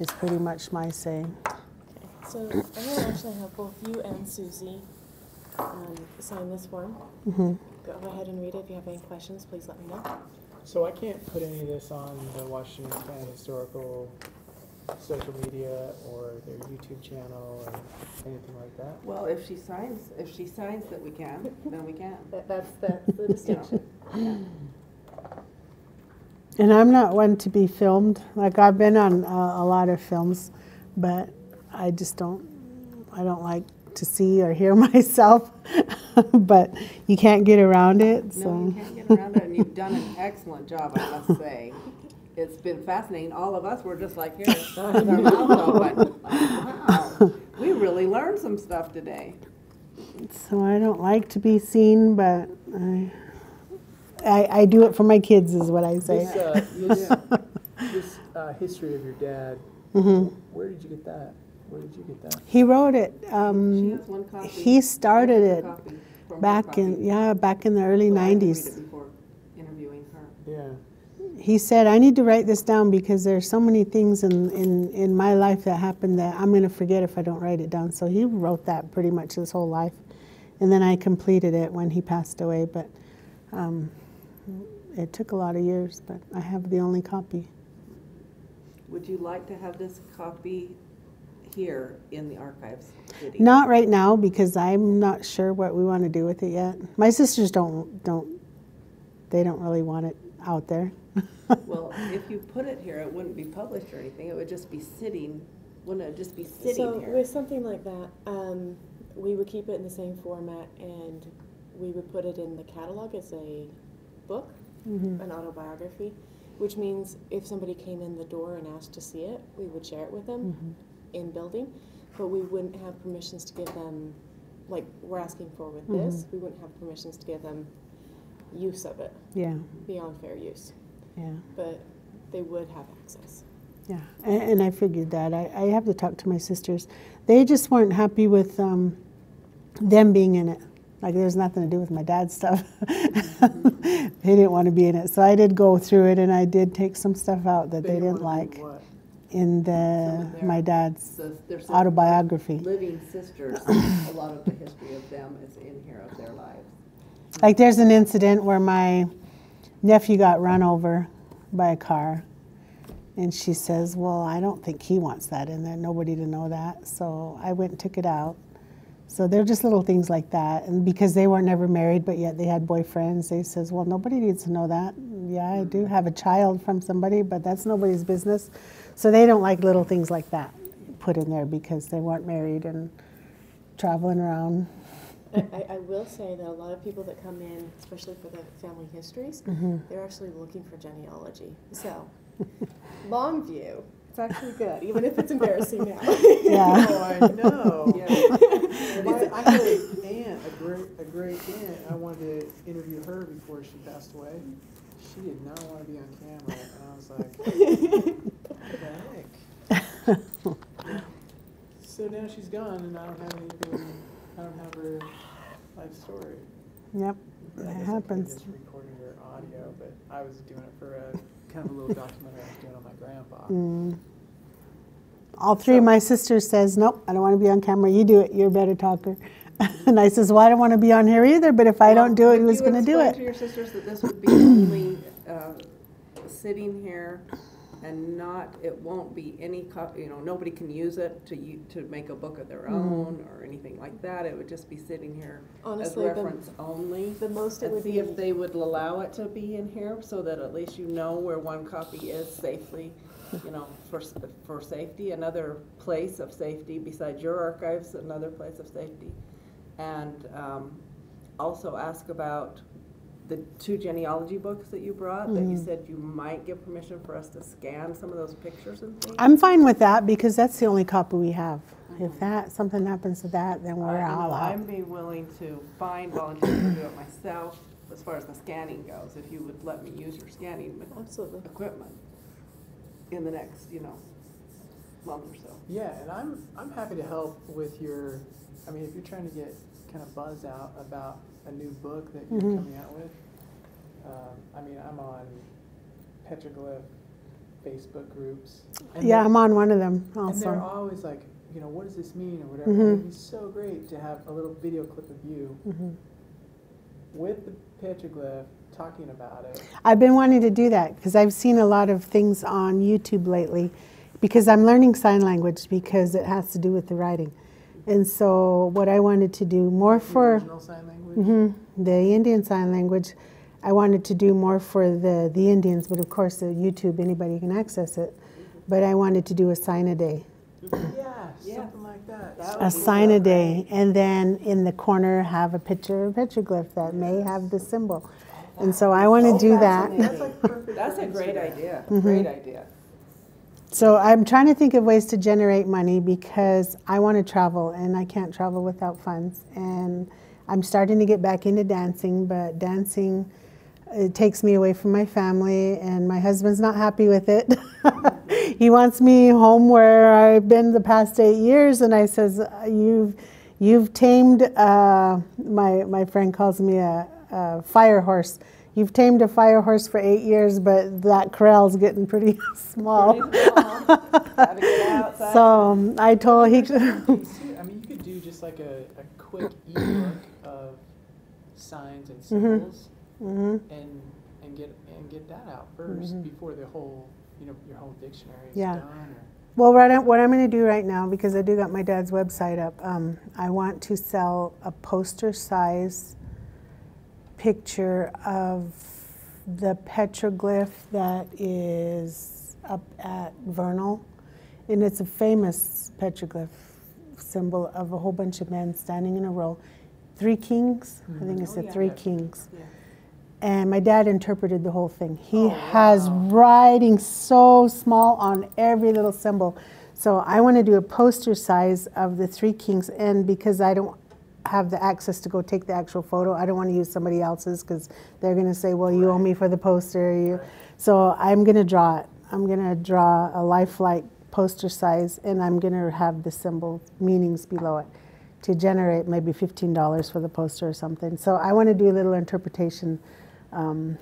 it's pretty much my say. So I'm gonna actually have both you and Susie um, sign this form. hmm Go ahead and read it. If you have any questions, please let me know. So I can't put any of this on the Washington County Historical social media or their YouTube channel or anything like that? Well, if she signs, if she signs that we can, then we can. That, that's, that's the distinction. And I'm not one to be filmed. Like I've been on uh, a lot of films, but I just don't. I don't like to see or hear myself. but you can't get around it. So. No, you can't get around it, and you've done an excellent job, I must say. It's been fascinating. All of us were just like here, with our mouth open. Like, Wow, we really learned some stuff today. So I don't like to be seen, but I, I, I do it for my kids, is what I say. This, uh, this, this uh, history of your dad, hmm where did you get that? Where did you get that? He wrote it. She Um, has one copy. he started This is a it copy from her back in yeah, back in the early So I read '90s. it before interviewing her. Yeah. He said, "I need to write this down because there's so many things in in in my life that happened that I'm going to forget if I don't write it down." So he wrote that pretty much his whole life, and then I completed it when he passed away. But um, it took a lot of years. But I have the only copy. Would you like to have this copy here in the archives city? Not right now because I'm not sure what we want to do with it yet. My sisters don't don't they don't really want it out there. Well, if you put it here, it wouldn't be published or anything. It would just be sitting, wouldn't it just be sitting So sitting here? with something like that, um, we would keep it in the same format and we would put it in the catalog as a book, Mhm. an autobiography, which means if somebody came in the door and asked to see it, we would share it with them Mhm. in building, but we wouldn't have permissions to give them, like we're asking for with this, we wouldn't have permissions to give them use of it Yeah, beyond fair use, yeah. but they would have access. Yeah, and, and I figured that. I, I have to talk to my sisters. They just weren't happy with um, them being in it. Like, there's nothing to do with my dad's stuff. they didn't want to be in it. So I did go through it and I did take some stuff out that they, didn't like in the their- my dad's The- autobiography. living sisters, a lot of the history of them is in here of their lives. Like, there's an incident where my nephew got run over by a car. And she says, Well, I don't think he wants that in there, nobody to know that. So I went and took it out. So they're just little things like that. And because they weren't never married, but yet they had boyfriends, they says, Well, nobody needs to know that. Yeah, I do have a child from somebody, but that's nobody's business. So they don't like little things like that put in there because they weren't married and traveling around. I, I, I will say that a lot of people that come in, especially for the family histories, mm-hmm. they're actually looking for genealogy. So, long view, it's actually good, even if it's embarrassing now. Yeah. Oh, I know. Yeah. My, I had an aunt, a great, a great aunt. I wanted to interview her before she passed away. She did not want to be on camera, and I was like, "What the heck?" So now she's gone, and I don't have anything. I don't have her life story. Yep, I that I happens. just recorded her audio, but I was doing it for a kind of a little documentary I was doing on my grandpa. Mm. All three of my sisters says, nope, I don't want to be on camera. You do it. You're a better talker. and I says, well, I don't want to be on here either. But if I don't do it, who's going to do it? to your sisters that this would be only uh, sitting here and not, it won't be any, you know, nobody can use it to, to make a book of their Mm-hmm. own or anything like that. It would just be sitting here as Honestly, the, reference only. the most it And would see be, if they would allow it to be in here so that at least you know where one copy is safely, you know, for, for safety, another place of safety besides your archives, another place of safety. And um, also ask about the two genealogy books that you brought, that you Mhm. said you might give permission for us to scan some of those pictures and things. I'm fine with that because that's the only copy we have. If that something happens to that, then we're I- you all out. I'm be willing to find volunteers to do it myself, as far as the scanning goes, if you would let me use your scanning absolutely. equipment in the next, you know, month or so. Yeah, and I'm I'm happy to help with your. I mean, if you're trying to get kind of buzz out about a new book that you're Mhm. coming out with, um, I mean, I'm on petroglyph Facebook groups. Yeah, I'm on one of them And they're always like, you know, what does this mean or whatever. Mhm. It'd be so great to have a little video clip of you Mhm. with the petroglyph talking about it. I've been wanting to do that because I've seen a lot of things on YouTube lately because I'm learning sign language because it has to do with the writing. And so, what I wanted to do more The for original sign language. mhm, the Indian Sign Language, I wanted to do more for the, the Indians, but of course, the YouTube, anybody can access it. But I wanted to do a sign a day. Yeah, Yeah. something like that. That a sign a day, and then in the corner have a picture of petroglyph that may have the symbol. And so I want to So do that. That's like perfect. That's a great Instagram. idea, Mhm. great idea. So I'm trying to think of ways to generate money because I want to travel and I can't travel without funds. And I'm starting to get back into dancing, but dancing it takes me away from my family and my husband's not happy with it. he wants me home where I've been the past 8 years and I says you've you've tamed uh, my my friend calls me a, a fire horse. You've tamed a fire horse for eight years, but that corral's getting pretty small. Pretty small. Gotta get. So um, I told he. I mean, you could do just like a, a quick ebook of signs and symbols, Mhm. and and get and get that out 1st before the whole you know your whole dictionary is Yeah. done. Or, Well, what, I, what I'm going to do right now, because I do got my dad's website up, um, I want to sell a poster size picture of the petroglyph that is up at Vernal. And it's a famous petroglyph symbol of a whole bunch of men standing in a row. Three kings, I mm-hmm. think it's Oh, the yeah. three Yeah. kings. Yeah. And my dad interpreted the whole thing. He Oh, has wow. writing so small on every little symbol. So I want to do a poster size of the three kings. And because I don't have the access to go take the actual photo, I don't want to use somebody else's because they're going to say, well, you owe me for the poster. You. So I'm going to draw it. I'm going to draw a lifelike poster size and I'm going to have the symbol meanings below it to generate maybe $15 for the poster or something. So I want to do a little interpretation um,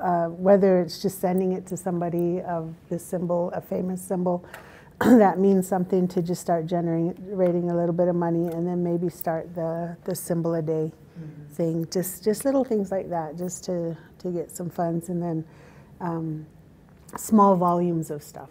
uh, whether it's just sending it to somebody of the symbol, a famous symbol that means something to just start generating a little bit of money and then maybe start the, the symbol a day thing. Just, just little things like that, just to, to get some funds and then um, small volumes of stuff.